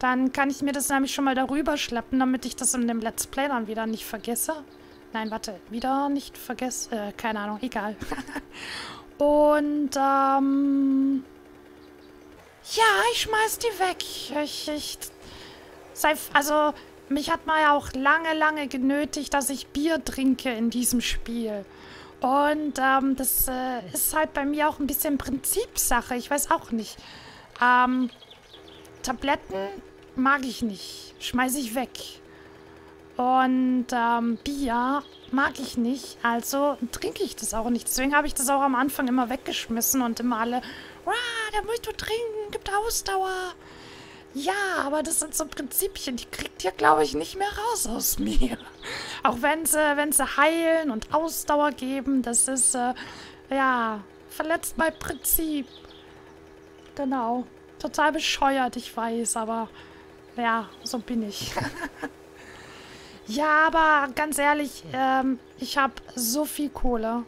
Dann kann ich mir das nämlich schon mal darüber schleppen, damit ich das in dem Let's Play dann wieder nicht vergesse. Nein, warte, wieder nicht vergesse. Äh, keine Ahnung, egal. und, ähm... Ja, ich schmeiß die weg. Ich, ich... Also, mich hat man ja auch lange, lange genötigt, dass ich Bier trinke in diesem Spiel. Und ähm, das äh, ist halt bei mir auch ein bisschen Prinzipsache. Ich weiß auch nicht. Ähm, Tabletten mag ich nicht. Schmeiße ich weg. Und ähm, Bier mag ich nicht. Also trinke ich das auch nicht. Deswegen habe ich das auch am Anfang immer weggeschmissen und immer alle, wow, da musst du trinken, gibt Ausdauer. Ja, aber das sind so Prinzipien, die kriegt ihr, glaube ich, nicht mehr raus aus mir. Auch wenn sie, wenn sie heilen und Ausdauer geben, das ist, äh, ja, verletzt mein Prinzip. Genau. Total bescheuert, ich weiß, aber ja, so bin ich. ja, aber ganz ehrlich, ähm, ich habe so viel Kohle.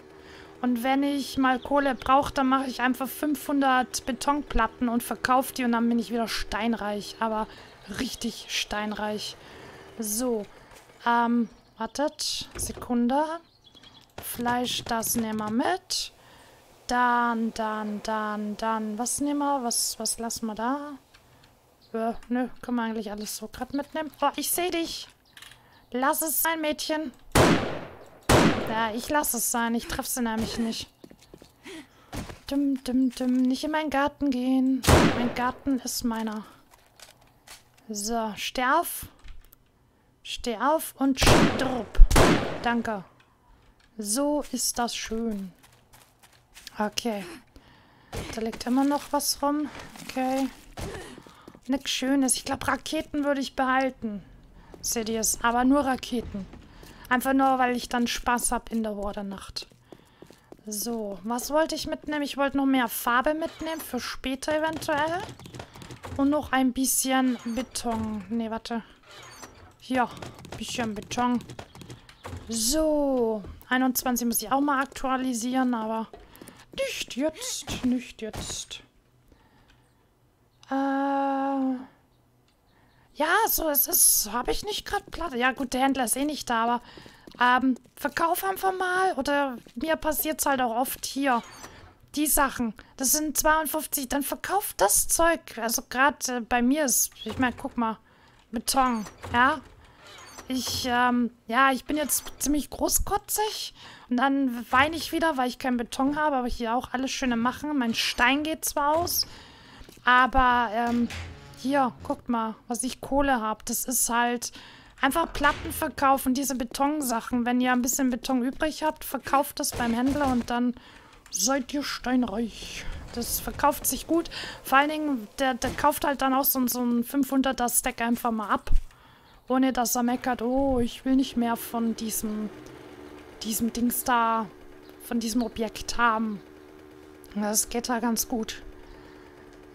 Und wenn ich mal Kohle brauche, dann mache ich einfach 500 Betonplatten und verkaufe die und dann bin ich wieder steinreich. Aber richtig steinreich. So. Ähm, wartet. Sekunde. Fleisch, das nehmen wir mit. Dann, dann, dann, dann. Was nehmen wir? Was, was lassen wir da? Ja, nö, können wir eigentlich alles so gerade mitnehmen. Oh, ich sehe dich. Lass es sein, Mädchen. Ja, ich lasse es sein. Ich treffe sie nämlich nicht. Dum, dum, dum. Nicht in meinen Garten gehen. Mein Garten ist meiner. So, steh auf. Steh auf und stirb. Danke. So ist das schön. Okay. Da liegt immer noch was rum. Okay. Nix Schönes. Ich glaube, Raketen würde ich behalten. Seht ihr es? Aber nur Raketen. Einfach nur, weil ich dann Spaß habe in der Horde-Nacht. So, was wollte ich mitnehmen? Ich wollte noch mehr Farbe mitnehmen, für später eventuell. Und noch ein bisschen Beton. Ne, warte. Hier, bisschen Beton. So, 21 muss ich auch mal aktualisieren, aber nicht jetzt, nicht jetzt. Äh... Ja, so, es ist, habe ich nicht gerade Platte. Ja gut, der Händler ist eh nicht da, aber ähm, verkauf einfach mal. Oder mir passiert es halt auch oft hier. Die Sachen, das sind 52, dann verkauf das Zeug. Also gerade äh, bei mir ist, ich meine, guck mal, Beton, ja. Ich, ähm, ja, ich bin jetzt ziemlich großkotzig. Und dann weine ich wieder, weil ich keinen Beton habe, aber hier auch alles schöne machen. Mein Stein geht zwar aus, aber, ähm, hier, guckt mal, was ich Kohle habe. Das ist halt einfach Platten verkaufen, diese Betonsachen. Wenn ihr ein bisschen Beton übrig habt, verkauft das beim Händler und dann Seid ihr steinreich. Das verkauft sich gut. Vor allen Dingen, der, der kauft halt dann auch so, so ein 500er Stack einfach mal ab. Ohne dass er meckert, oh, ich will nicht mehr von diesem, diesem Dings da, von diesem Objekt haben. Das geht da ganz gut.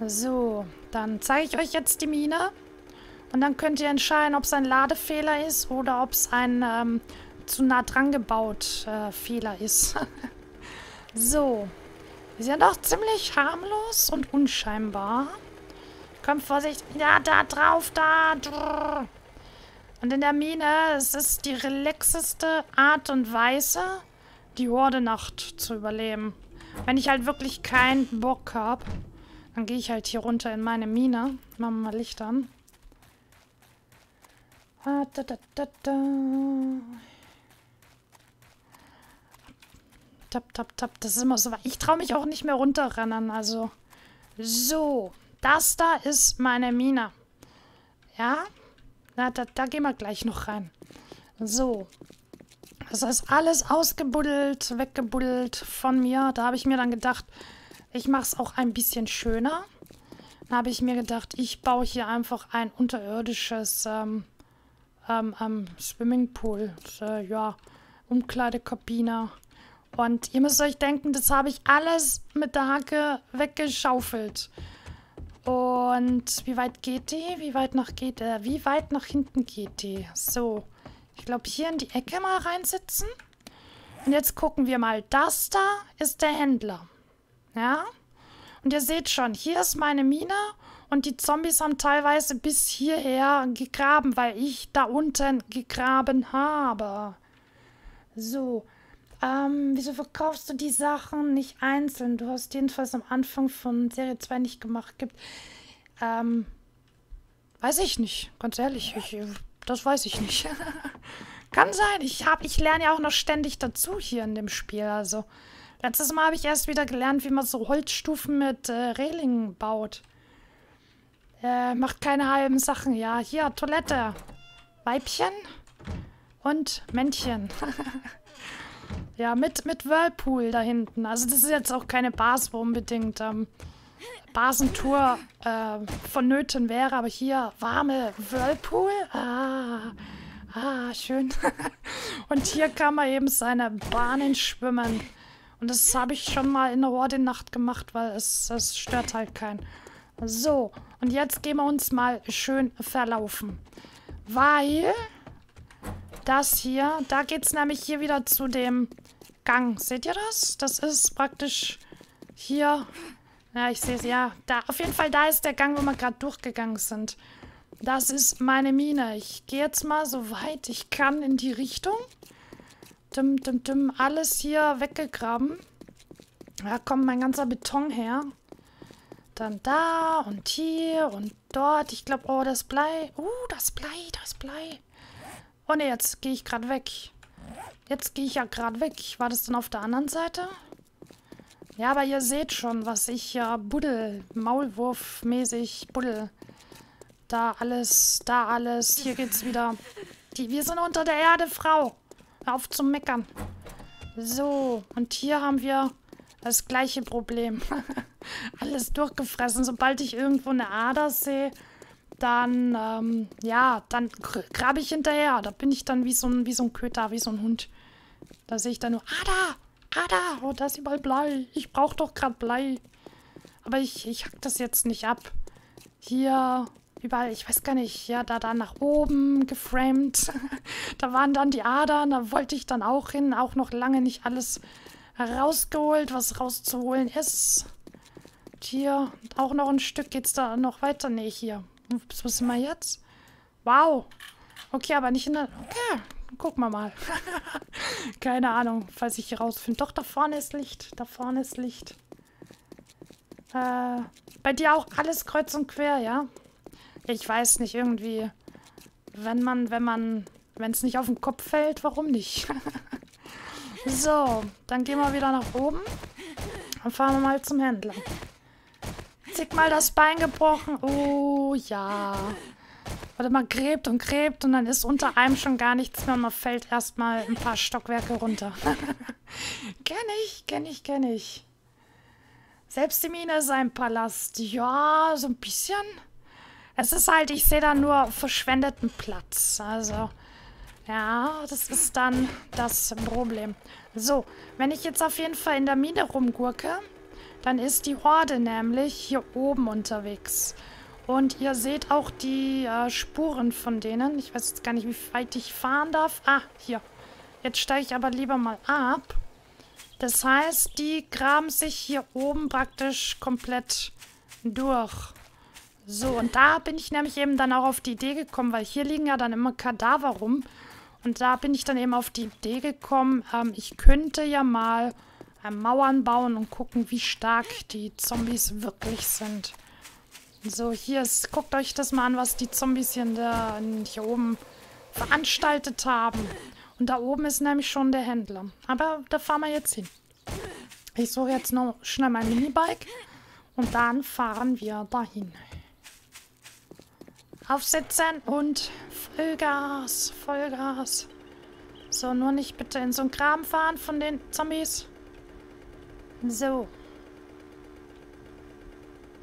So, dann zeige ich euch jetzt die Mine. Und dann könnt ihr entscheiden, ob es ein Ladefehler ist oder ob es ein ähm, zu nah dran gebaut äh, Fehler ist. so. Wir sind doch ziemlich harmlos und unscheinbar. Kommt Vorsicht. Ja, da drauf, da. Und in der Mine, es ist die relaxeste Art und Weise, die Horde-Nacht zu überleben. Wenn ich halt wirklich keinen Bock habe, dann gehe ich halt hier runter in meine Mine. Machen wir mal Licht an. Ah, da, da, da, da. Tap, tap, tap. Das ist immer so. Ich traue mich auch nicht mehr runterrennen. Also. So. Das da ist meine Mine. Ja? Na, da, da gehen wir gleich noch rein. So. Das ist alles ausgebuddelt, weggebuddelt von mir. Da habe ich mir dann gedacht, ich mache es auch ein bisschen schöner. Dann habe ich mir gedacht, ich baue hier einfach ein unterirdisches ähm, ähm, ähm, Swimmingpool. Äh, ja, Umkleidekabine. Und ihr müsst euch denken, das habe ich alles mit der Hacke weggeschaufelt. Und wie weit geht die? Wie weit nach geht äh, Wie weit nach hinten geht die? So. Ich glaube, hier in die Ecke mal reinsitzen. Und jetzt gucken wir mal. Das da ist der Händler. Ja? Und ihr seht schon, hier ist meine Mine und die Zombies haben teilweise bis hierher gegraben, weil ich da unten gegraben habe. So. Ähm, wieso verkaufst du die Sachen nicht einzeln? Du hast jedenfalls am Anfang von Serie 2 nicht gemacht. Gibt. Ähm. Weiß ich nicht. Ganz ehrlich. Ich, das weiß ich nicht. Kann sein. Ich, hab, ich lerne ja auch noch ständig dazu hier in dem Spiel. Also. Letztes Mal habe ich erst wieder gelernt, wie man so Holzstufen mit äh, Reling baut. Äh, macht keine halben Sachen. Ja, hier, Toilette. Weibchen und Männchen. ja, mit, mit Whirlpool da hinten. Also das ist jetzt auch keine Bars, wo unbedingt ähm, Basentour äh, vonnöten wäre. Aber hier, warme Whirlpool. Ah, ah schön. und hier kann man eben seine Bahnen schwimmen. Und das habe ich schon mal in der Horde-Nacht gemacht, weil es, es stört halt keinen. So, und jetzt gehen wir uns mal schön verlaufen. Weil das hier, da geht es nämlich hier wieder zu dem Gang. Seht ihr das? Das ist praktisch hier. Ja, ich sehe es, ja. Da, auf jeden Fall, da ist der Gang, wo wir gerade durchgegangen sind. Das ist meine Mine. Ich gehe jetzt mal so weit ich kann in die Richtung. Dim, dim, dim, alles hier weggegraben. Da kommt mein ganzer Beton her. Dann da und hier und dort. Ich glaube, oh, das Blei. Uh, das Blei, das Blei. Oh ne, jetzt gehe ich gerade weg. Jetzt gehe ich ja gerade weg. War das dann auf der anderen Seite? Ja, aber ihr seht schon, was ich ja buddel. Maulwurfmäßig buddel. Da alles, da alles. Hier geht's wieder. Die, wir sind unter der Erde, Frau. Auf zum Meckern. So, und hier haben wir das gleiche Problem. Alles durchgefressen. Sobald ich irgendwo eine Ader sehe, dann, ähm, ja, dann grabe ich hinterher. Da bin ich dann wie so ein, wie so ein Köter, wie so ein Hund. Da sehe ich dann nur, Ader, Ader, oh, da ist überall Blei. Ich brauche doch gerade Blei. Aber ich, ich hack das jetzt nicht ab. Hier, überall, ich weiß gar nicht, ja, da, da nach oben geframed. da waren dann die Adern, da wollte ich dann auch hin, auch noch lange nicht alles rausgeholt, was rauszuholen ist. hier, auch noch ein Stück geht's da noch weiter. Nee, hier. Was sind wir jetzt? Wow. Okay, aber nicht in der... Okay, gucken wir mal. Keine Ahnung, falls ich hier rausfinde. Doch, da vorne ist Licht. Da vorne ist Licht. Äh, bei dir auch alles kreuz und quer, ja? Ich weiß nicht, irgendwie, wenn man, wenn man, wenn es nicht auf den Kopf fällt, warum nicht? so, dann gehen wir wieder nach oben und fahren wir mal zum Händler. Zick mal das Bein gebrochen. Oh, ja. Warte, man gräbt und gräbt und dann ist unter einem schon gar nichts mehr und man fällt erstmal ein paar Stockwerke runter. kenn ich, kenn ich, kenn ich. Selbst die Mine ist ein Palast. Ja, so ein bisschen. Es ist halt, ich sehe da nur verschwendeten Platz. Also, ja, das ist dann das Problem. So, wenn ich jetzt auf jeden Fall in der Mine rumgurke, dann ist die Horde nämlich hier oben unterwegs. Und ihr seht auch die äh, Spuren von denen. Ich weiß jetzt gar nicht, wie weit ich fahren darf. Ah, hier. Jetzt steige ich aber lieber mal ab. Das heißt, die graben sich hier oben praktisch komplett durch. So, und da bin ich nämlich eben dann auch auf die Idee gekommen, weil hier liegen ja dann immer Kadaver rum. Und da bin ich dann eben auf die Idee gekommen, ähm, ich könnte ja mal äh, Mauern bauen und gucken, wie stark die Zombies wirklich sind. So, hier ist, guckt euch das mal an, was die Zombies hier, der, hier oben veranstaltet haben. Und da oben ist nämlich schon der Händler. Aber da fahren wir jetzt hin. Ich suche jetzt noch schnell mein Minibike. Und dann fahren wir dahin. Aufsitzen und Vollgas, Vollgas. So, nur nicht bitte in so einen Kram fahren von den Zombies. So.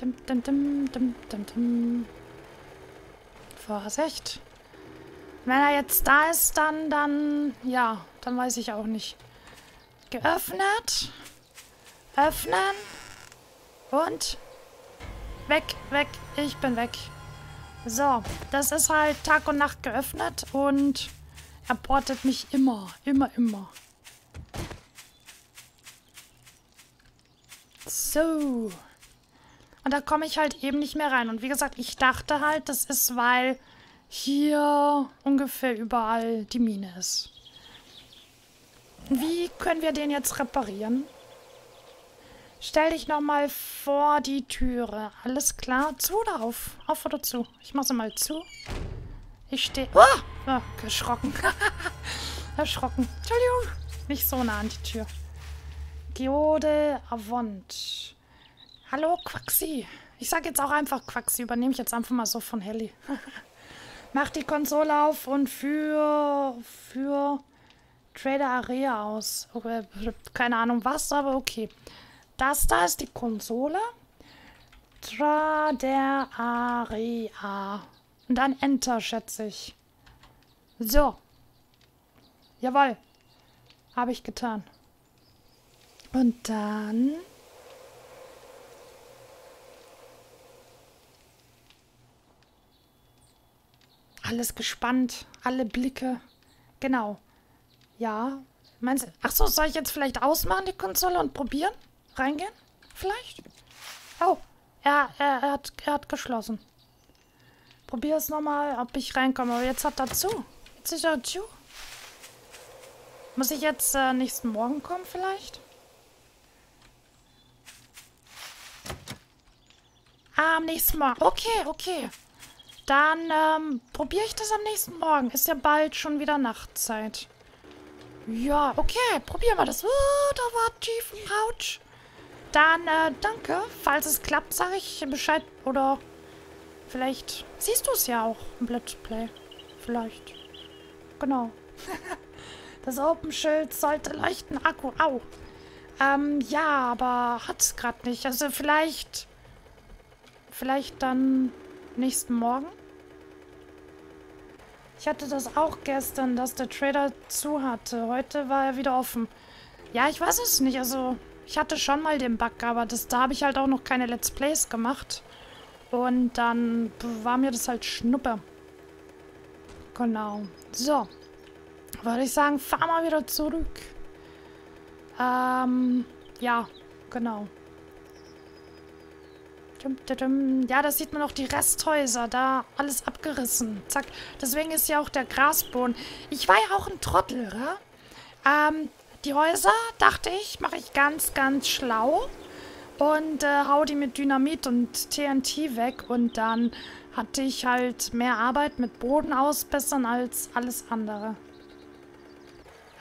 Dim, dim, dim, dim, dim, dim. Vorsicht. Wenn er jetzt da ist, dann, dann, ja, dann weiß ich auch nicht. Geöffnet. Öffnen. Und weg, weg. Ich bin weg. So, das ist halt Tag und Nacht geöffnet und er portet mich immer, immer, immer. So. Und da komme ich halt eben nicht mehr rein. Und wie gesagt, ich dachte halt, das ist, weil hier ungefähr überall die Mine ist. Wie können wir den jetzt reparieren? Stell dich nochmal vor die Türe. Alles klar? Zu oder auf? Auf oder zu? Ich mache sie mal zu. Ich stehe... Oh! oh! Erschrocken. erschrocken. Entschuldigung. Nicht so nah an die Tür. Geode Avont. Hallo, Quaxi. Ich sag jetzt auch einfach Quaxi. Übernehme ich jetzt einfach mal so von Helly. Mach die Konsole auf und für... für... Trader Area aus. Okay, keine Ahnung was, aber okay. Das da ist die Konsole. Traderia. Und dann Enter, schätze ich. So. Jawohl. Habe ich getan. Und dann... Alles gespannt. Alle Blicke. Genau. Ja. Meinst du... Achso, soll ich jetzt vielleicht ausmachen, die Konsole, und probieren? Reingehen? Vielleicht? Oh, er, er, er, hat, er hat geschlossen. Probier es nochmal, ob ich reinkomme. Aber jetzt hat er zu. Jetzt ist er zu. Muss ich jetzt äh, nächsten Morgen kommen vielleicht? Ah, am nächsten Morgen. Okay, okay. Dann ähm, probiere ich das am nächsten Morgen. Ist ja bald schon wieder Nachtzeit. Ja, okay. Probieren wir das. Oh, da war Tiefenrausch. Dann, äh, danke. Falls es klappt, sage ich Bescheid. Oder vielleicht siehst du es ja auch im Let's Play. Vielleicht. Genau. das Open-Schild sollte leuchten. Akku, au. Ähm, ja, aber hat es gerade nicht. Also vielleicht... Vielleicht dann nächsten Morgen? Ich hatte das auch gestern, dass der Trader zu hatte. Heute war er wieder offen. Ja, ich weiß es nicht. Also, ich hatte schon mal den Bug, aber das, da habe ich halt auch noch keine Let's Plays gemacht. Und dann war mir das halt Schnuppe. Genau. So. Würde ich sagen, fahr mal wieder zurück. Ähm, ja, genau. Ja, da sieht man auch die Resthäuser. Da alles abgerissen. Zack. Deswegen ist ja auch der Grasboden. Ich war ja auch ein Trottel, oder? Ähm, die Häuser, dachte ich, mache ich ganz, ganz schlau. Und äh, hau die mit Dynamit und TNT weg. Und dann hatte ich halt mehr Arbeit mit Boden ausbessern als alles andere.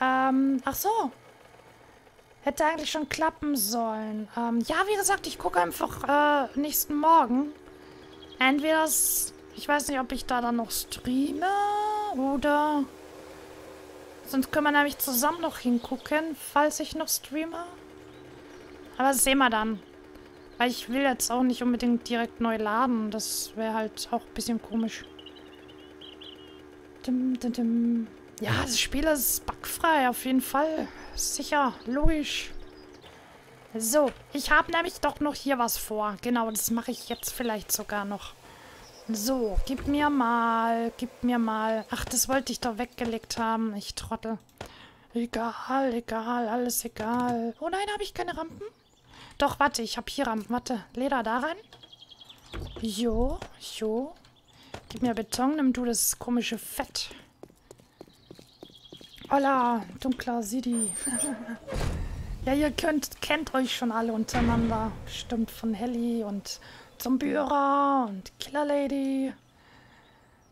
Ähm, ach so. Hätte eigentlich schon klappen sollen. Ähm, ja, wie gesagt, ich gucke einfach äh, nächsten Morgen. Entweder, ich weiß nicht, ob ich da dann noch streame oder Sonst können wir nämlich zusammen noch hingucken, falls ich noch streame. Aber das sehen wir dann. Weil ich will jetzt auch nicht unbedingt direkt neu laden. Das wäre halt auch ein bisschen komisch. Dim, dim, dim. Ja, das Spiel ist bugfrei, auf jeden Fall. Sicher, logisch. So, ich habe nämlich doch noch hier was vor. Genau, das mache ich jetzt vielleicht sogar noch. So, gib mir mal, gib mir mal. Ach, das wollte ich doch weggelegt haben. Ich trottel. Egal, egal, alles egal. Oh nein, habe ich keine Rampen? Doch, warte, ich habe hier Rampen. Warte, Leder da rein. Jo, jo. Gib mir Beton, nimm du das komische Fett. Hola, dunkler Sidi. ja, ihr könnt, kennt euch schon alle untereinander. Stimmt von Helly und Zombierer und Killer Lady.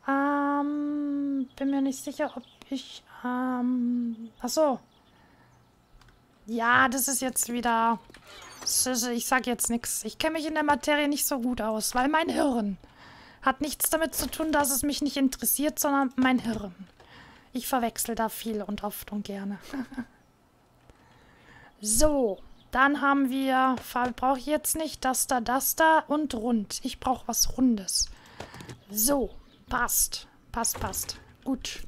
Ähm, bin mir nicht sicher, ob ich, ähm, achso. Ja, das ist jetzt wieder, ich sag jetzt nichts. Ich kenne mich in der Materie nicht so gut aus, weil mein Hirn hat nichts damit zu tun, dass es mich nicht interessiert, sondern mein Hirn. Ich verwechsel da viel und oft und gerne. so. Dann haben wir, brauche ich jetzt nicht, das da, das da und rund. Ich brauche was Rundes. So, passt. Passt, passt. Gut.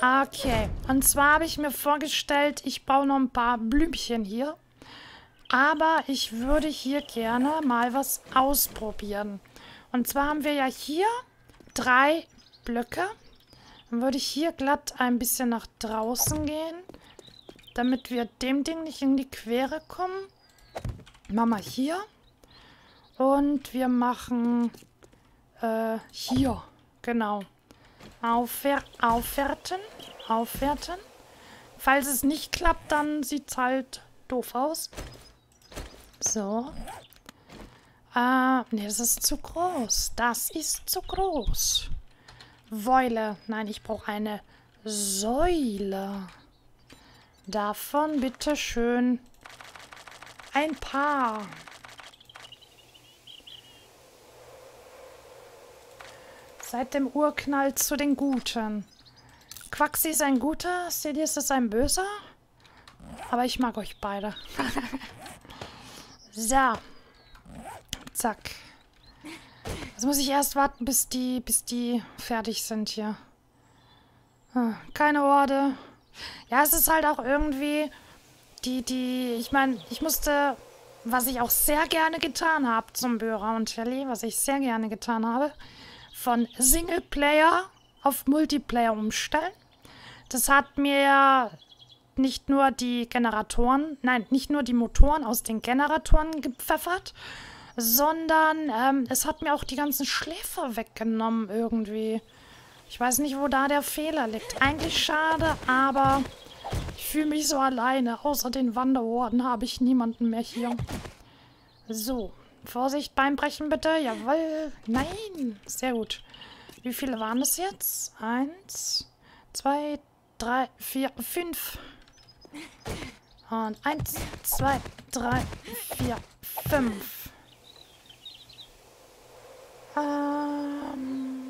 Okay, und zwar habe ich mir vorgestellt, ich baue noch ein paar Blümchen hier. Aber ich würde hier gerne mal was ausprobieren. Und zwar haben wir ja hier drei Blöcke. Dann würde ich hier glatt ein bisschen nach draußen gehen. Damit wir dem Ding nicht in die Quere kommen. Machen wir hier. Und wir machen äh, hier. Genau. Aufwer aufwerten. Aufwerten. Falls es nicht klappt, dann sieht es halt doof aus. So. Äh, nee, das ist zu groß. Das ist zu groß. Säule. Nein, ich brauche eine Säule. Davon bitte schön ein paar. Seit dem Urknall zu den Guten. Quaxi ist ein Guter, Sidious ist ein Böser. Aber ich mag euch beide. so. Zack. Jetzt muss ich erst warten, bis die, bis die fertig sind hier. Hm, keine Horde. Ja, es ist halt auch irgendwie die, die, ich meine, ich musste, was ich auch sehr gerne getan habe zum Böhrer und Shelly, was ich sehr gerne getan habe, von Singleplayer auf Multiplayer umstellen. Das hat mir nicht nur die Generatoren, nein, nicht nur die Motoren aus den Generatoren gepfeffert, sondern ähm, es hat mir auch die ganzen Schläfer weggenommen irgendwie. Ich weiß nicht, wo da der Fehler liegt. Eigentlich schade, aber ich fühle mich so alleine. Außer den Wanderorden habe ich niemanden mehr hier. So. Vorsicht, Beinbrechen bitte. Jawohl. Nein. Sehr gut. Wie viele waren es jetzt? Eins, zwei, drei, vier, fünf. Und eins, zwei, drei, vier, fünf. Ähm...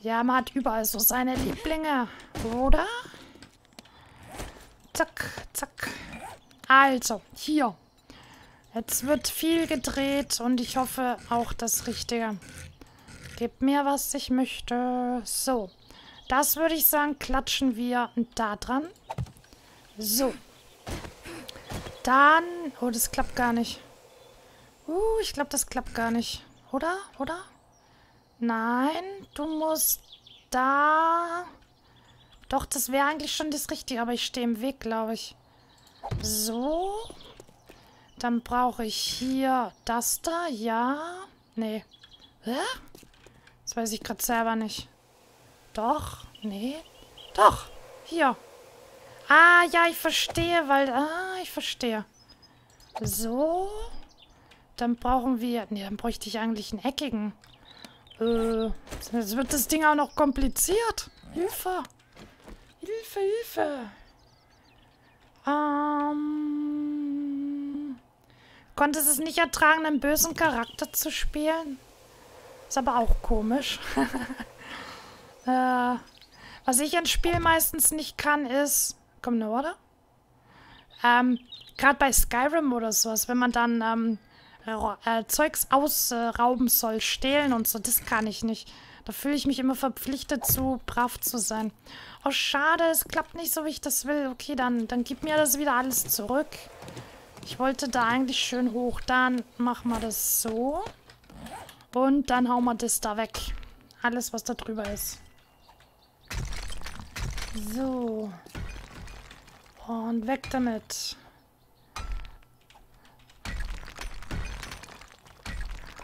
Ja, man hat überall so seine Lieblinge, oder? Zack, zack. Also, hier. Jetzt wird viel gedreht und ich hoffe auch das Richtige. Gib mir, was ich möchte. So. Das würde ich sagen, klatschen wir da dran. So. Dann... Oh, das klappt gar nicht. Uh, ich glaube, das klappt gar nicht. Oder? Oder? Nein, du musst da... Doch, das wäre eigentlich schon das Richtige, aber ich stehe im Weg, glaube ich. So. Dann brauche ich hier das da, ja. Nee. Hä? Das weiß ich gerade selber nicht. Doch, nee. Doch, hier. Ah, ja, ich verstehe, weil... Ah, ich verstehe. So. Dann brauchen wir... Nee, dann bräuchte ich eigentlich einen eckigen. Äh, jetzt wird das Ding auch noch kompliziert. Hilfe. Hilfe, Hilfe. Ähm... Konnte es nicht ertragen, einen bösen Charakter zu spielen? Ist aber auch komisch. äh, was ich ein Spiel meistens nicht kann, ist... Komm, ne, oder? Ähm, gerade bei Skyrim oder sowas, wenn man dann ähm, äh, Zeugs ausrauben soll, stehlen und so, das kann ich nicht. Da fühle ich mich immer verpflichtet zu, brav zu sein. Oh, schade, es klappt nicht so, wie ich das will. Okay, dann, dann gib mir das wieder alles zurück. Ich wollte da eigentlich schön hoch. Dann machen wir das so. Und dann hauen wir das da weg. Alles, was da drüber ist. So. Und weg damit.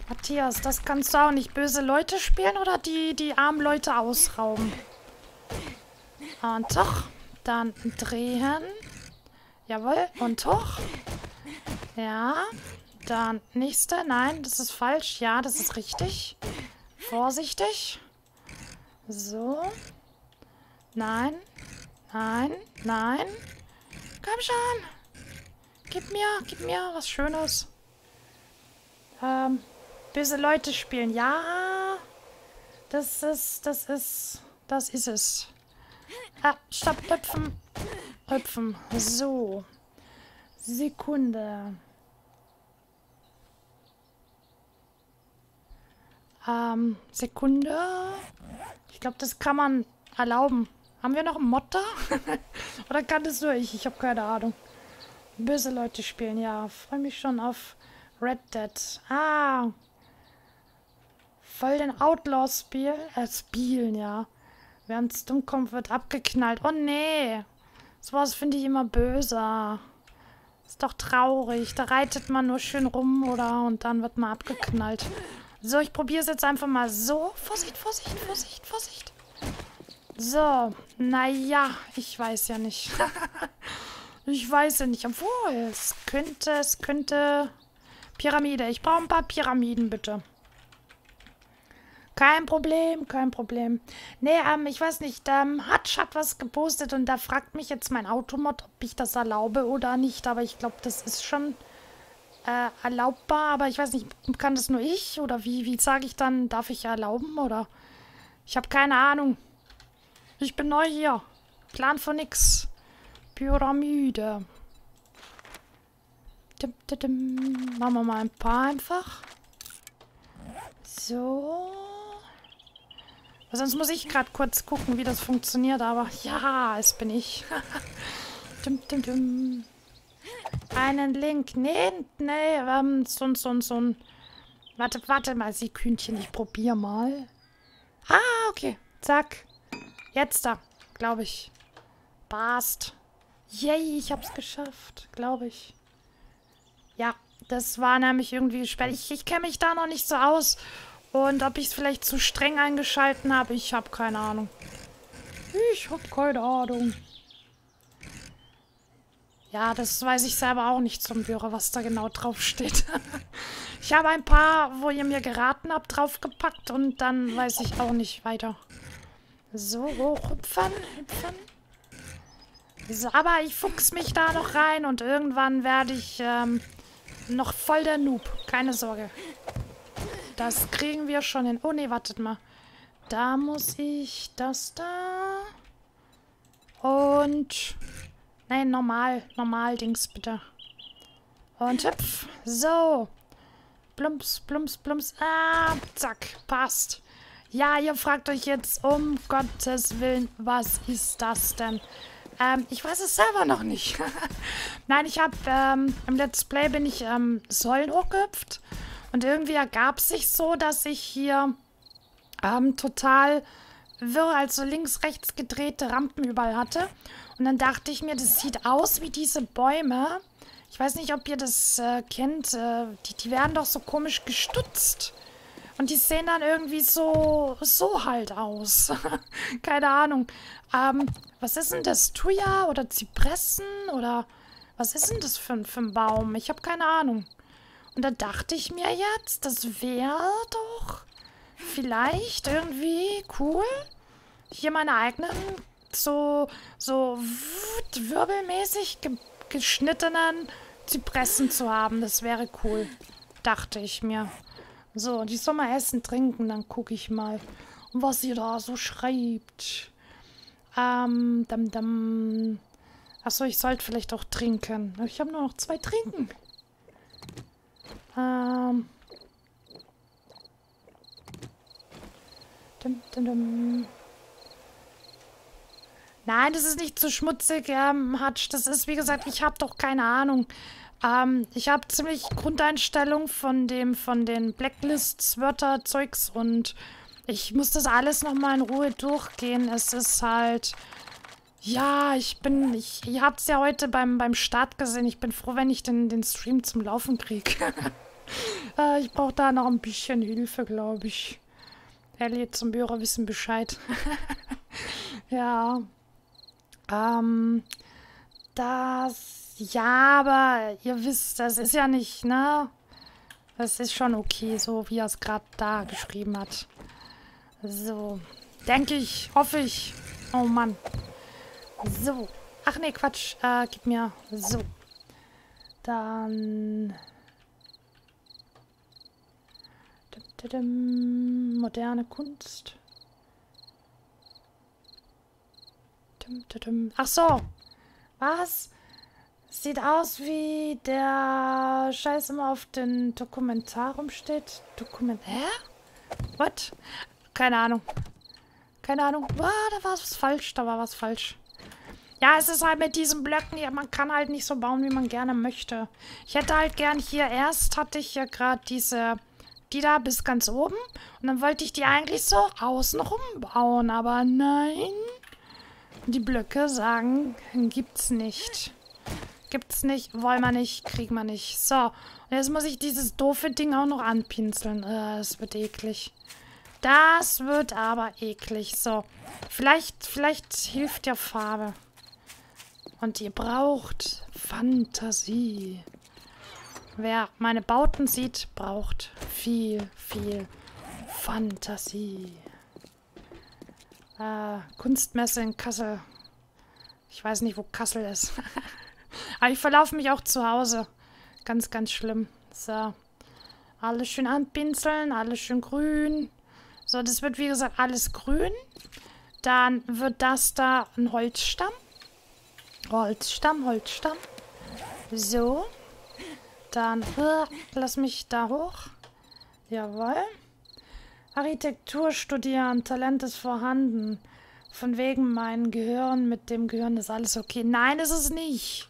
Matthias, das kannst du auch nicht böse Leute spielen oder die, die armen Leute ausrauben? Und doch. Dann drehen. Jawohl. Und hoch. Ja. Dann nächste. Nein, das ist falsch. Ja, das ist richtig. Vorsichtig. So. Nein. Nein. Nein. Komm schon. Gib mir, gib mir was Schönes. Ähm, böse Leute spielen. Ja. Das ist, das ist, das ist es. Ah, stopp, hüpfen. Hüpfen. So. Sekunde. Ähm, Sekunde. Ich glaube, das kann man erlauben. Haben wir noch einen da? Oder kann das nur ich? Ich habe keine Ahnung. Böse Leute spielen, ja. Freue mich schon auf Red Dead. Ah. Voll den Outlaw-Spiel. Äh, spielen, ja. Während es dumm kommt, wird abgeknallt. Oh nee. Sowas finde ich immer böser. Ist doch traurig. Da reitet man nur schön rum, oder? Und dann wird man abgeknallt. So, ich probiere es jetzt einfach mal so. Vorsicht, Vorsicht, Vorsicht, Vorsicht. So, naja, ich weiß ja nicht. ich weiß ja nicht. Obwohl, es könnte, es könnte... Pyramide. Ich brauche ein paar Pyramiden, bitte. Kein Problem, kein Problem. Nee, ähm, ich weiß nicht, ähm, Hutch hat was gepostet und da fragt mich jetzt mein Automod, ob ich das erlaube oder nicht. Aber ich glaube, das ist schon äh, erlaubbar. Aber ich weiß nicht, kann das nur ich? Oder wie, wie sage ich dann, darf ich erlauben? Oder ich habe keine Ahnung. Ich bin neu hier. Plan von nix. Pyramide. Dim, dim, dim. Machen wir mal ein paar einfach. So. Sonst muss ich gerade kurz gucken, wie das funktioniert. Aber ja, es bin ich. dum, dum, dum. Einen Link. Nee, nee, ähm, so, so, so ein... Warte, warte mal, Sie Kühnchen, ich probiere mal. Ah, okay. Zack. Jetzt da, glaube ich. Passt. Yay, ich hab's geschafft, glaube ich. Ja, das war nämlich irgendwie spät. Ich, ich kenne mich da noch nicht so aus. Und ob ich es vielleicht zu streng eingeschalten habe, ich habe keine Ahnung. Ich habe keine Ahnung. Ja, das weiß ich selber auch nicht zum Büro, was da genau drauf steht. ich habe ein paar, wo ihr mir geraten habt, draufgepackt und dann weiß ich auch nicht weiter. So, hochhüpfen, hüpfen. So, aber ich fuchs mich da noch rein und irgendwann werde ich ähm, noch voll der Noob. Keine Sorge. Das kriegen wir schon hin. Oh, nee, wartet mal. Da muss ich das da. Und... Nein, normal. Normal Dings, bitte. Und hüpf. So. Plumps, plumps, plumps. Ah, zack. Passt. Ja, ihr fragt euch jetzt, um Gottes Willen, was ist das denn? Ähm, ich weiß es selber noch nicht. Nein, ich habe, ähm, im Let's Play bin ich, ähm, Säulen hochgehüpft. Und irgendwie ergab sich so, dass ich hier ähm, total wirr, also links, rechts gedrehte Rampen überall hatte. Und dann dachte ich mir, das sieht aus wie diese Bäume. Ich weiß nicht, ob ihr das äh, kennt. Äh, die, die werden doch so komisch gestutzt. Und die sehen dann irgendwie so, so halt aus. Keine Ahnung. Ähm, was ist denn das? Thuja oder Zypressen? Oder was ist denn das für, für ein Baum? Ich habe keine Ahnung. Und da dachte ich mir jetzt, das wäre doch vielleicht irgendwie cool, hier meine eigenen so, so wirbelmäßig ge geschnittenen Zypressen zu haben. Das wäre cool, dachte ich mir. So, und ich soll mal essen, trinken, dann gucke ich mal, was ihr da so schreibt. Ähm, dam, dam. Achso, ich sollte vielleicht auch trinken. Ich habe nur noch zwei Trinken. Ähm. Dum, dum, dum. Nein, das ist nicht zu schmutzig, ähm, Hatsch. Das ist, wie gesagt, ich habe doch keine Ahnung. Ähm, ich habe ziemlich Grundeinstellung von dem, von den Blacklists, Wörterzeugs und ich muss das alles nochmal in Ruhe durchgehen. Es ist halt... Ja, ich bin... Ich, ihr habt es ja heute beim, beim Start gesehen. Ich bin froh, wenn ich den, den Stream zum Laufen kriege. äh, ich brauche da noch ein bisschen Hilfe, glaube ich. Elliot zum Büro wissen Bescheid. ja. Ähm, das... Ja, aber ihr wisst, das ist ja nicht, ne? Das ist schon okay, so wie er es gerade da geschrieben hat. So. Denke ich, hoffe ich. Oh Mann. So. Ach nee, Quatsch. Äh, gib mir. So. Dann... Moderne Kunst. Ach so. Was? Sieht aus wie der Scheiß immer auf den Dokumentar rumsteht. Dokument... Hä? What? Keine Ahnung. Keine Ahnung. Ah, da war was falsch. Da war was falsch. Ja, es ist halt mit diesen Blöcken, ja, man kann halt nicht so bauen, wie man gerne möchte. Ich hätte halt gern hier, erst hatte ich ja gerade diese, die da bis ganz oben. Und dann wollte ich die eigentlich so außenrum bauen, aber nein. Die Blöcke sagen, gibt's nicht. Gibt's nicht, wollen wir nicht, kriegen wir nicht. So, und jetzt muss ich dieses doofe Ding auch noch anpinseln. Äh, das wird eklig. Das wird aber eklig. So, vielleicht, vielleicht hilft ja Farbe. Und ihr braucht Fantasie. Wer meine Bauten sieht, braucht viel, viel Fantasie. Äh, Kunstmesse in Kassel. Ich weiß nicht, wo Kassel ist. Aber ich verlaufe mich auch zu Hause. Ganz, ganz schlimm. So. Alles schön anpinseln, alles schön grün. So, das wird wie gesagt alles grün. Dann wird das da ein Holzstamm. Holzstamm, Holzstamm. So. Dann, uh, lass mich da hoch. Jawohl. Architektur studieren, Talent ist vorhanden. Von wegen mein Gehirn, mit dem Gehirn ist alles okay. Nein, ist es nicht.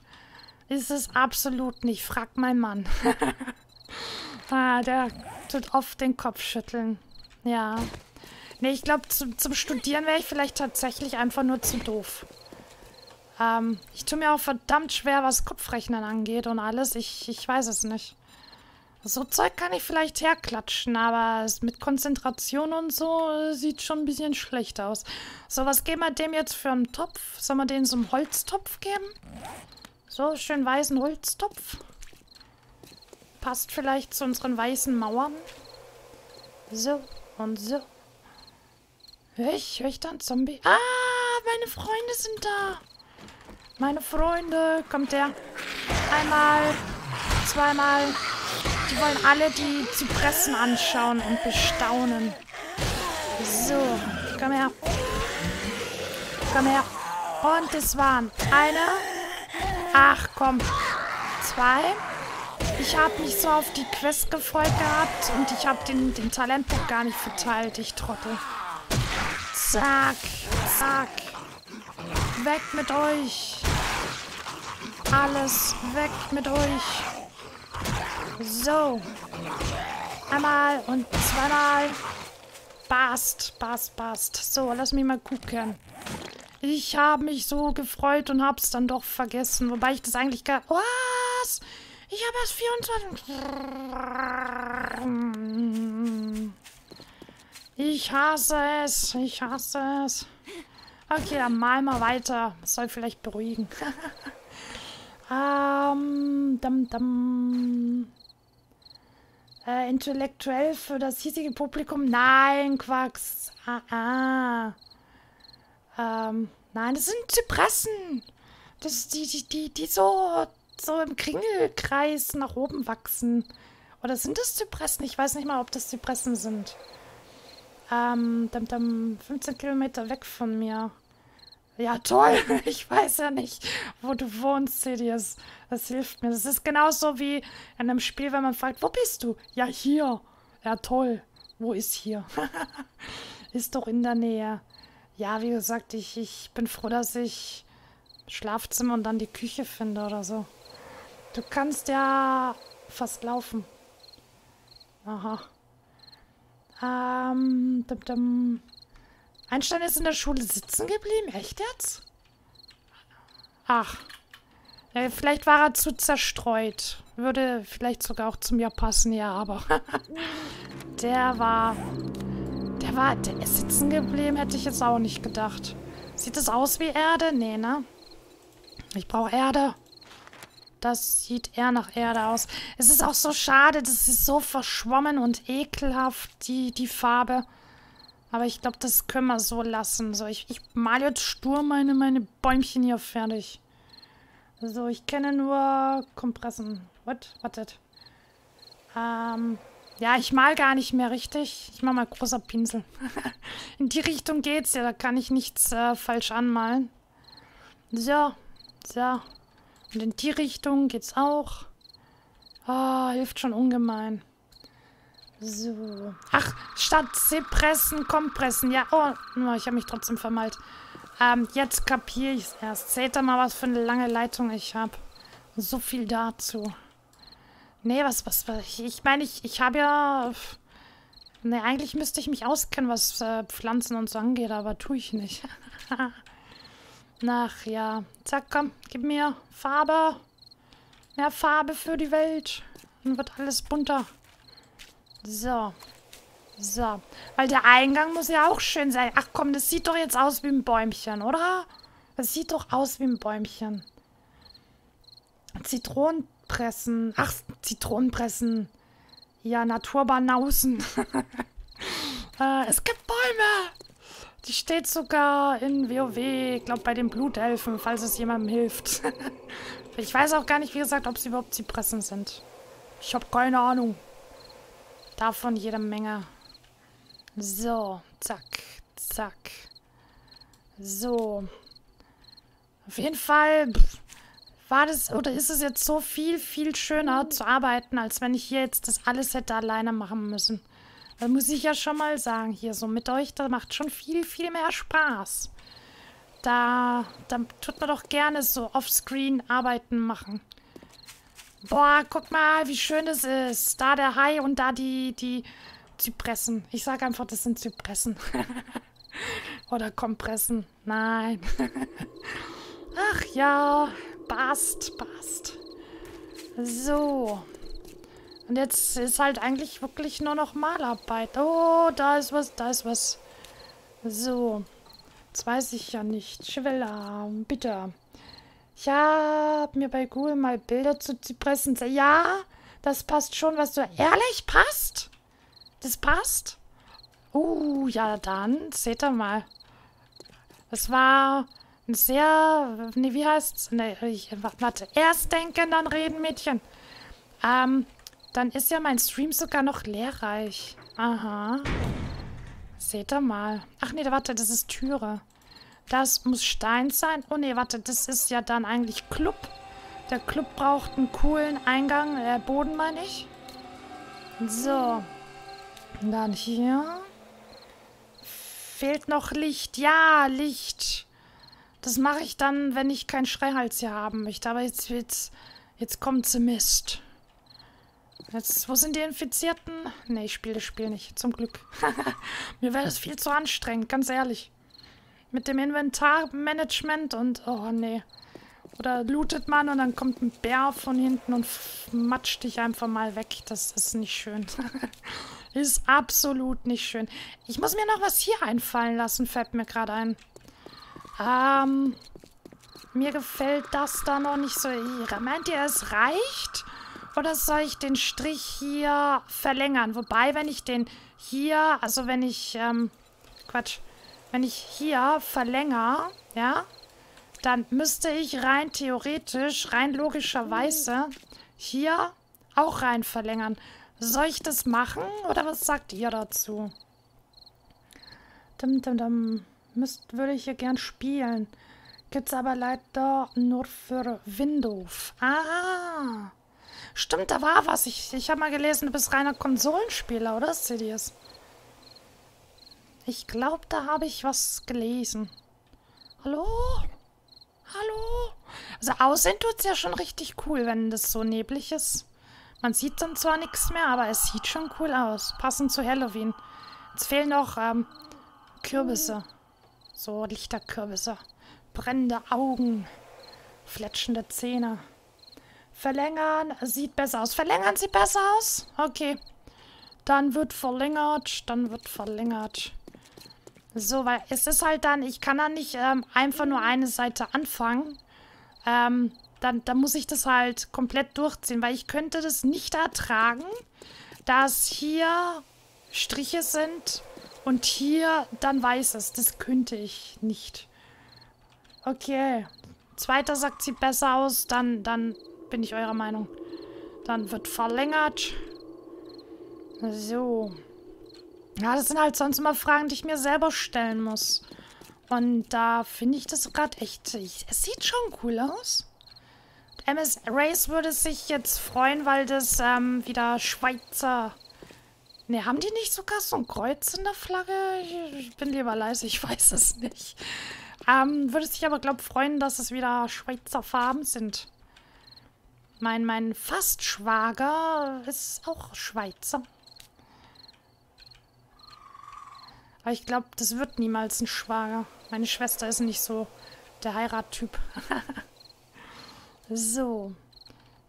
Ist es absolut nicht. Frag mein Mann. ah, der tut oft den Kopf schütteln. Ja. Nee, ich glaube, zum, zum Studieren wäre ich vielleicht tatsächlich einfach nur zu doof. Ähm, ich tue mir auch verdammt schwer, was Kopfrechnen angeht und alles. Ich, ich weiß es nicht. So Zeug kann ich vielleicht herklatschen, aber mit Konzentration und so äh, sieht schon ein bisschen schlecht aus. So, was geben wir dem jetzt für einen Topf? Sollen wir den so einen Holztopf geben? So, schön weißen Holztopf. Passt vielleicht zu unseren weißen Mauern. So und so. Hör ich, hör ich da einen Zombie? Ah, meine Freunde sind da. Meine Freunde, kommt der. Einmal, zweimal. Die wollen alle die Zypressen anschauen und bestaunen. So, komm her. Komm her. Und es waren eine, Ach komm. Zwei. Ich habe mich so auf die Quest gefreut gehabt und ich habe den, den Talentpunkt gar nicht verteilt, ich Trottel. Zack, zack. Weg mit euch. Alles weg mit euch. So. Einmal und zweimal. Passt, passt, passt. So, lass mich mal gucken. Ich habe mich so gefreut und habe es dann doch vergessen. Wobei ich das eigentlich gar... Was? Ich habe erst 24... Ich hasse es. Ich hasse es. Okay, dann mal mal weiter. Das soll vielleicht beruhigen. ähm, dam, dam. Äh, intellektuell für das hiesige Publikum? Nein, Quacks. Ah, ah. Ähm, nein, das sind Zypressen. Das, die, die, die, die so, so im Kringelkreis nach oben wachsen. Oder sind das Zypressen? Ich weiß nicht mal, ob das Zypressen sind. Ähm, dam, dam, 15 Kilometer weg von mir. Ja, toll. Ich weiß ja nicht, wo du wohnst, Sidious. Das hilft mir. Das ist genauso wie in einem Spiel, wenn man fragt, wo bist du? Ja, hier. Ja, toll. Wo ist hier? ist doch in der Nähe. Ja, wie gesagt, ich, ich bin froh, dass ich Schlafzimmer und dann die Küche finde oder so. Du kannst ja fast laufen. Aha. Ähm, dum, dum. Einstein ist in der Schule sitzen geblieben? Echt jetzt? Ach. Ja, vielleicht war er zu zerstreut. Würde vielleicht sogar auch zu mir passen, ja, aber... der war... Der war... Der ist sitzen geblieben, hätte ich jetzt auch nicht gedacht. Sieht das aus wie Erde? Nee, ne? Ich brauche Erde. Das sieht eher nach Erde aus. Es ist auch so schade, das ist so verschwommen und ekelhaft, die, die Farbe. Aber ich glaube, das können wir so lassen. So, ich, ich male jetzt stur meine, meine Bäumchen hier fertig. So, ich kenne nur Kompressen. What? Wartet. Ähm, ja, ich mal gar nicht mehr richtig. Ich mache mal großer Pinsel. in die Richtung geht's ja, da kann ich nichts äh, falsch anmalen. So, so. Und in die Richtung geht's auch. Oh, hilft schon ungemein. So. Ach, statt Zypressen, Kompressen. Ja, oh, ich habe mich trotzdem vermalt. Ähm, jetzt kapiere ich es erst. Seht ihr mal, was für eine lange Leitung ich habe. So viel dazu. Nee, was, was, was ich meine, ich, ich habe ja... Nee, eigentlich müsste ich mich auskennen, was äh, Pflanzen und so angeht, aber tue ich nicht. Ach ja. Zack, komm, gib mir Farbe. Mehr Farbe für die Welt. Dann wird alles bunter. So. So. Weil der Eingang muss ja auch schön sein. Ach komm, das sieht doch jetzt aus wie ein Bäumchen, oder? Das sieht doch aus wie ein Bäumchen. Zitronenpressen. Ach, Zitronenpressen. Ja, Naturbanausen. äh, es gibt Bäume. Die steht sogar in WoW, ich glaube bei den Blutelfen, falls es jemandem hilft. ich weiß auch gar nicht, wie gesagt, ob sie überhaupt Zypressen sind. Ich habe keine Ahnung. Davon jede Menge. So, zack, zack. So. Auf jeden Fall war das, oder ist es jetzt so viel, viel schöner zu arbeiten, als wenn ich hier jetzt das alles hätte alleine machen müssen. Da muss ich ja schon mal sagen, hier so mit euch, da macht schon viel, viel mehr Spaß. Da, da tut man doch gerne so offscreen Arbeiten machen. Boah, guck mal, wie schön es ist. Da der Hai und da die, die Zypressen. Ich sage einfach, das sind Zypressen. Oder Kompressen. Nein. Ach ja, passt, passt. So. Und jetzt ist halt eigentlich wirklich nur noch Malarbeit. Oh, da ist was, da ist was. So. Jetzt weiß ich ja nicht. Schwella, bitte. Ich habe mir bei Google mal Bilder zu Zypressen. Ja, das passt schon. Was du ehrlich passt? Das passt? Uh, ja, dann seht ihr mal. Das war ein sehr. Nee, wie heißt's? Nee, ich, warte. Erst denken, dann reden, Mädchen. Ähm, dann ist ja mein Stream sogar noch lehrreich. Aha. Seht ihr mal. Ach nee, warte, das ist Türe. Das muss Stein sein. Oh nee, warte, das ist ja dann eigentlich Club. Der Club braucht einen coolen Eingang, äh, Boden meine ich. So. Und dann hier. Fehlt noch Licht. Ja, Licht. Das mache ich dann, wenn ich keinen Schreihals hier haben möchte. Aber jetzt, jetzt, jetzt kommt sie Mist. Jetzt, wo sind die Infizierten? Nee, ich spiele das Spiel nicht. Zum Glück. Mir wäre das viel zu anstrengend, ganz ehrlich. Mit dem Inventarmanagement und... Oh, nee. Oder lootet man und dann kommt ein Bär von hinten und matscht dich einfach mal weg. Das ist nicht schön. ist absolut nicht schön. Ich muss mir noch was hier einfallen lassen, fällt mir gerade ein. Ähm, mir gefällt das da noch nicht so. Meint ihr, es reicht? Oder soll ich den Strich hier verlängern? Wobei, wenn ich den hier, also wenn ich, ähm, Quatsch, wenn ich hier verlängere, ja, dann müsste ich rein theoretisch, rein logischerweise hier auch rein verlängern. Soll ich das machen oder was sagt ihr dazu? Dum, dum, dum. Müsst, würde ich hier gern spielen. Gibt's aber leider nur für Windows. Ah. Stimmt, da war was. Ich, ich habe mal gelesen, du bist reiner Konsolenspieler, oder, Sidious? Ich glaube, da habe ich was gelesen. Hallo? Hallo? Also aussehen tut es ja schon richtig cool, wenn das so neblig ist. Man sieht dann zwar nichts mehr, aber es sieht schon cool aus. Passend zu Halloween. Jetzt fehlen noch ähm, Kürbisse. So Lichterkürbisse. Brennende Augen. Fletschende Zähne. Verlängern sieht besser aus. Verlängern sieht besser aus? Okay. Dann wird verlängert. Dann wird verlängert. So, weil es ist halt dann, ich kann dann nicht ähm, einfach nur eine Seite anfangen. Ähm, dann, dann muss ich das halt komplett durchziehen, weil ich könnte das nicht ertragen, dass hier Striche sind und hier dann weißes. Das könnte ich nicht. Okay. Zweiter sagt, sieht besser aus. Dann, dann bin ich eurer Meinung. Dann wird verlängert. So. Ja, das sind halt sonst immer Fragen, die ich mir selber stellen muss. Und da finde ich das gerade echt... Ich, es sieht schon cool aus. MS Race würde sich jetzt freuen, weil das ähm, wieder Schweizer... Ne, haben die nicht sogar so ein Kreuz in der Flagge? Ich, ich bin lieber leise, ich weiß es nicht. Ähm, würde sich aber, glaube ich, freuen, dass es wieder Schweizer Farben sind. Mein, mein Fastschwager ist auch Schweizer. Aber ich glaube, das wird niemals ein Schwager. Meine Schwester ist nicht so der Heirattyp. so.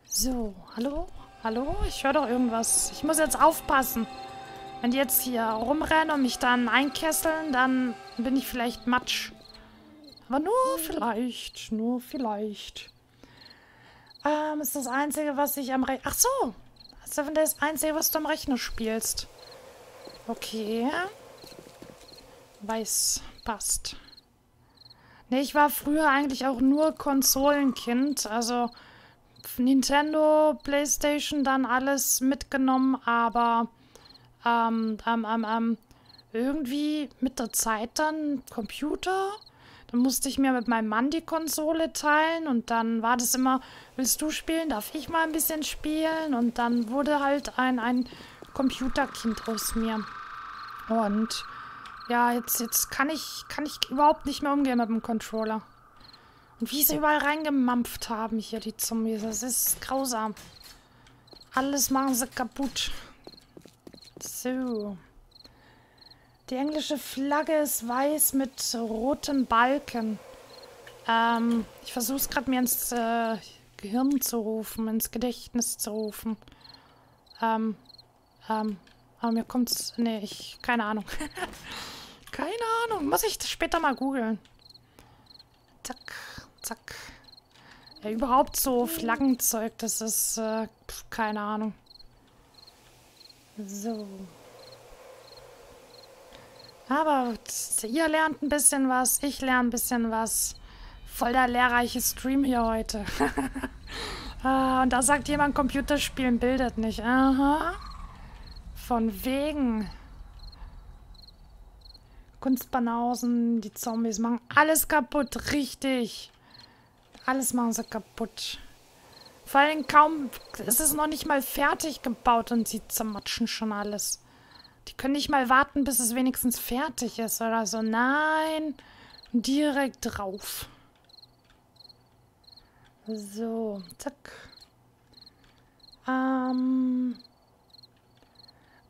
So. Hallo? Hallo? Ich höre doch irgendwas. Ich muss jetzt aufpassen. Wenn die jetzt hier rumrennen und mich dann einkesseln, dann bin ich vielleicht Matsch. Aber nur vielleicht. Nur vielleicht. Ähm, ist das Einzige, was ich am Rechner... Ach so! Das ist das Einzige, was du am Rechner spielst. Okay. Weiß. Passt. Ne, ich war früher eigentlich auch nur Konsolenkind. Also Nintendo, Playstation, dann alles mitgenommen. Aber ähm, ähm, ähm, irgendwie mit der Zeit dann Computer. Dann musste ich mir mit meinem Mann die Konsole teilen und dann war das immer, willst du spielen, darf ich mal ein bisschen spielen? Und dann wurde halt ein, ein Computerkind aus mir. Und ja, jetzt, jetzt kann ich, kann ich überhaupt nicht mehr umgehen mit dem Controller. Und wie sie überall reingemampft haben hier, die Zombies. Das ist grausam. Alles machen sie kaputt. So. Die englische Flagge ist weiß mit rotem Balken. Ähm, ich versuche es gerade mir ins äh, Gehirn zu rufen, ins Gedächtnis zu rufen. Ähm, ähm, aber mir kommt's... Nee, ich... Keine Ahnung. keine Ahnung. Muss ich später mal googeln. Zack, zack. Ja, überhaupt so Flaggenzeug, das ist... Äh, keine Ahnung. So. Aber ihr lernt ein bisschen was, ich lerne ein bisschen was. Voll der lehrreiche Stream hier heute. ah, und da sagt jemand, Computerspielen bildet nicht. Aha. Von wegen. Kunstbanausen, die Zombies machen alles kaputt. Richtig. Alles machen sie kaputt. Vor allem kaum, es ist noch nicht mal fertig gebaut und sie zermatschen schon alles. Die können nicht mal warten, bis es wenigstens fertig ist oder so. Nein, direkt drauf. So, zack. Ähm,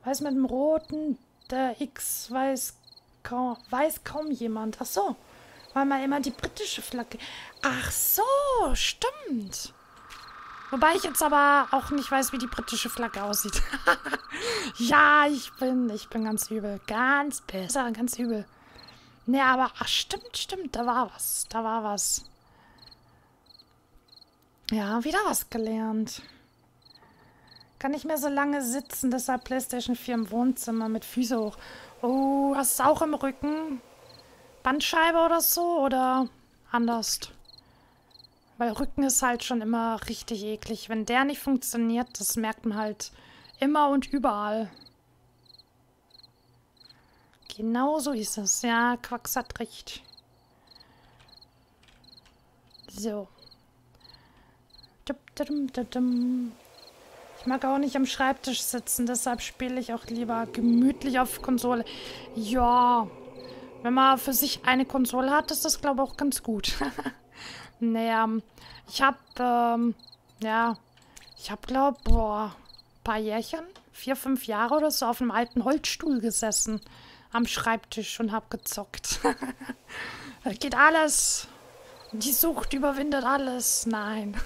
weiß mit dem roten, der X weiß kaum, weiß kaum jemand. Ach so, weil man immer die britische Flagge. Ach so, stimmt. Wobei ich jetzt aber auch nicht weiß, wie die britische Flagge aussieht. ja, ich bin, ich bin ganz übel. Ganz besser, ganz übel. Ne, aber, ach, stimmt, stimmt, da war was. Da war was. Ja, wieder was gelernt. Kann nicht mehr so lange sitzen, deshalb Playstation 4 im Wohnzimmer mit Füße hoch. Oh, hast du es auch im Rücken? Bandscheibe oder so? Oder anders? Weil Rücken ist halt schon immer richtig eklig. Wenn der nicht funktioniert, das merkt man halt immer und überall. Genau so ist es. Ja, Quax hat recht. So. Ich mag auch nicht am Schreibtisch sitzen, deshalb spiele ich auch lieber gemütlich auf Konsole. Ja, wenn man für sich eine Konsole hat, ist das, glaube ich, auch ganz gut. naja, ich habe, ähm, ja, ich habe, glaube boah, paar Jährchen, vier, fünf Jahre oder so, auf einem alten Holzstuhl gesessen am Schreibtisch und habe gezockt. Geht alles. Die Sucht überwindet alles. Nein.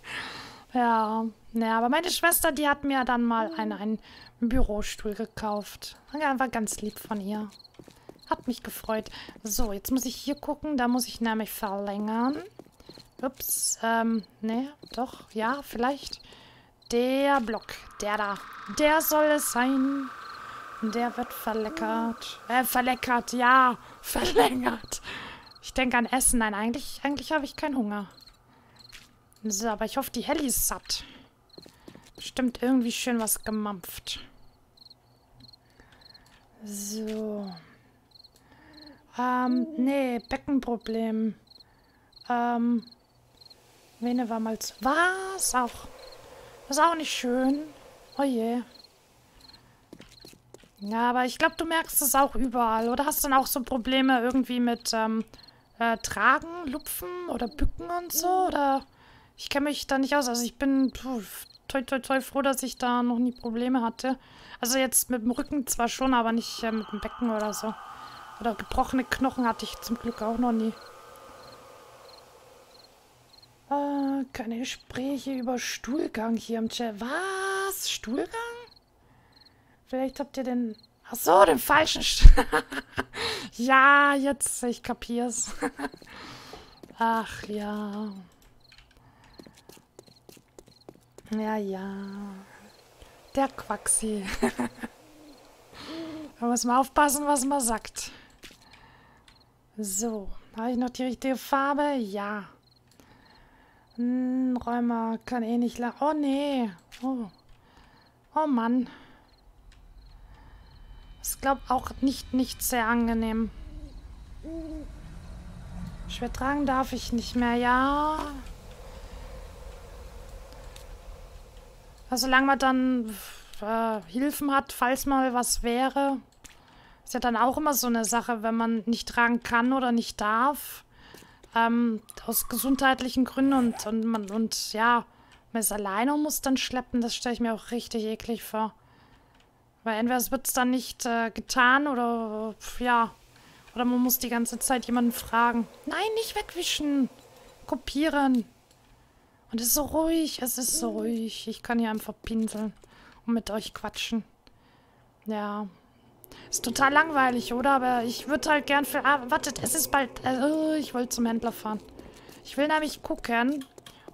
ja, ja, aber meine Schwester, die hat mir dann mal einen, einen Bürostuhl gekauft. War ganz lieb von ihr. Hat mich gefreut. So, jetzt muss ich hier gucken. Da muss ich nämlich verlängern. Ups, ähm, ne, doch, ja, vielleicht. Der Block, der da. Der soll es sein. Der wird verleckert. Äh, verleckert, ja. Verlängert. Ich denke an Essen. Nein, eigentlich, eigentlich habe ich keinen Hunger. So, aber ich hoffe, die Helly ist satt. Bestimmt irgendwie schön was gemampft. So. Ähm, nee, Beckenproblem. Ähm, Vene war mal zu... Was? Auch. Das ist auch nicht schön. Oh je. Ja, aber ich glaube, du merkst es auch überall. Oder hast du dann auch so Probleme irgendwie mit ähm, äh, Tragen, Lupfen oder Bücken und so? Oder ich kenne mich da nicht aus. Also ich bin puh, toi, toi, toi froh, dass ich da noch nie Probleme hatte. Also jetzt mit dem Rücken zwar schon, aber nicht äh, mit dem Becken oder so. Oder gebrochene Knochen hatte ich zum Glück auch noch nie. Äh, keine Gespräche über Stuhlgang hier im Chat. Was? Stuhlgang? Vielleicht habt ihr den... Ach so, den falschen... St ja, jetzt, ich kapier's. Ach ja. Ja, ja. Der Quaxi. da muss man aufpassen, was man sagt. So, habe ich noch die richtige Farbe? Ja. Hm, Räumer kann eh nicht la... Oh, nee. Oh. Oh, Mann. Ist, glaube auch nicht, nicht sehr angenehm. Schwer tragen darf ich nicht mehr, ja. Also solange man dann äh, Hilfen hat, falls mal was wäre. Ist ja dann auch immer so eine Sache, wenn man nicht tragen kann oder nicht darf. Ähm, aus gesundheitlichen Gründen und, und man und ja, man ist alleine und muss dann schleppen, das stelle ich mir auch richtig eklig vor. Weil entweder es wird es dann nicht äh, getan oder ja. Oder man muss die ganze Zeit jemanden fragen. Nein, nicht wegwischen. Kopieren. Und es ist so ruhig. Es ist so ruhig. Ich kann hier einfach pinseln und mit euch quatschen. Ja. Ist total langweilig, oder? Aber ich würde halt gern für... Ah, wartet, es ist bald... Äh, ich wollte zum Händler fahren. Ich will nämlich gucken,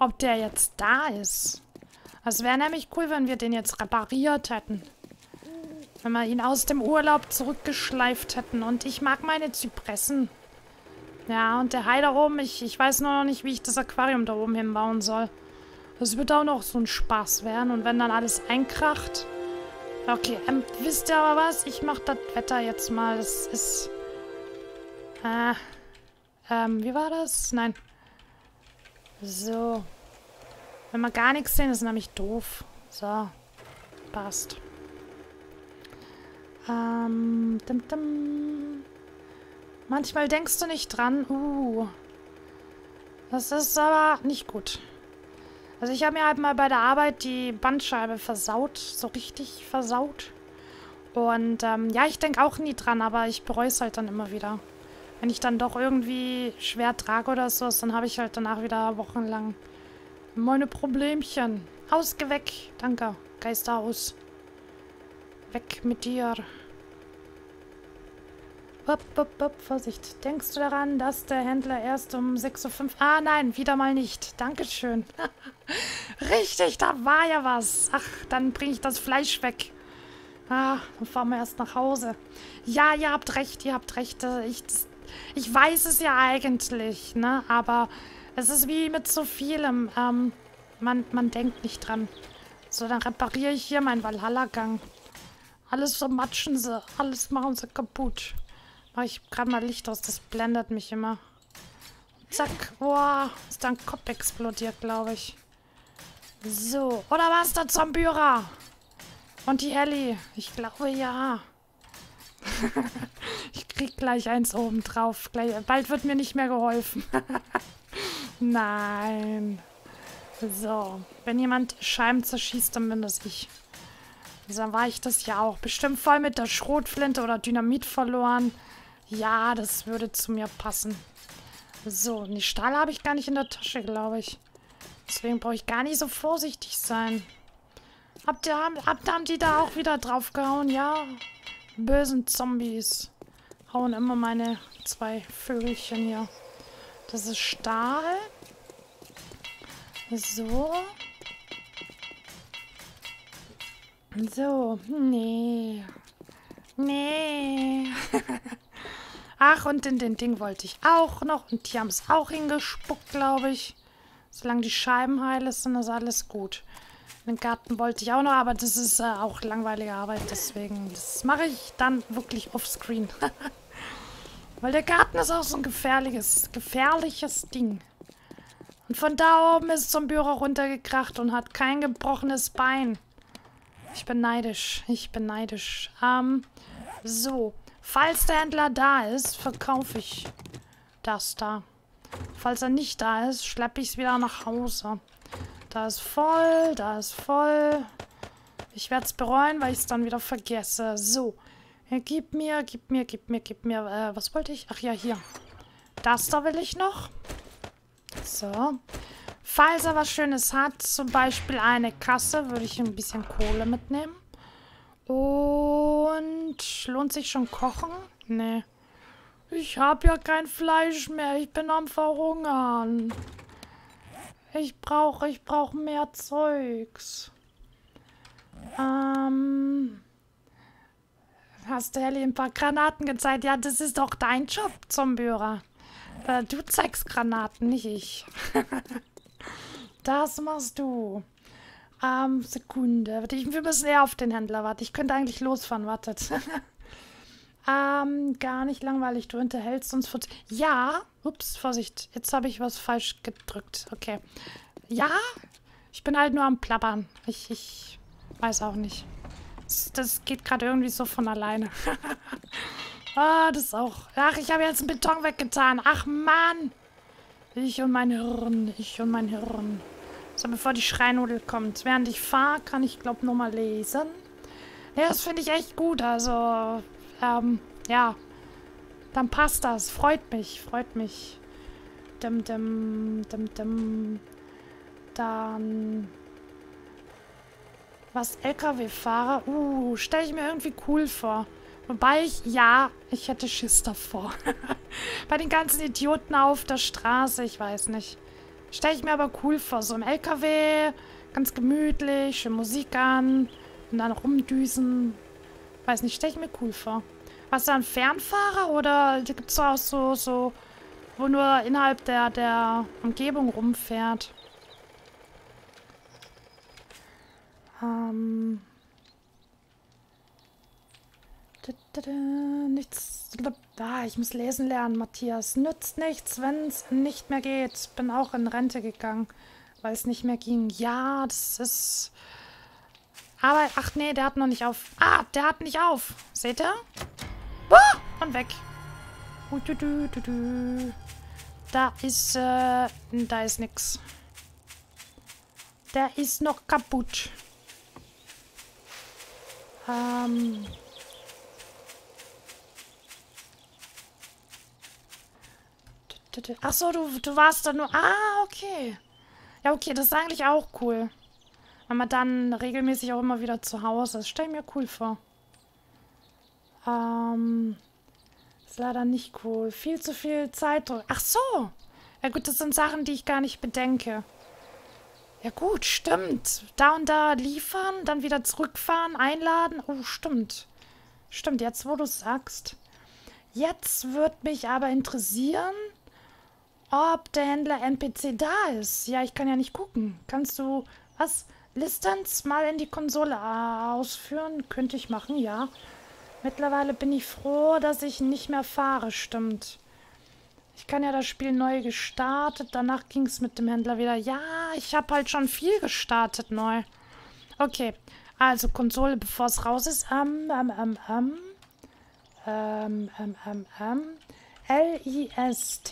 ob der jetzt da ist. Es wäre nämlich cool, wenn wir den jetzt repariert hätten. Wenn wir ihn aus dem Urlaub zurückgeschleift hätten. Und ich mag meine Zypressen. Ja, und der Hai da oben, ich, ich weiß nur noch nicht, wie ich das Aquarium da oben hinbauen soll. Das wird auch noch so ein Spaß werden. Und wenn dann alles einkracht... Okay, ähm, wisst ihr aber was? Ich mach das Wetter jetzt mal. Das ist... Äh, ähm, wie war das? Nein. So. Wenn wir gar nichts sehen, ist nämlich doof. So. Passt. Ähm, dim, dim. Manchmal denkst du nicht dran. Uh. Das ist aber nicht gut. Also ich habe mir halt mal bei der Arbeit die Bandscheibe versaut. So richtig versaut. Und ähm, ja, ich denke auch nie dran, aber ich bereue es halt dann immer wieder. Wenn ich dann doch irgendwie schwer trage oder so, dann habe ich halt danach wieder wochenlang meine Problemchen. Weg. Danke. Geister aus. Weg mit dir. Upp, upp, upp, Vorsicht. Denkst du daran, dass der Händler erst um 6.05 Uhr... Ah, nein, wieder mal nicht. Dankeschön. Richtig, da war ja was. Ach, dann bringe ich das Fleisch weg. Ah, dann fahren wir erst nach Hause. Ja, ihr habt recht, ihr habt recht. Ich, ich weiß es ja eigentlich, ne? Aber es ist wie mit so vielem. Ähm, man, man denkt nicht dran. So, dann repariere ich hier meinen Valhalla-Gang. Alles vermatschen sie. Alles machen sie kaputt. Mach ich gerade mal Licht aus. Das blendet mich immer. Zack. Boah. Ist da ein Kopf explodiert, glaube ich. So. Oder war es der Zombierer? Und die Ellie? Ich glaube, ja. ich krieg gleich eins oben drauf. Bald wird mir nicht mehr geholfen. Nein. So. Wenn jemand Scheiben zerschießt, dann bin das ich. Dann war ich das ja auch. Bestimmt voll mit der Schrotflinte oder Dynamit verloren. Ja, das würde zu mir passen. So, die Stahl habe ich gar nicht in der Tasche, glaube ich. Deswegen brauche ich gar nicht so vorsichtig sein. Habt ihr, habt, haben die da auch wieder draufgehauen? Ja. Bösen Zombies. Hauen immer meine zwei Vögelchen hier. Das ist Stahl. So. So, nee. Nee. Ach, und in den Ding wollte ich auch noch. Und die haben es auch hingespuckt, glaube ich. Solange die Scheiben heil sind, ist alles gut. Den Garten wollte ich auch noch, aber das ist äh, auch langweilige Arbeit. Deswegen, das mache ich dann wirklich offscreen. Weil der Garten ist auch so ein gefährliches, gefährliches Ding. Und von da oben ist zum Büro runtergekracht und hat kein gebrochenes Bein. Ich bin neidisch. Ich bin neidisch. Ähm, so. Falls der Händler da ist, verkaufe ich das da. Falls er nicht da ist, schleppe ich es wieder nach Hause. Da ist voll, da ist voll. Ich werde es bereuen, weil ich es dann wieder vergesse. So. Ja, gib mir, gib mir, gib mir, gib mir. Äh, was wollte ich? Ach ja, hier. Das da will ich noch. So. Falls er was Schönes hat, zum Beispiel eine Kasse, würde ich ein bisschen Kohle mitnehmen. Und lohnt sich schon kochen? Nee. Ich habe ja kein Fleisch mehr. Ich bin am Verhungern. Ich brauche, ich brauche mehr Zeugs. Ähm. Hast du Ellie ein paar Granaten gezeigt? Ja, das ist doch dein Job, Zombierer. Äh, du zeigst Granaten, nicht ich. Das machst du. Ähm, Sekunde. Wir müssen eher auf den Händler warten. Ich könnte eigentlich losfahren. Wartet. ähm, gar nicht langweilig. Du unterhältst uns... Ja. Ups, Vorsicht. Jetzt habe ich was falsch gedrückt. Okay. Ja. Ich bin halt nur am Plappern. Ich, ich weiß auch nicht. Das, das geht gerade irgendwie so von alleine. ah, das auch. Ach, ich habe jetzt einen Beton weggetan. Ach, Mann. Ich und mein Hirn. Ich und mein Hirn. So, bevor die Schreinudel kommt. Während ich fahre, kann ich, glaube nochmal lesen. Ja, das finde ich echt gut. Also, ähm, ja. Dann passt das. Freut mich, freut mich. Dim, dim, dim, dim. Dann... Was LKW-Fahrer? Uh, stelle ich mir irgendwie cool vor. Wobei ich, ja, ich hätte Schiss davor. Bei den ganzen Idioten auf der Straße, ich weiß nicht. Stelle ich mir aber cool vor. So im LKW, ganz gemütlich, schön Musik an und dann rumdüsen. Weiß nicht, stelle ich mir cool vor. Was da ein Fernfahrer oder gibt es auch so, so, wo nur innerhalb der, der Umgebung rumfährt? Ähm. Nichts. Ah, ich muss lesen lernen, Matthias. Nützt nichts, wenn es nicht mehr geht. Bin auch in Rente gegangen, weil es nicht mehr ging. Ja, das ist... Aber, ach nee, der hat noch nicht auf. Ah, der hat nicht auf. Seht ihr? Ah, und weg. Da ist, äh, da ist nix. Der ist noch kaputt. Ähm... Ach so, du, du warst da nur... Ah, okay. Ja, okay, das ist eigentlich auch cool. Wenn man dann regelmäßig auch immer wieder zu Hause ist. Stell mir cool vor. Ähm... Ist leider nicht cool. Viel zu viel Zeit. Ach so. Ja gut, das sind Sachen, die ich gar nicht bedenke. Ja gut, stimmt. Da und da liefern, dann wieder zurückfahren, einladen. Oh, stimmt. Stimmt, jetzt wo du sagst. Jetzt würde mich aber interessieren, ob der Händler NPC da ist. Ja, ich kann ja nicht gucken. Kannst du... Was? Listens mal in die Konsole ausführen. Könnte ich machen, ja. Mittlerweile bin ich froh, dass ich nicht mehr fahre, stimmt. Ich kann ja das Spiel neu gestartet. Danach ging es mit dem Händler wieder. Ja, ich habe halt schon viel gestartet neu. Okay, also Konsole, bevor es raus ist. Ähm, ähm, ähm, ähm. Ähm, ähm, ähm, L-I-S-T-E-N-T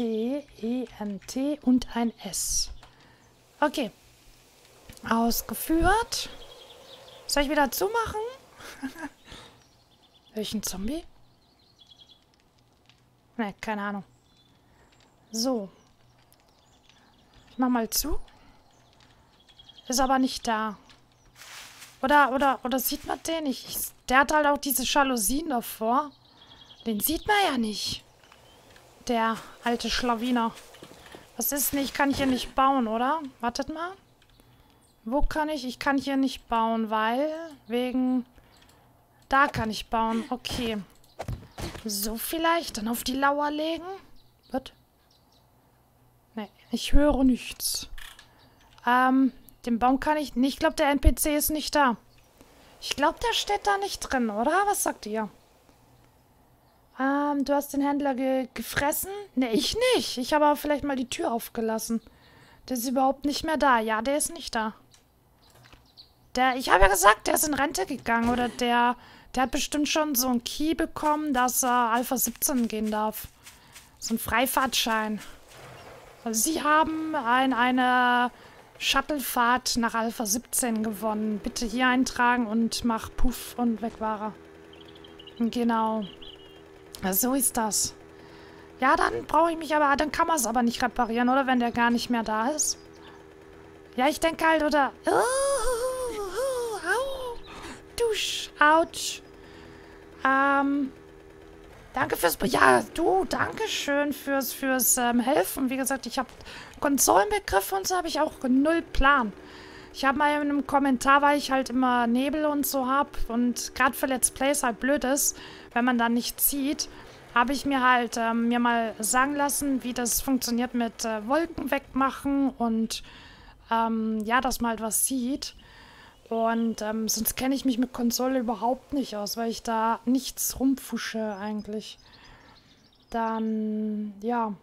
und ein S. Okay. Ausgeführt. Soll ich wieder zumachen? Welchen Zombie? Ne, keine Ahnung. So. Ich mach mal zu. Ist aber nicht da. Oder, oder, oder sieht man den nicht? Ich, der hat halt auch diese Jalousien davor. Den sieht man ja nicht. Der alte Schlawiner. Was ist denn? Ich kann hier nicht bauen, oder? Wartet mal. Wo kann ich? Ich kann hier nicht bauen, weil... Wegen... Da kann ich bauen. Okay. So vielleicht. Dann auf die Lauer legen. Was? Nee, ich höre nichts. Ähm, den Baum kann ich nicht. Ich glaube, der NPC ist nicht da. Ich glaube, der steht da nicht drin, oder? Was sagt ihr? Ähm, du hast den Händler ge gefressen? Ne, ich nicht. Ich habe aber vielleicht mal die Tür aufgelassen. Der ist überhaupt nicht mehr da. Ja, der ist nicht da. Der, ich habe ja gesagt, der ist in Rente gegangen. Oder der, der hat bestimmt schon so einen Key bekommen, dass er Alpha 17 gehen darf. So ein Freifahrtschein. Also sie haben ein, eine Shuttlefahrt nach Alpha 17 gewonnen. Bitte hier eintragen und mach Puff und weg war er. Genau. So ist das. Ja, dann brauche ich mich aber... Dann kann man es aber nicht reparieren, oder? Wenn der gar nicht mehr da ist. Ja, ich denke halt, oder... Oh, oh, dusch, ouch. Ähm... Danke fürs... Ja, du, danke schön fürs, fürs ähm, Helfen. Wie gesagt, ich habe Konsolenbegriffe und so habe ich auch null Plan. Ich habe mal in einem Kommentar, weil ich halt immer Nebel und so habe und gerade für Let's Plays halt blöd ist, wenn man dann nichts sieht, habe ich mir halt ähm, mir mal sagen lassen, wie das funktioniert mit äh, Wolken wegmachen und ähm, ja, dass man halt was sieht. Und ähm, sonst kenne ich mich mit Konsole überhaupt nicht aus, weil ich da nichts rumfusche eigentlich. Dann, ja.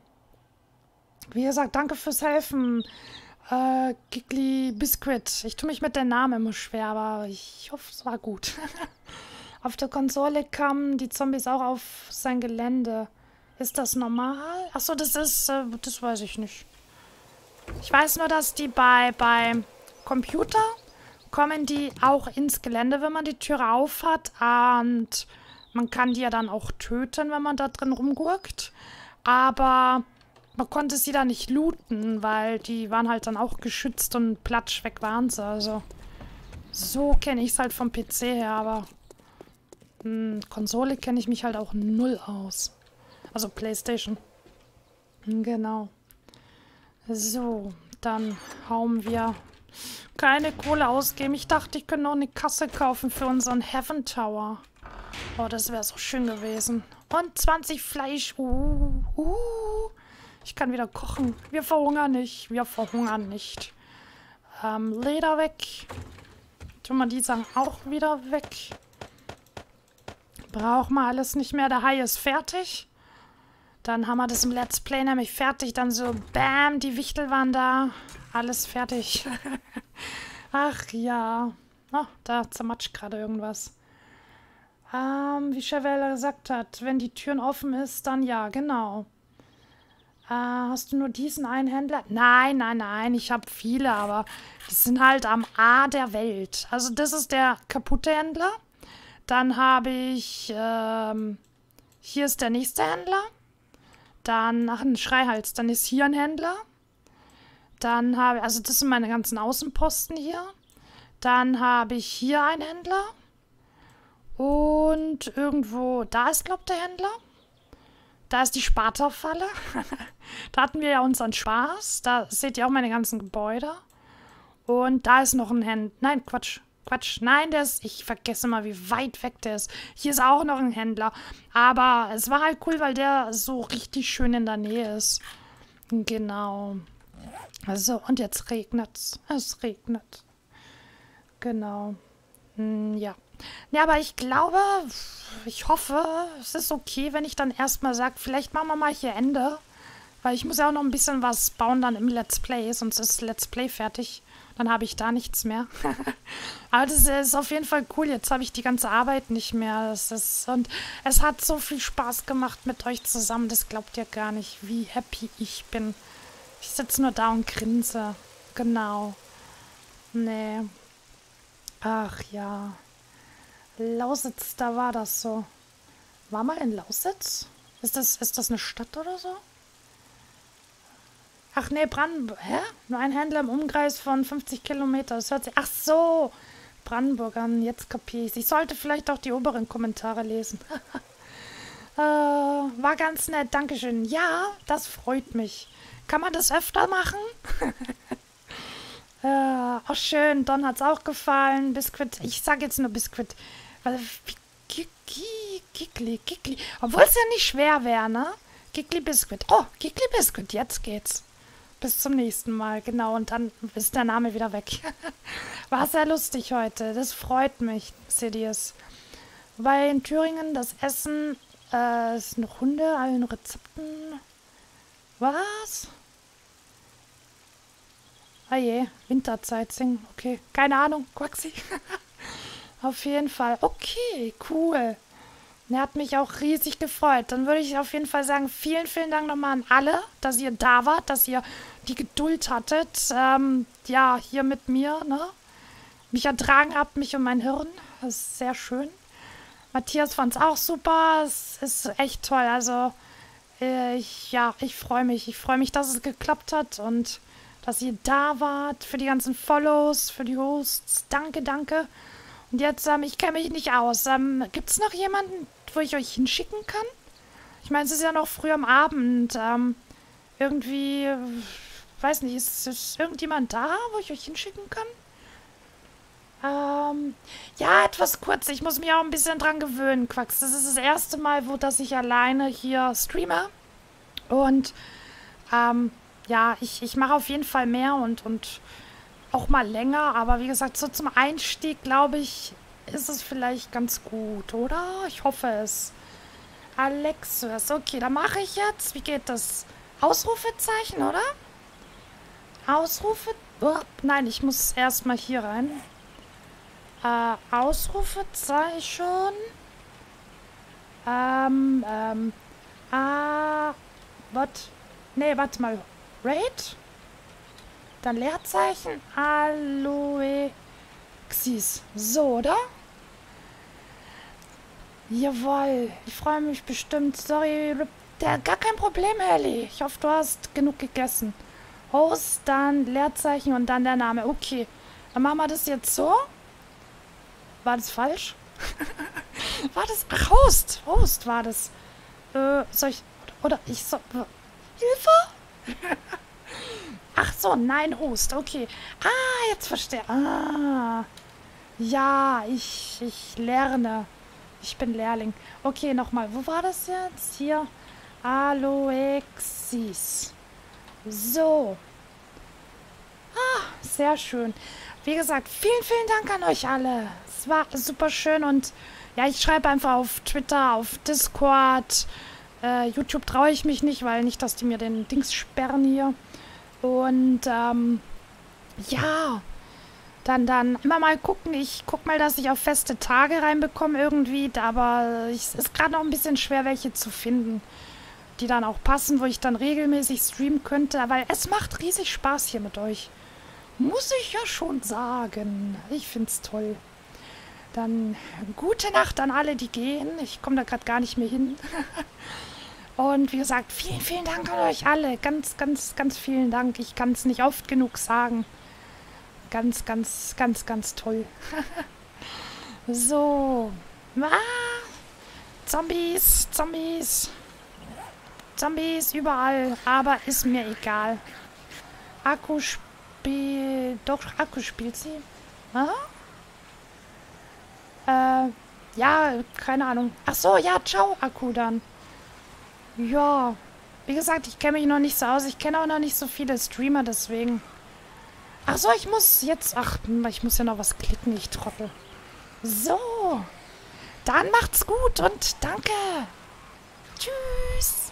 Wie gesagt, danke fürs Helfen. Äh, Giggly Biscuit. Ich tue mich mit den Namen immer schwer, aber ich hoffe, es war gut. auf der Konsole kamen die Zombies auch auf sein Gelände. Ist das normal? Achso, das ist, äh, das weiß ich nicht. Ich weiß nur, dass die bei, bei Computer kommen die auch ins Gelände, wenn man die Tür auf hat. Und man kann die ja dann auch töten, wenn man da drin rumgurkt. Aber man konnte sie da nicht looten, weil die waren halt dann auch geschützt und platsch weg waren sie. Also so kenne ich es halt vom PC her, aber hm, Konsole kenne ich mich halt auch null aus. Also Playstation. Genau. So, dann hauen wir keine Kohle ausgeben. Ich dachte, ich könnte noch eine Kasse kaufen für unseren Heaven Tower. Oh, das wäre so schön gewesen. Und 20 Fleisch. Uh, uh. Ich kann wieder kochen. Wir verhungern nicht. Wir verhungern nicht. Ähm, Leder weg. Tun wir die Sachen auch wieder weg. Braucht man alles nicht mehr. Der Hai ist fertig. Dann haben wir das im Let's Play nämlich fertig. Dann so, bam, die Wichtel waren da. Alles fertig. Ach ja. Oh, da zermatscht gerade irgendwas. Ähm, wie Chevelle gesagt hat, wenn die Türen offen ist, dann ja, genau. Äh, hast du nur diesen einen Händler? Nein, nein, nein, ich habe viele, aber die sind halt am A der Welt. Also das ist der kaputte Händler. Dann habe ich, ähm, hier ist der nächste Händler. Dann, nach ein Schreihals, dann ist hier ein Händler. Dann habe, also das sind meine ganzen Außenposten hier. Dann habe ich hier einen Händler. Und irgendwo, da ist, glaube ich, der Händler. Da ist die Sparta-Falle. da hatten wir ja unseren Spaß. Da seht ihr auch meine ganzen Gebäude. Und da ist noch ein Händler. Nein, Quatsch. Quatsch. Nein, der ist. Ich vergesse mal, wie weit weg der ist. Hier ist auch noch ein Händler. Aber es war halt cool, weil der so richtig schön in der Nähe ist. Genau. Also, und jetzt regnet's. Es regnet. Genau. Hm, ja. Ja, aber ich glaube, ich hoffe, es ist okay, wenn ich dann erstmal sage, vielleicht machen wir mal hier Ende. Weil ich muss ja auch noch ein bisschen was bauen dann im Let's Play, sonst ist Let's Play fertig. Dann habe ich da nichts mehr. Aber das ist auf jeden Fall cool. Jetzt habe ich die ganze Arbeit nicht mehr. Das ist, und es hat so viel Spaß gemacht mit euch zusammen. Das glaubt ihr gar nicht, wie happy ich bin. Ich sitze nur da und grinse. Genau. Nee. Ach ja. Lausitz, da war das so. War mal in Lausitz? Ist das, ist das eine Stadt oder so? Ach nee, Brandenburg. Hä? Nur ein Händler im Umkreis von 50 Kilometer. Das hört sich. Ach so! Brandenburg an. Jetzt kapiere ich Ich sollte vielleicht auch die oberen Kommentare lesen. äh, war ganz nett. Dankeschön. Ja, das freut mich. Kann man das öfter machen? äh, oh, schön. Don hat's auch gefallen. Biskuit. Ich sage jetzt nur Biskuit. Giggly, Giggly. Obwohl es ja nicht schwer wäre, ne? Giggly Biskuit. Oh, Giggly Biskuit. Jetzt geht's. Bis zum nächsten Mal, genau. Und dann ist der Name wieder weg. War sehr lustig heute. Das freut mich, Sidious. Weil in Thüringen das Essen äh, ist eine Hunde, allen Rezepten. Was? Ah je, Winterzeit singen. Okay, keine Ahnung, Quaxi. Auf jeden Fall. Okay, cool. Er hat mich auch riesig gefreut. Dann würde ich auf jeden Fall sagen, vielen, vielen Dank nochmal an alle, dass ihr da wart, dass ihr die Geduld hattet, ähm, ja, hier mit mir, ne? Mich ertragen habt, mich und mein Hirn. Das ist sehr schön. Matthias fand es auch super. Es ist echt toll. Also, äh, ich, ja, ich freue mich. Ich freue mich, dass es geklappt hat und dass ihr da wart. Für die ganzen Follows, für die Hosts. Danke, danke. Und jetzt, ähm, ich kenne mich nicht aus. Ähm, Gibt es noch jemanden, wo ich euch hinschicken kann? Ich meine, es ist ja noch früh am Abend. Ähm, irgendwie, weiß nicht, ist, ist irgendjemand da, wo ich euch hinschicken kann? Ähm, ja, etwas kurz. Ich muss mich auch ein bisschen dran gewöhnen, Quacks. Das ist das erste Mal, wo dass ich alleine hier streame. Und, ähm, ja, ich, ich mache auf jeden Fall mehr und, und auch mal länger. Aber wie gesagt, so zum Einstieg, glaube ich, ist es vielleicht ganz gut, oder? Ich hoffe es. Alexis, okay, dann mache ich jetzt. Wie geht das? Ausrufezeichen, oder? Ausrufe... Oh, nein, ich muss erstmal hier rein. Äh, Ausrufezeichen. Ähm, ähm. Ah, was? Nee, warte mal. Raid? Dann Leerzeichen. Aloe. Xis. So, oder? Jawohl. Ich freue mich bestimmt. Sorry, der, gar kein Problem, Ellie. Ich hoffe, du hast genug gegessen. Host, dann Leerzeichen und dann der Name. Okay. Dann machen wir das jetzt so. War das falsch? war das... Ach, Host. Host war das. Äh, soll ich... Oder ich soll... Hilfe? Ach so, nein, Host. Okay. Ah, jetzt verstehe. Ah. Ja, ich, ich lerne. Ich bin Lehrling. Okay, nochmal. Wo war das jetzt? Hier. Aloexis. So. Ah, sehr schön. Wie gesagt, vielen, vielen Dank an euch alle. Es war super schön und ja, ich schreibe einfach auf Twitter, auf Discord. Äh, YouTube traue ich mich nicht, weil nicht, dass die mir den Dings sperren hier. Und ähm, ja, dann, dann immer mal gucken. Ich guck mal, dass ich auf feste Tage reinbekomme irgendwie. Aber es ist gerade noch ein bisschen schwer, welche zu finden, die dann auch passen, wo ich dann regelmäßig streamen könnte. Weil es macht riesig Spaß hier mit euch. Muss ich ja schon sagen. Ich find's toll. Dann gute Nacht an alle, die gehen. Ich komme da gerade gar nicht mehr hin. Und wie gesagt, vielen, vielen Dank an euch alle. Ganz, ganz, ganz vielen Dank. Ich kann es nicht oft genug sagen. Ganz, ganz, ganz, ganz toll. so. Ah, Zombies, Zombies. Zombies überall, aber ist mir egal. Akku spielt... Doch, Akku spielt sie. Ah? Äh, ja, keine Ahnung. Ach so, ja, ciao, Akku dann. Ja, wie gesagt, ich kenne mich noch nicht so aus. Ich kenne auch noch nicht so viele Streamer, deswegen... Ach so, ich muss jetzt... Ach, ich muss ja noch was klicken, ich Trottel. So. Dann macht's gut und danke. Tschüss.